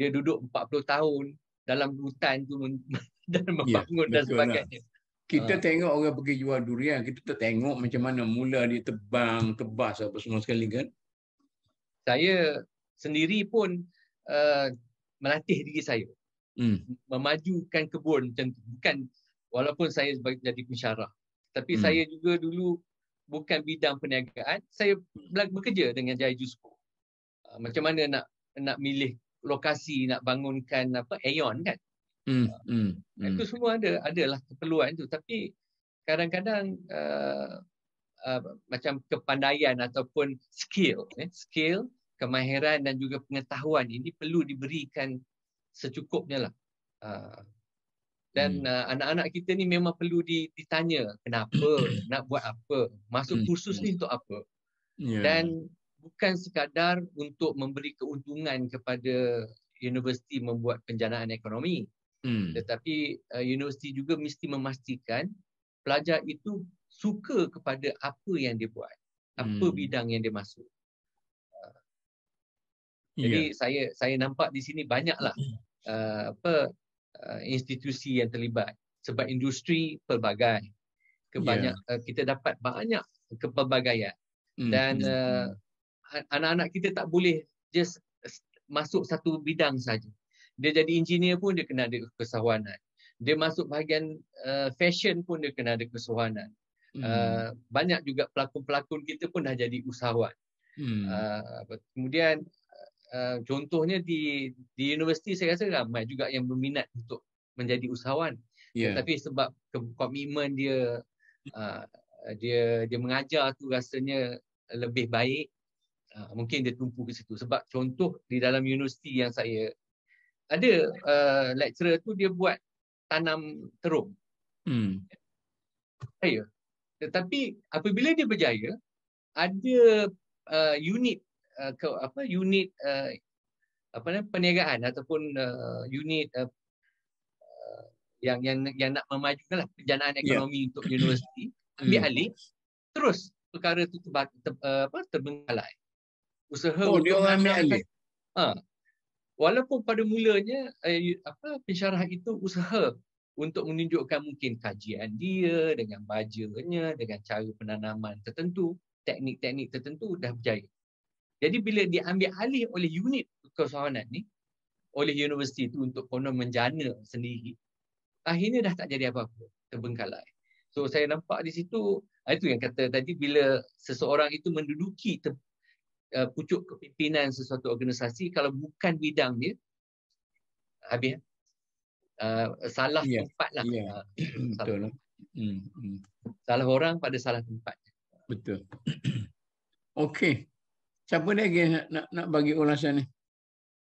Speaker 4: dia duduk 40 tahun dalam hutan tu [LAUGHS] dan ya, membangun ya, dan sebagainya
Speaker 1: lah. kita uh. tengok orang pergi jual durian kita tak tengok macam mana mula dia tebang tebas apa semua sekali kan
Speaker 4: saya sendiri pun uh, melatih diri saya
Speaker 1: Hmm.
Speaker 4: memajukan kebun macam tu. bukan walaupun saya sebagai jadi pensyarah tapi
Speaker 1: Hmm.
Speaker 4: saya juga dulu bukan bidang perniagaan saya bekerja dengan Jaya Jusko uh, macam mana nak nak milih lokasi nak bangunkan apa Aeon kan
Speaker 1: Hmm. Hmm. Hmm.
Speaker 4: itu semua ada adalah keperluan tu tapi kadang-kadang uh, uh, macam kepandaian ataupun skill eh, skill kemahiran dan juga pengetahuan ini perlu diberikan secukupnya lah uh, dan
Speaker 1: Hmm.
Speaker 4: uh, anak-anak kita ni memang perlu di- ditanya kenapa [COUGHS] nak buat apa masuk
Speaker 1: Hmm.
Speaker 4: kursus ni untuk apa
Speaker 1: Ya.
Speaker 4: dan bukan sekadar untuk memberi keuntungan kepada universiti membuat penjanaan ekonomi
Speaker 1: Hmm.
Speaker 4: tetapi uh, universiti juga mesti memastikan pelajar itu suka kepada apa yang dia buat apa
Speaker 1: Hmm.
Speaker 4: bidang yang dia masuk
Speaker 1: Ya.
Speaker 4: jadi saya saya nampak di sini banyaklah [COUGHS] uh, apa uh, institusi yang terlibat sebab industri pelbagai kebanyak uh, kita dapat banyak kepelbagaian
Speaker 1: Hmm.
Speaker 4: dan
Speaker 1: Hmm.
Speaker 4: uh, an- anak-anak kita tak boleh just masuk satu bidang saja. Dia jadi engineer pun dia kena ada kesawanan. Dia masuk bahagian uh, fashion pun dia kena ada kesawanan.
Speaker 1: Hmm.
Speaker 4: Uh, banyak juga pelakon-pelakon kita pun dah jadi usahawan.
Speaker 1: Hmm.
Speaker 4: Uh, kemudian uh, contohnya di di universiti saya rasa ramai juga yang berminat untuk menjadi usahawan.
Speaker 1: Ya.
Speaker 4: Tetapi sebab ke- komitmen dia uh, dia dia mengajar tu rasanya lebih baik uh, mungkin dia tumpu ke situ sebab contoh di dalam universiti yang saya ada uh, lecturer tu dia buat tanam terung
Speaker 1: Hmm.
Speaker 4: saya tetapi apabila dia berjaya ada uh, unit uh, ke apa unit uh, apa nama perniagaan ataupun uh, unit uh, uh, yang yang yang nak memajukan lah penjanaan
Speaker 1: Ya.
Speaker 4: ekonomi untuk universiti [COUGHS] ambil
Speaker 1: Hmm.
Speaker 4: alih terus perkara tu terba, ter, uh, apa terbengkalai usaha
Speaker 1: Oh, dia orang ambil alih.
Speaker 4: ha walaupun pada mulanya eh, apa pensyarah itu usaha untuk menunjukkan mungkin kajian dia dengan bajanya dengan cara penanaman tertentu teknik-teknik tertentu dah berjaya jadi bila diambil alih oleh unit keusahawanan ni oleh universiti itu untuk konon menjana sendiri akhirnya dah tak jadi apa-apa terbengkalai so saya nampak di situ ah, itu yang kata tadi bila seseorang itu menduduki te, uh, pucuk kepimpinan sesuatu organisasi kalau bukan bidang dia habis uh, salah
Speaker 1: Ya,
Speaker 4: tempat lah
Speaker 1: ya.
Speaker 4: Ah, [CLEARS THROAT]
Speaker 1: Betul lah. Hmm.
Speaker 4: salah orang pada salah tempat
Speaker 1: Betul. [CLEARS THROAT] Okey. Siapa lagi nak, nak, nak bagi ulasan ni?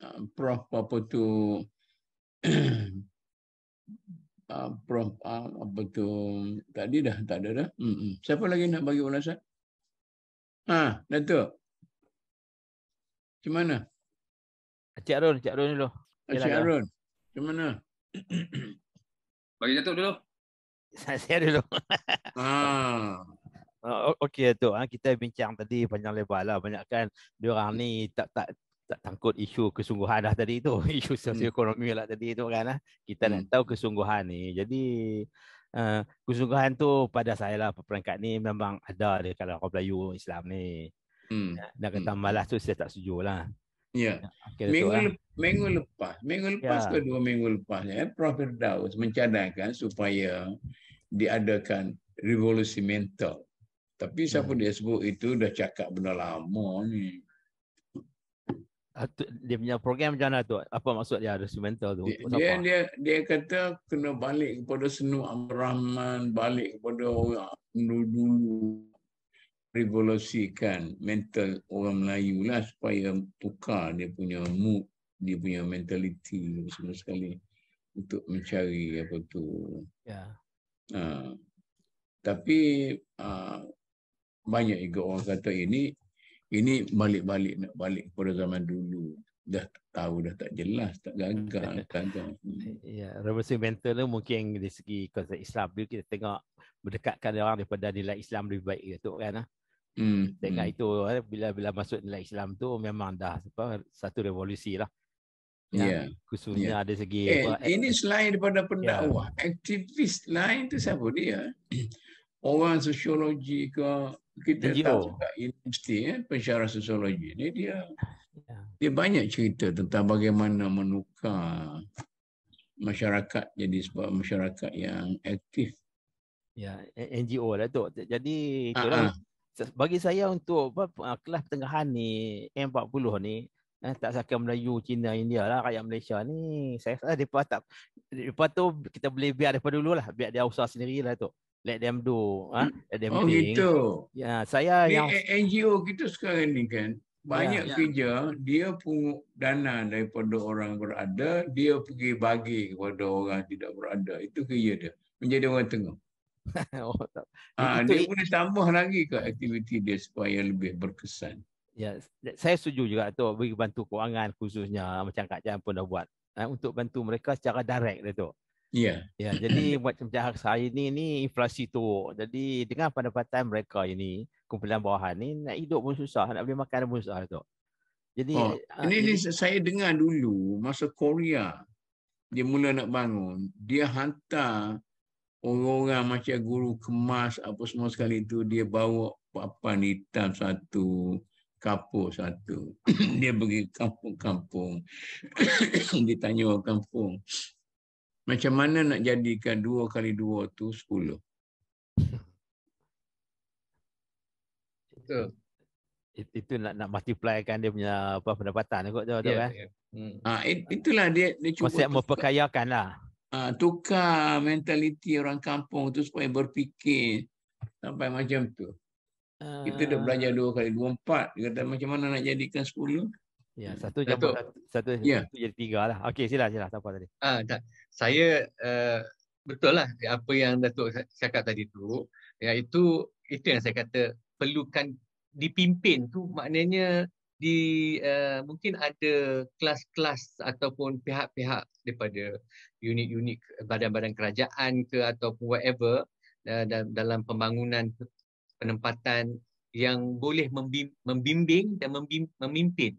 Speaker 1: Ah, Prof apa tu [CLEARS THROAT] Ah, Prof ah, apa tu tadi dah tak ada dah. Hmm. Siapa lagi nak bagi ulasan? Ha, Datuk. Macam mana?
Speaker 3: Cik Arun, Cik Arun dulu. Silakan.
Speaker 1: Arun. Macam mana?
Speaker 2: Bagi Datuk dulu. [LAUGHS]
Speaker 3: Saya dulu.
Speaker 1: Ah.
Speaker 3: Uh, Okey tu ha, kita bincang tadi panjang lebar lah banyak kan diorang ni tak tak tak tangkut isu kesungguhan dah tadi tu [LAUGHS] isu sosioekonomi lah tadi tu kan ah. kita nak
Speaker 1: Hmm.
Speaker 3: tahu kesungguhan ni jadi uh, kesungguhan tu pada saya lah perangkat ni memang ada di kalangan orang Melayu Islam ni
Speaker 1: Hmm.
Speaker 3: dan kata malas tu saya tak setuju lah
Speaker 1: Ya.
Speaker 3: Okey, Datuk,
Speaker 1: Minggu,
Speaker 3: ah.
Speaker 1: lep- minggu lepas, minggu lepas
Speaker 3: Ya.
Speaker 1: ke dua minggu lepas, ya, Prof. Firdaus mencadangkan supaya diadakan revolusi mental. Tapi siapa
Speaker 3: Hmm.
Speaker 1: dia sebut itu dah cakap benda lama ni.
Speaker 3: Ah, dia punya program macam mana tu apa maksud dia ada mental tu
Speaker 1: Dia, dia, dia, dia kata kena balik kepada Senu Abdul Rahman, balik kepada orang dulu-dulu revolusikan mental orang Melayu lah supaya tukar dia punya mood, dia punya mentality semua sekali untuk mencari apa tu.
Speaker 3: ya
Speaker 1: Ha. Tapi uh, banyak juga orang kata ini ini balik-balik nak balik kepada zaman dulu. Dah tahu dah tak jelas, tak gagal, [LAUGHS] gagal. Hmm.
Speaker 3: Ya, revolusi mental tu mungkin dari segi konsep Islam dia kita tengok berdekatkan orang daripada nilai Islam lebih baik gitu kan. ah.
Speaker 1: Hmm.
Speaker 3: Tengok
Speaker 1: hmm.
Speaker 3: itu eh, bila bila masuk nilai Islam tu memang dah apa satu revolusi lah.
Speaker 1: Ya.
Speaker 3: Khususnya ada segi
Speaker 1: Eh,
Speaker 3: apa,
Speaker 1: ini selain daripada pendakwah, aktivis lain tu siapa dia? [CLEARS THROAT] Orang sosiologi ke, kita NGO. tahu juga universiti ya, pensyarah sosiologi ni dia ya. dia banyak cerita tentang bagaimana menukar masyarakat jadi sebab masyarakat yang aktif.
Speaker 3: Ya, NGO lah tu. Jadi itulah uh-huh. bagi saya untuk apa kelas pertengahan ni M40 ni eh, tak sahaja Melayu, Cina, India lah rakyat Malaysia ni. Saya rasa depa tak depa tu kita boleh biar depa dulu lah, biar dia usaha sendiri lah tu. Let them do, ah, ha? let them
Speaker 1: Oh think. gitu.
Speaker 3: Ya, saya
Speaker 1: Di
Speaker 3: yang
Speaker 1: NGO kita sekarang ni kan banyak ya, kerja ya. dia pungut dana daripada orang berada, dia pergi bagi kepada orang tidak berada. Itu kerja dia. Menjadi orang tengah. [LAUGHS] oh, tak. Ha, dia boleh tambah lagi ke aktiviti dia supaya lebih berkesan.
Speaker 3: Ya, saya setuju juga tu bagi bantu kewangan khususnya macam Kak Jan pun dah buat eh, untuk bantu mereka secara direct dia tu.
Speaker 1: Ya.
Speaker 3: Yeah. Ya, jadi macam macam hari ini ni inflasi tu. Jadi dengan pendapatan mereka ini kumpulan bawahan ni nak hidup pun susah, nak beli makan pun susah tu.
Speaker 1: Jadi oh, uh, ini, ini saya dengar dulu masa Korea dia mula nak bangun, dia hantar orang-orang macam guru kemas apa semua sekali tu dia bawa papan hitam satu kapur satu. [COUGHS] dia pergi kampung-kampung. [COUGHS] dia tanya orang kampung. Macam mana nak jadikan dua kali dua tu sepuluh?
Speaker 3: Itu itu nak nak multiplykan dia punya apa pendapatan kot tu yeah, kan. Yeah.
Speaker 1: Hmm. Ah itulah dia dia
Speaker 3: cuba konsep memperkayakan lah.
Speaker 1: Ah tukar mentaliti orang kampung tu supaya berfikir sampai macam tu. Kita dah belajar dua kali, dua empat. Dia kata macam mana nak jadikan sepuluh?
Speaker 3: Ya, satu jambut satu, satu, ya. satu jadi tiga lah. Okey, sila, sila. Tak apa tadi.
Speaker 4: Ah, tak. Saya uh, betul lah apa yang Datuk cakap tadi tu. Iaitu, itu yang saya kata perlukan dipimpin tu maknanya di uh, mungkin ada kelas-kelas ataupun pihak-pihak daripada unit-unit badan-badan kerajaan ke ataupun whatever uh, dalam pembangunan penempatan yang boleh membimbing dan memimpin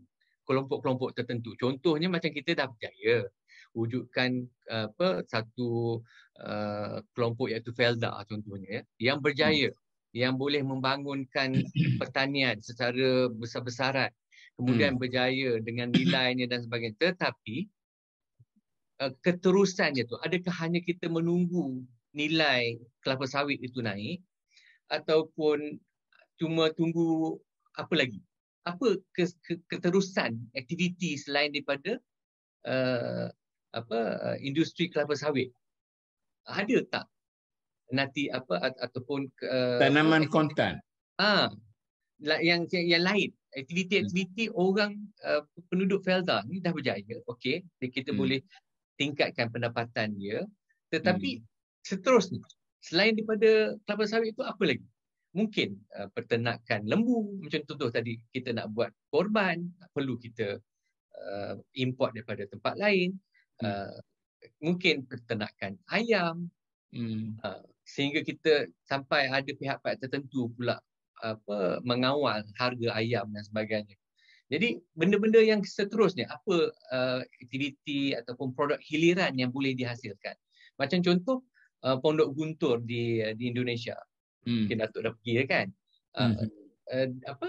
Speaker 4: kelompok-kelompok tertentu. Contohnya macam kita dah berjaya wujudkan apa satu uh, kelompok iaitu Felda contohnya ya yang berjaya hmm. yang boleh membangunkan [COUGHS] pertanian secara besar-besaran kemudian hmm. berjaya dengan nilainya dan sebagainya tetapi uh, keterusannya tu adakah hanya kita menunggu nilai kelapa sawit itu naik ataupun cuma tunggu apa lagi? Apa keterusan aktiviti selain daripada uh, apa uh, industri kelapa sawit? Ada tak nanti apa ataupun
Speaker 1: uh, tanaman kontan?
Speaker 4: Ah, yang yang lain aktiviti-aktiviti hmm. orang uh, penduduk Felda ni dah berjaya. Okey, kita hmm. boleh tingkatkan pendapatan dia. Tetapi hmm. seterusnya Selain daripada kelapa sawit itu apa lagi? Mungkin uh, pertenakan lembu macam contoh tadi kita nak buat korban perlu kita uh, import daripada tempat lain. Hmm. Uh, mungkin pertenakan ayam hmm. uh, sehingga kita sampai ada pihak-pihak tertentu pula apa mengawal harga ayam dan sebagainya. Jadi benda-benda yang seterusnya apa uh, aktiviti ataupun produk hiliran yang boleh dihasilkan. Macam contoh uh, pondok guntur di di Indonesia. Hmm. Mungkin Datuk dah pergi kan. Uh, hmm. uh, apa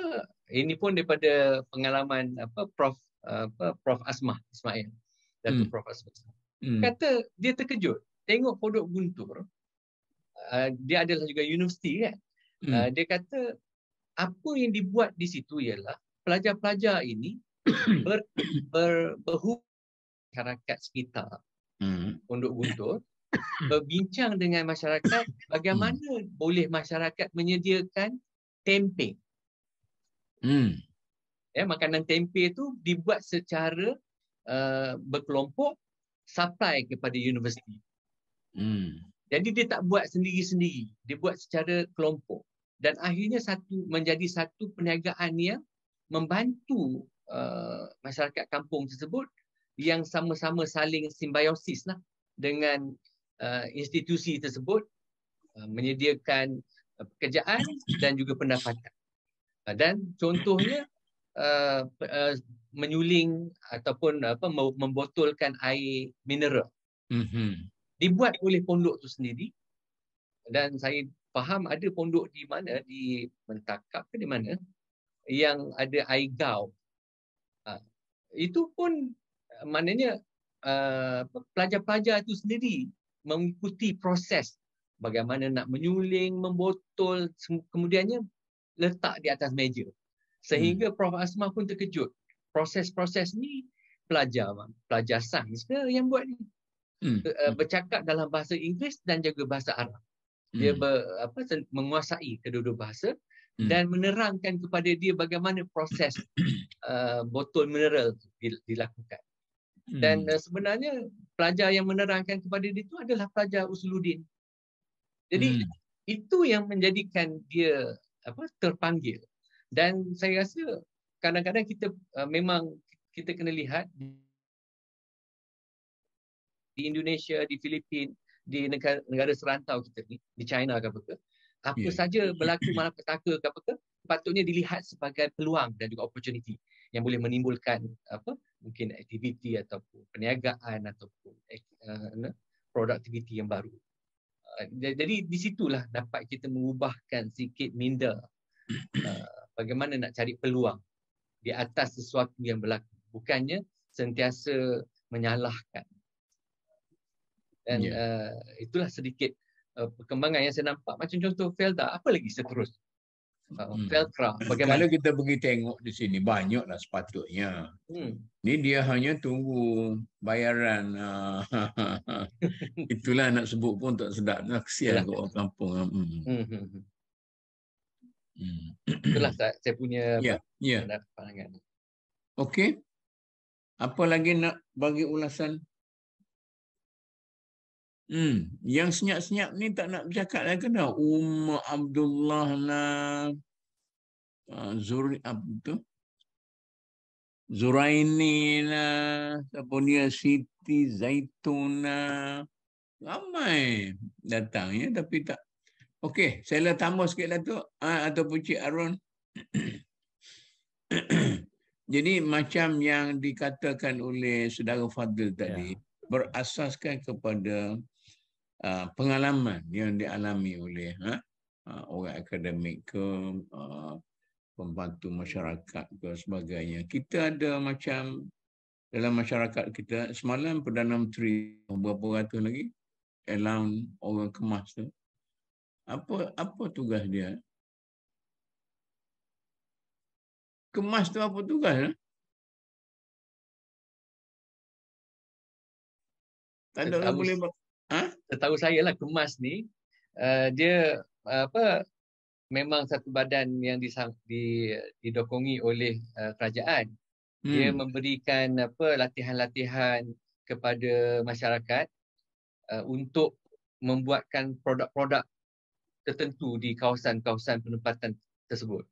Speaker 4: ini pun daripada pengalaman apa Prof apa Prof Asmah Ismail. Datuk hmm. Prof Asmah. Hmm. Kata dia terkejut tengok pondok guntur. Uh, dia adalah juga universiti kan. Hmm. Uh, dia kata apa yang dibuat di situ ialah pelajar-pelajar ini [COUGHS] ber, ber, berhubung masyarakat sekitar hmm. pondok guntur [LAUGHS] berbincang dengan masyarakat bagaimana hmm. boleh masyarakat menyediakan tempe. Hmm. Ya, makanan tempe itu dibuat secara uh, berkelompok supply kepada universiti. Hmm. Jadi dia tak buat sendiri-sendiri, dia buat secara kelompok dan akhirnya satu menjadi satu perniagaan yang membantu uh, masyarakat kampung tersebut yang sama-sama saling simbiosis lah dengan uh, institusi tersebut uh, menyediakan uh, pekerjaan dan juga pendapatan. Uh, dan contohnya uh, uh, menyuling ataupun apa membotolkan air mineral. Mm-hmm. Dibuat oleh pondok itu sendiri dan saya faham ada pondok di mana di Mentakap ke di mana yang ada air gau. Uh, itu pun uh, maknanya uh, pelajar-pelajar itu sendiri mengikuti proses bagaimana nak menyuling, membotol, kemudiannya letak di atas meja. Sehingga hmm. Prof. Asma pun terkejut. Proses-proses ni pelajar pelajar sains ke yang buat ni? Hmm. Uh, bercakap dalam bahasa Inggeris dan juga bahasa Arab. Dia hmm. ber, apa, menguasai kedua-dua bahasa hmm. dan menerangkan kepada dia bagaimana proses uh, [CLEARS THROAT] botol mineral dilakukan. Hmm. Dan uh, sebenarnya pelajar yang menerangkan kepada dia itu adalah pelajar Usuluddin. Jadi hmm. itu yang menjadikan dia apa terpanggil. Dan saya rasa kadang-kadang kita uh, memang kita kena lihat di Indonesia, di Filipina, di negara, negara serantau kita ni, di China ke apa ke, apa yeah. saja berlaku malapetaka ke apa ke, patutnya dilihat sebagai peluang dan juga opportunity yang boleh menimbulkan apa mungkin aktiviti ataupun perniagaan ataupun uh, produktiviti yang baru. Uh, jadi di situlah dapat kita mengubahkan sikit minda uh, bagaimana nak cari peluang di atas sesuatu yang berlaku. Bukannya sentiasa menyalahkan dan yeah. uh, itulah sedikit uh, perkembangan yang saya nampak macam contoh Felda apa lagi seterus uh, hmm. Felcra
Speaker 1: bagaimana kalau kita pergi tengok di sini banyaklah sepatutnya hmm. ni dia hanya tunggu bayaran uh, [LAUGHS] itulah nak sebut pun tak sedap nak kesian ke orang kampung hmm. Hmm. Hmm.
Speaker 4: hmm. itulah saya punya
Speaker 1: yeah. Yeah. pandangan okey apa lagi nak bagi ulasan Hmm, yang senyap-senyap ni tak nak bercakap lagi dah. Umar Abdullah lah. Uh, Zuri apa tu? Zuraini lah. Siapa dia? Siti Zaituna. Ramai datang ya tapi tak. Okey, saya lah tambah sikit lah tu. Uh, ataupun Cik Arun. [COUGHS] Jadi macam yang dikatakan oleh saudara Fadil tadi, ya. berasaskan kepada uh, pengalaman yang dialami oleh uh, uh, orang akademik ke uh, pembantu masyarakat ke sebagainya. Kita ada macam dalam masyarakat kita semalam Perdana Menteri beberapa ratus lagi allowance orang kemas tu. Apa apa tugas dia? Kemas tu apa tugas? Eh? Tak ada orang boleh
Speaker 4: Ha? Setahu saya lah kemas ni uh, dia uh, apa memang satu badan yang disang, di, didokongi oleh uh, kerajaan. Hmm. Dia memberikan apa latihan-latihan kepada masyarakat uh, untuk membuatkan produk-produk tertentu di kawasan-kawasan penempatan tersebut.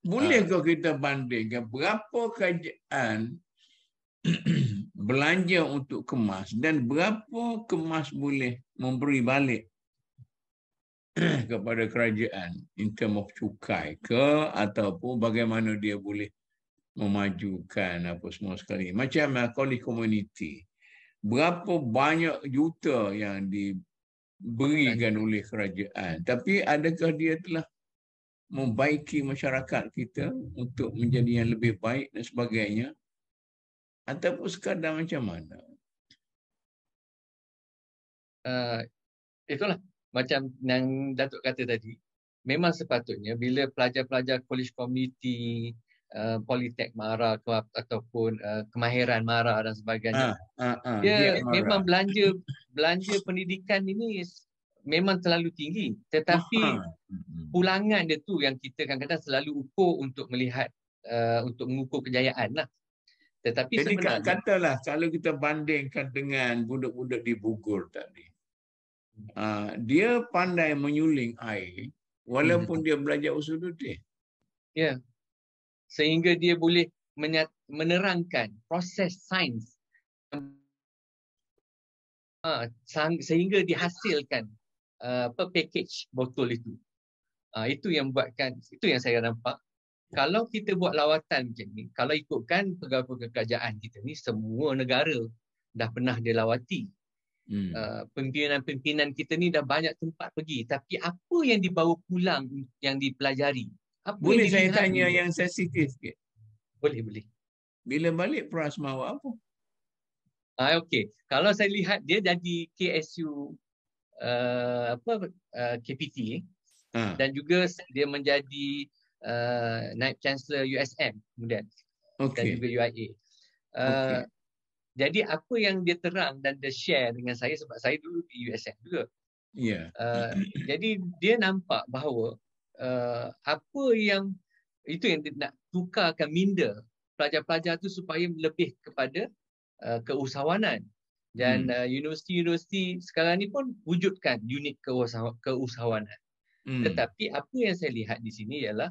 Speaker 1: Boleh uh, kita bandingkan berapa kerajaan [CLEARS THROAT] belanja untuk kemas. Dan berapa kemas boleh memberi balik [CLEARS THROAT] kepada kerajaan? In term of cukai ke? Ataupun bagaimana dia boleh memajukan apa semua sekali? Macam uh, community berapa banyak juta yang diberikan oleh kerajaan? Tapi adakah dia telah membaiki masyarakat kita untuk menjadi yang lebih baik dan sebagainya ataupun sekadar macam mana?
Speaker 4: Uh, itulah macam yang Datuk kata tadi. Memang sepatutnya bila pelajar-pelajar college community, uh, politek mara ke, ataupun uh, kemahiran mara dan sebagainya. Uh, uh, uh, dia, dia memang belanja belanja pendidikan ini memang terlalu tinggi. Tetapi pulangan dia tu yang kita kadang-kadang selalu ukur untuk melihat uh, untuk mengukur kejayaan lah.
Speaker 1: Tetapi Jadi sebenarnya, katalah kalau kita bandingkan dengan budak-budak di Bogor tadi. Uh, dia pandai menyuling air walaupun hmm. dia belajar usuluddin.
Speaker 4: Ya. Sehingga dia boleh menerangkan proses sains uh, sehingga dihasilkan uh, apa package botol itu. Uh, itu yang buatkan itu yang saya nampak kalau kita buat lawatan macam ni, kalau ikutkan pegawai-pegawai kerajaan kita ni, semua negara dah pernah dilawati. hmm. uh, pimpinan-pimpinan kita ni dah banyak tempat pergi. Tapi apa yang dibawa pulang yang dipelajari? Apa
Speaker 1: boleh
Speaker 4: yang
Speaker 1: saya tanya yang sensitif sikit?
Speaker 4: Boleh boleh.
Speaker 1: Bila balik Prasma awak apa?
Speaker 4: Ah okey. Kalau saya lihat dia jadi KSU uh, apa uh, KPT ha. dan juga dia menjadi uh, Naib Chancellor USM kemudian okay. dan juga UIA uh, okay. Jadi apa yang dia terang dan dia share dengan saya sebab saya dulu di USM juga.
Speaker 1: Yeah.
Speaker 4: Uh, jadi dia nampak bahawa uh, apa yang itu yang nak tukarkan minda pelajar-pelajar tu supaya lebih kepada uh, keusahawanan. Dan hmm. uh, universiti-universiti sekarang ni pun wujudkan unit keusahawanan. Hmm. Tetapi apa yang saya lihat di sini ialah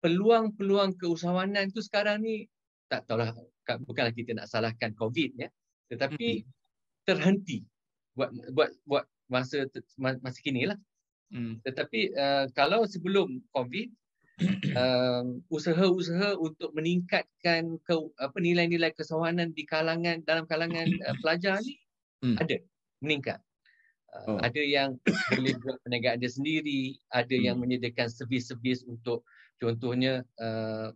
Speaker 4: peluang-peluang keusahawanan tu sekarang ni tak tahulah bukanlah kita nak salahkan covid ya tetapi mm-hmm. terhenti buat buat buat masa masa kini lah mm. tetapi uh, kalau sebelum covid uh, [COUGHS] usaha-usaha untuk meningkatkan ke, apa nilai-nilai kesawanan di kalangan dalam kalangan uh, [COUGHS] pelajar ni mm. ada meningkat uh, oh. ada yang [COUGHS] boleh buat perniagaan dia sendiri ada mm. yang hmm. menyediakan servis-servis untuk contohnya uh,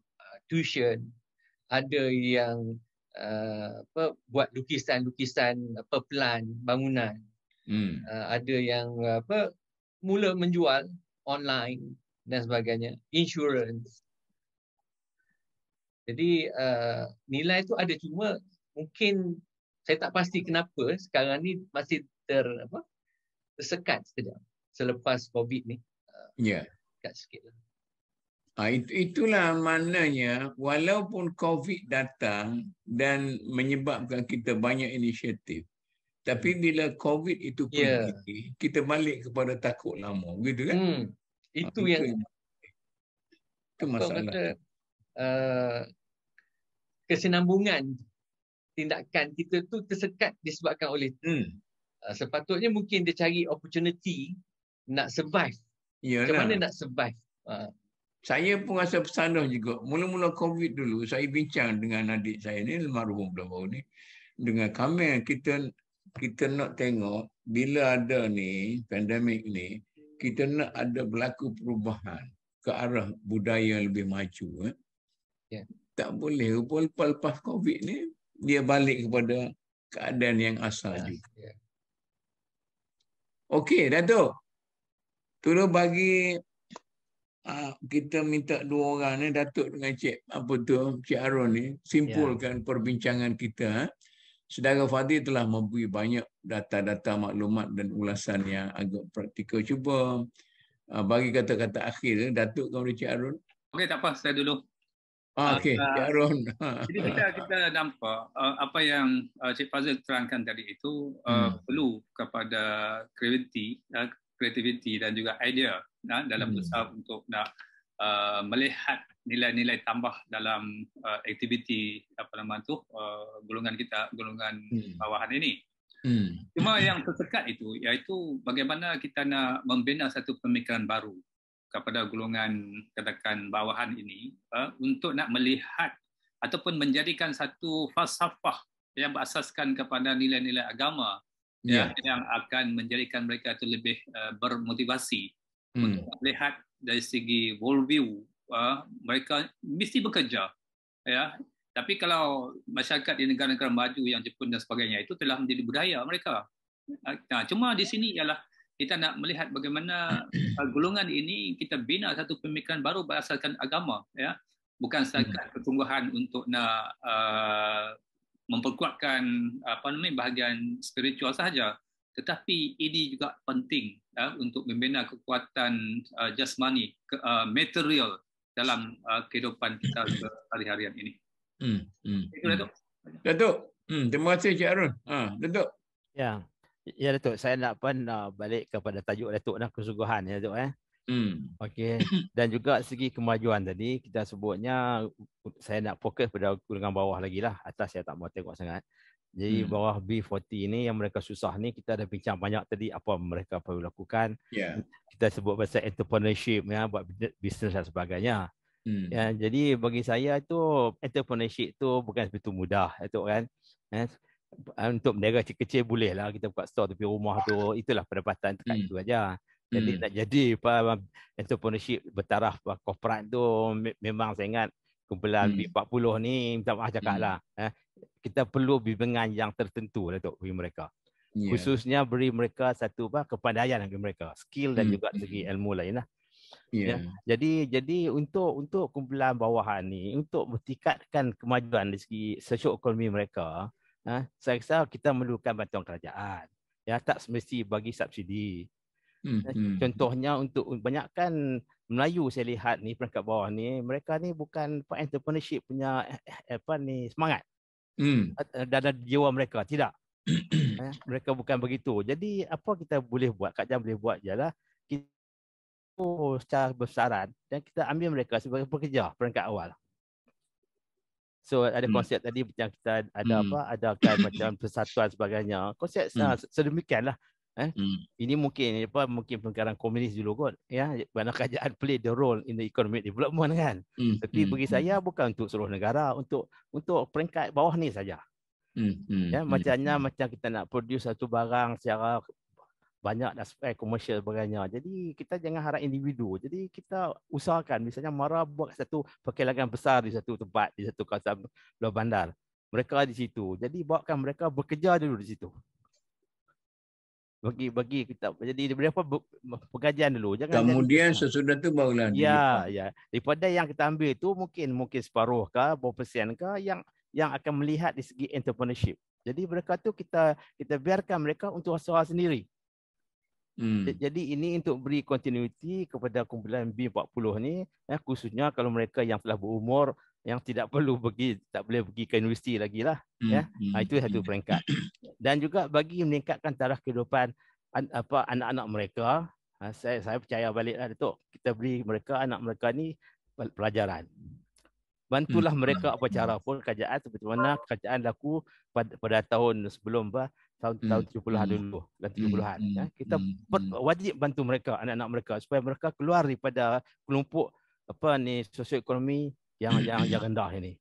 Speaker 4: tuition ada yang uh, apa buat lukisan-lukisan apa plan bangunan. Hmm. Uh, ada yang apa mula menjual online dan sebagainya, insurance. Jadi uh, nilai tu ada cuma mungkin saya tak pasti kenapa sekarang ni masih ter apa tersekat sekejap selepas covid ni.
Speaker 1: Uh, ya. Yeah. Sekat sikit lah. Ha, itulah maknanya walaupun COVID datang dan menyebabkan kita banyak inisiatif. Tapi hmm. bila COVID itu pergi, yeah. kita balik kepada takut lama. Gitu kan? Hmm.
Speaker 4: Itu ha, yang... Itu masalah. Kata, uh, kesinambungan tindakan kita tu tersekat disebabkan oleh hmm. uh, sepatutnya mungkin dia cari opportunity nak survive. Yalah. Macam mana nak survive? Uh,
Speaker 1: saya pun rasa bersandah juga. Mula-mula COVID dulu, saya bincang dengan adik saya ni, almarhum belah ni. Dengan kami, kita kita nak tengok bila ada ni, pandemik ni, kita nak ada berlaku perubahan ke arah budaya yang lebih maju. Eh? Yeah. Tak boleh. Lepas COVID ni, dia balik kepada keadaan yang asal yeah. juga. Yeah. Okey, Datuk. Tolong bagi Ah, kita minta dua orang ni Datuk dengan Cik apa tu Cik Arun ni simpulkan ya. perbincangan kita. Ha? Saudara Fadil telah memberi banyak data-data maklumat dan ulasan yang agak praktikal. Cuba uh, bagi kata-kata akhir Datuk kepada Cik Arun.
Speaker 2: Okey tak apa saya dulu.
Speaker 1: Ah, Okey, uh, Cik Arun. [LAUGHS]
Speaker 2: Jadi kita kita nampak uh, apa yang uh, Cik Fazil terangkan tadi itu uh, hmm. perlu kepada kreativiti, uh, kreativiti dan juga idea uh, dalam hmm. usaha untuk nak uh, melihat nilai-nilai tambah dalam uh, aktiviti apa nama tu uh, golongan kita golongan hmm. bawahan ini. Hmm. Cuma yang tersekat itu iaitu bagaimana kita nak membina satu pemikiran baru kepada golongan katakan bawahan ini uh, untuk nak melihat ataupun menjadikan satu falsafah yang berasaskan kepada nilai-nilai agama yeah. yang akan menjadikan mereka itu lebih uh, bermotivasi hmm. untuk melihat dari segi worldview uh, mereka mesti bekerja ya tapi kalau masyarakat di negara-negara maju yang Jepun dan sebagainya itu telah menjadi budaya mereka nah, cuma di sini ialah kita nak melihat bagaimana uh, [COUGHS] golongan ini kita bina satu pemikiran baru berdasarkan agama ya bukan setakat hmm. pertumbuhan untuk nak uh, memperkuatkan apa namanya bahagian spiritual sahaja tetapi ini juga penting ya, untuk membina kekuatan uh, jasmani ke, uh, material dalam uh, kehidupan kita hari-harian ini. Hmm.
Speaker 1: Hmm. Itu Datuk. Datuk. Hmm. Terima kasih Cik Arun. Ha, Datuk.
Speaker 3: Ya. Ya Datuk, saya nak pun uh, balik kepada tajuk Datuk nak kesungguhan ya Datuk eh. Hmm. Okey. Dan juga segi kemajuan tadi kita sebutnya saya nak fokus pada golongan bawah lagi lah. Atas saya tak mau tengok sangat. Jadi hmm. bawah B40 ni yang mereka susah ni kita dah bincang banyak tadi apa mereka perlu lakukan. Yeah. Kita sebut pasal entrepreneurship ya buat bisnes dan sebagainya. Hmm. Ya, jadi bagi saya tu entrepreneurship tu bukan begitu mudah itu kan. Eh, untuk berniaga kecil-kecil boleh lah kita buka store tepi rumah tu itulah pendapatan dekat hmm. itu aja jadi hmm. nak jadi apa entrepreneurship bertaraf korporat tu memang saya ingat kumpulan hmm. B40 ni minta maaf cakap hmm. lah eh, kita perlu bimbingan yang tertentu lah untuk bagi mereka yeah. khususnya beri mereka satu apa kepandaian bagi mereka skill dan hmm. juga segi ilmu lain lah Yeah. Ya. Jadi jadi untuk untuk kumpulan bawahan ni untuk bertingkatkan kemajuan dari segi sosioekonomi mereka, ha, saya rasa kita memerlukan bantuan kerajaan. Ya, tak semesti bagi subsidi. Hmm. Ha, hmm. Contohnya untuk banyakkan Melayu saya lihat ni peringkat bawah ni, mereka ni bukan entrepreneurship punya eh, eh, apa ni semangat. Hmm. Dan jiwa mereka tidak. ha, [COUGHS] mereka bukan begitu. Jadi apa kita boleh buat? Kak Jam boleh buat jelah kita secara besaran dan kita ambil mereka sebagai pekerja peringkat awal. So ada hmm. konsep hmm. tadi macam kita ada hmm. apa ada kan macam persatuan sebagainya. Konsep hmm. sedemikianlah. Eh? Hmm. Ini mungkin apa mungkin pengkaran komunis dulu kot ya mana kerajaan [LAUGHS] play the role in the economic development kan. Hmm. Tapi hmm. bagi saya hmm. bukan untuk seluruh negara untuk untuk peringkat bawah ni saja. Hmm. Hmm. Ya macamnya hmm. macam kita nak produce satu barang secara banyak aspek komersial sebagainya. Jadi kita jangan harap individu. Jadi kita usahakan misalnya Mara buat satu perkelagan besar di satu tempat, di satu kawasan luar bandar. Mereka di situ. Jadi bawakan mereka bekerja dulu di situ. Bagi bagi kita jadi berapa pengajian dulu.
Speaker 1: Jangan kemudian jadi, sesudah tu barulah
Speaker 3: ya ya. Daripada yang kita ambil itu mungkin mungkin separuh ke berapa persen ke yang yang akan melihat di segi entrepreneurship. Jadi mereka tu kita kita biarkan mereka untuk usaha sendiri. Hmm. Jadi ini untuk beri continuity kepada kumpulan B40 ni ya, khususnya kalau mereka yang telah berumur yang tidak perlu pergi tak boleh pergi ke universiti lagi lah hmm. ya. Hmm. itu satu hmm. peringkat. Dan juga bagi meningkatkan taraf kehidupan an, apa anak-anak mereka ha, saya saya percaya baliklah Datuk kita beri mereka anak mereka ni pelajaran. Bantulah hmm. mereka apa cara pun kerajaan seperti mana kerajaan laku pada, pada tahun sebelum bah, tahun hmm. tahun 70-an hmm. dulu dan 70-an hmm. ya kita hmm. wajib bantu mereka anak-anak mereka supaya mereka keluar daripada kelompok apa ni sosioekonomi yang yang yang rendah ini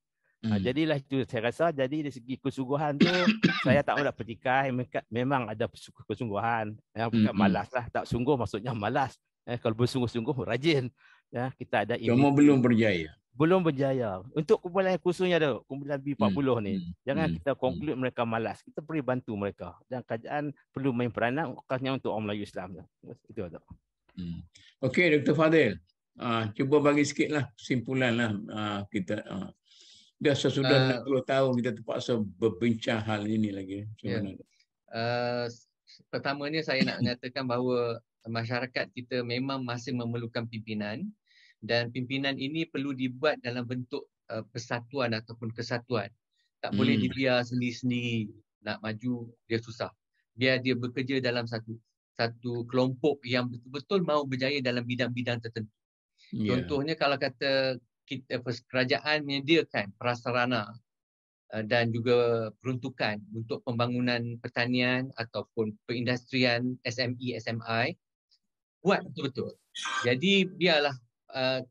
Speaker 3: hmm. ha, jadilah itu saya rasa jadi dari segi kesungguhan tu [COUGHS] saya tak nak petikai memang ada kesungguhan yang bukan hmm. malas lah tak sungguh maksudnya malas eh, kalau bersungguh-sungguh rajin ya kita ada
Speaker 1: cuma belum berjaya
Speaker 3: belum berjaya. Untuk kumpulan khususnya ada kumpulan B40 hmm. ni. Hmm. Jangan hmm. kita conclude hmm. mereka malas. Kita perlu bantu mereka. Dan kerajaan perlu main peranan khasnya untuk orang Melayu Islam. Itu ada.
Speaker 1: Hmm. Okey Dr. Fadil. Uh, cuba bagi sikitlah simpulan lah uh, kita. Uh, dah sesudah uh, 60 tahun kita terpaksa berbincang hal ini lagi. Yeah.
Speaker 4: Uh, pertamanya saya nak menyatakan bahawa masyarakat kita memang masih memerlukan pimpinan dan pimpinan ini perlu dibuat dalam bentuk uh, persatuan ataupun kesatuan. Tak hmm. boleh dibiar sendiri-sendiri nak maju dia susah. Biar dia bekerja dalam satu satu kelompok yang betul-betul mau berjaya dalam bidang-bidang tertentu. Yeah. Contohnya kalau kata kita kerajaan menyediakan prasarana uh, dan juga peruntukan untuk pembangunan pertanian ataupun perindustrian SME SMI buat betul-betul. Jadi biarlah uh,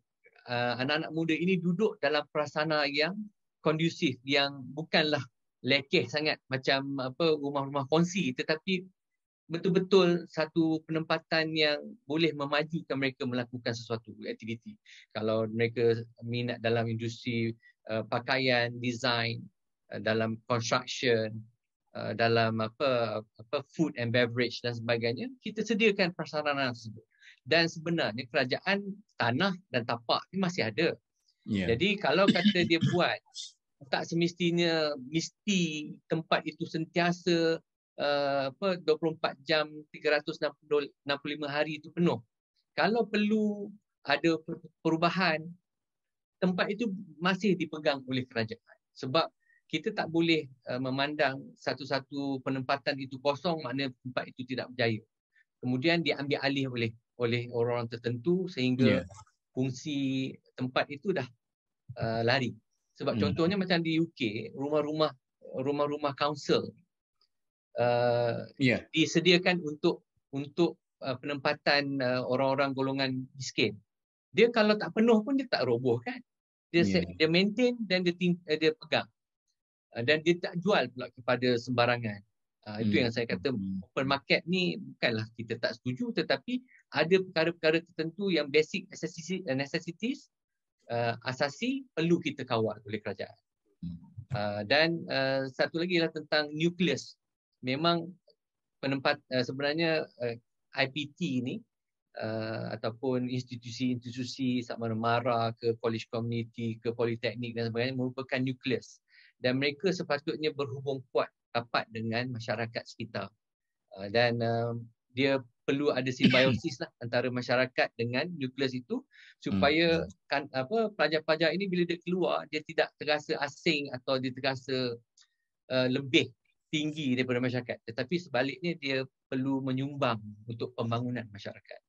Speaker 4: uh, anak-anak muda ini duduk dalam prasana yang kondusif yang bukanlah lekeh sangat macam apa rumah-rumah kongsi tetapi betul-betul satu penempatan yang boleh memajukan mereka melakukan sesuatu aktiviti. Kalau mereka minat dalam industri uh, pakaian, design, uh, dalam construction, uh, dalam apa apa food and beverage dan sebagainya, kita sediakan prasarana tersebut dan sebenarnya kerajaan tanah dan tapak ni masih ada. Yeah. Jadi kalau kata dia buat tak semestinya mesti tempat itu sentiasa uh, apa 24 jam 365 hari itu penuh. Kalau perlu ada perubahan tempat itu masih dipegang oleh kerajaan. Sebab kita tak boleh uh, memandang satu-satu penempatan itu kosong maknanya tempat itu tidak berjaya. Kemudian diambil alih oleh oleh orang-orang tertentu sehingga yeah. fungsi tempat itu dah uh, lari. Sebab hmm. contohnya macam di UK, rumah-rumah rumah-rumah council uh, yeah. disediakan untuk untuk uh, penempatan uh, orang-orang golongan miskin. Dia kalau tak penuh pun dia tak roboh kan. Dia yeah. dia maintain dan dia ting, uh, dia pegang. uh, dan dia tak jual pula kepada sembarangan. Uh, itu hmm. yang saya kata open market ni bukanlah kita tak setuju tetapi ada perkara-perkara tertentu yang basic necessities uh, asasi perlu kita kawal oleh kerajaan. Uh, dan uh, satu lagi ialah tentang nukleus. Memang penempat uh, sebenarnya uh, IPT ni uh, ataupun institusi-institusi sama ada MARA ke college community ke politeknik dan sebagainya merupakan nukleus dan mereka sepatutnya berhubung kuat rapat dengan masyarakat sekitar. Uh, dan uh, dia perlu ada simbiosis lah [COUGHS] antara masyarakat dengan nukleus itu supaya hmm. kan apa pelajar-pelajar ini bila dia keluar dia tidak terasa asing atau dia terasa uh, lebih tinggi daripada masyarakat tetapi sebaliknya dia perlu menyumbang untuk pembangunan masyarakat.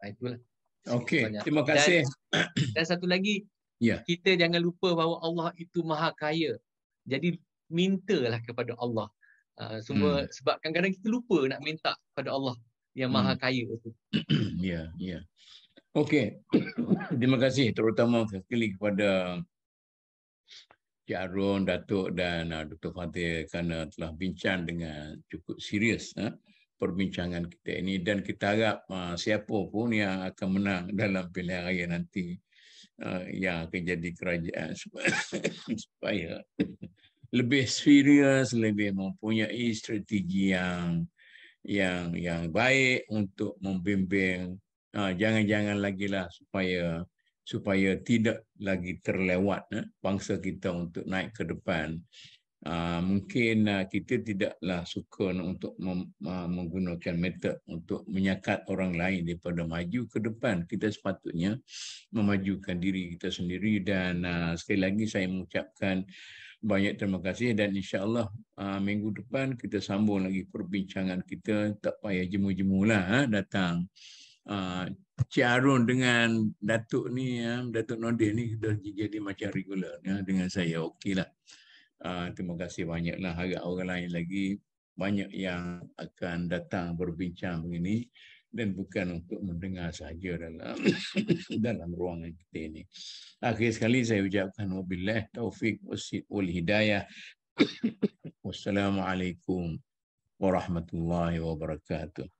Speaker 4: Nah, itulah.
Speaker 1: Okey, terima kasih.
Speaker 4: Dan, dan satu lagi, yeah. kita jangan lupa bahawa Allah itu maha kaya. Jadi mintalah kepada Allah. Uh, semua hmm. sebab kadang-kadang kita lupa nak minta kepada Allah yang maha hmm. kaya itu. [CLEARS THROAT]
Speaker 1: Ya, ya. Okey. [COUGHS] Terima kasih terutama sekali kepada Cik Arun, Datuk dan uh, Dr. Fatih kerana telah bincang dengan cukup serius uh, perbincangan kita ini dan kita harap uh, siapa pun yang akan menang [LAUGHS] dalam pilihan raya nanti uh, yang akan jadi kerajaan [LAUGHS] supaya [LAUGHS] lebih serius, lebih mempunyai strategi yang yang yang baik untuk membimbing uh, jangan-jangan lagi lah supaya supaya tidak lagi terlewat eh, bangsa kita untuk naik ke depan. Uh, mungkin uh, kita tidaklah suka untuk mem, uh, menggunakan metod untuk menyakat orang lain daripada maju ke depan. Kita sepatutnya memajukan diri kita sendiri dan uh, sekali lagi saya mengucapkan banyak terima kasih dan insyaAllah uh, minggu depan kita sambung lagi perbincangan kita tak payah jemu-jemu lah uh, datang uh, Cik Arun dengan Datuk ni uh, Datuk Nodeh ni dah jadi macam regular uh, dengan saya okey lah uh, terima kasih banyak lah harap orang lain lagi banyak yang akan datang berbincang begini dan bukan untuk mendengar saja dalam [COUGHS] dalam ruangan kita ini. Akhir sekali saya ucapkan wabillah taufik wal hidayah. [COUGHS] Wassalamualaikum warahmatullahi wabarakatuh.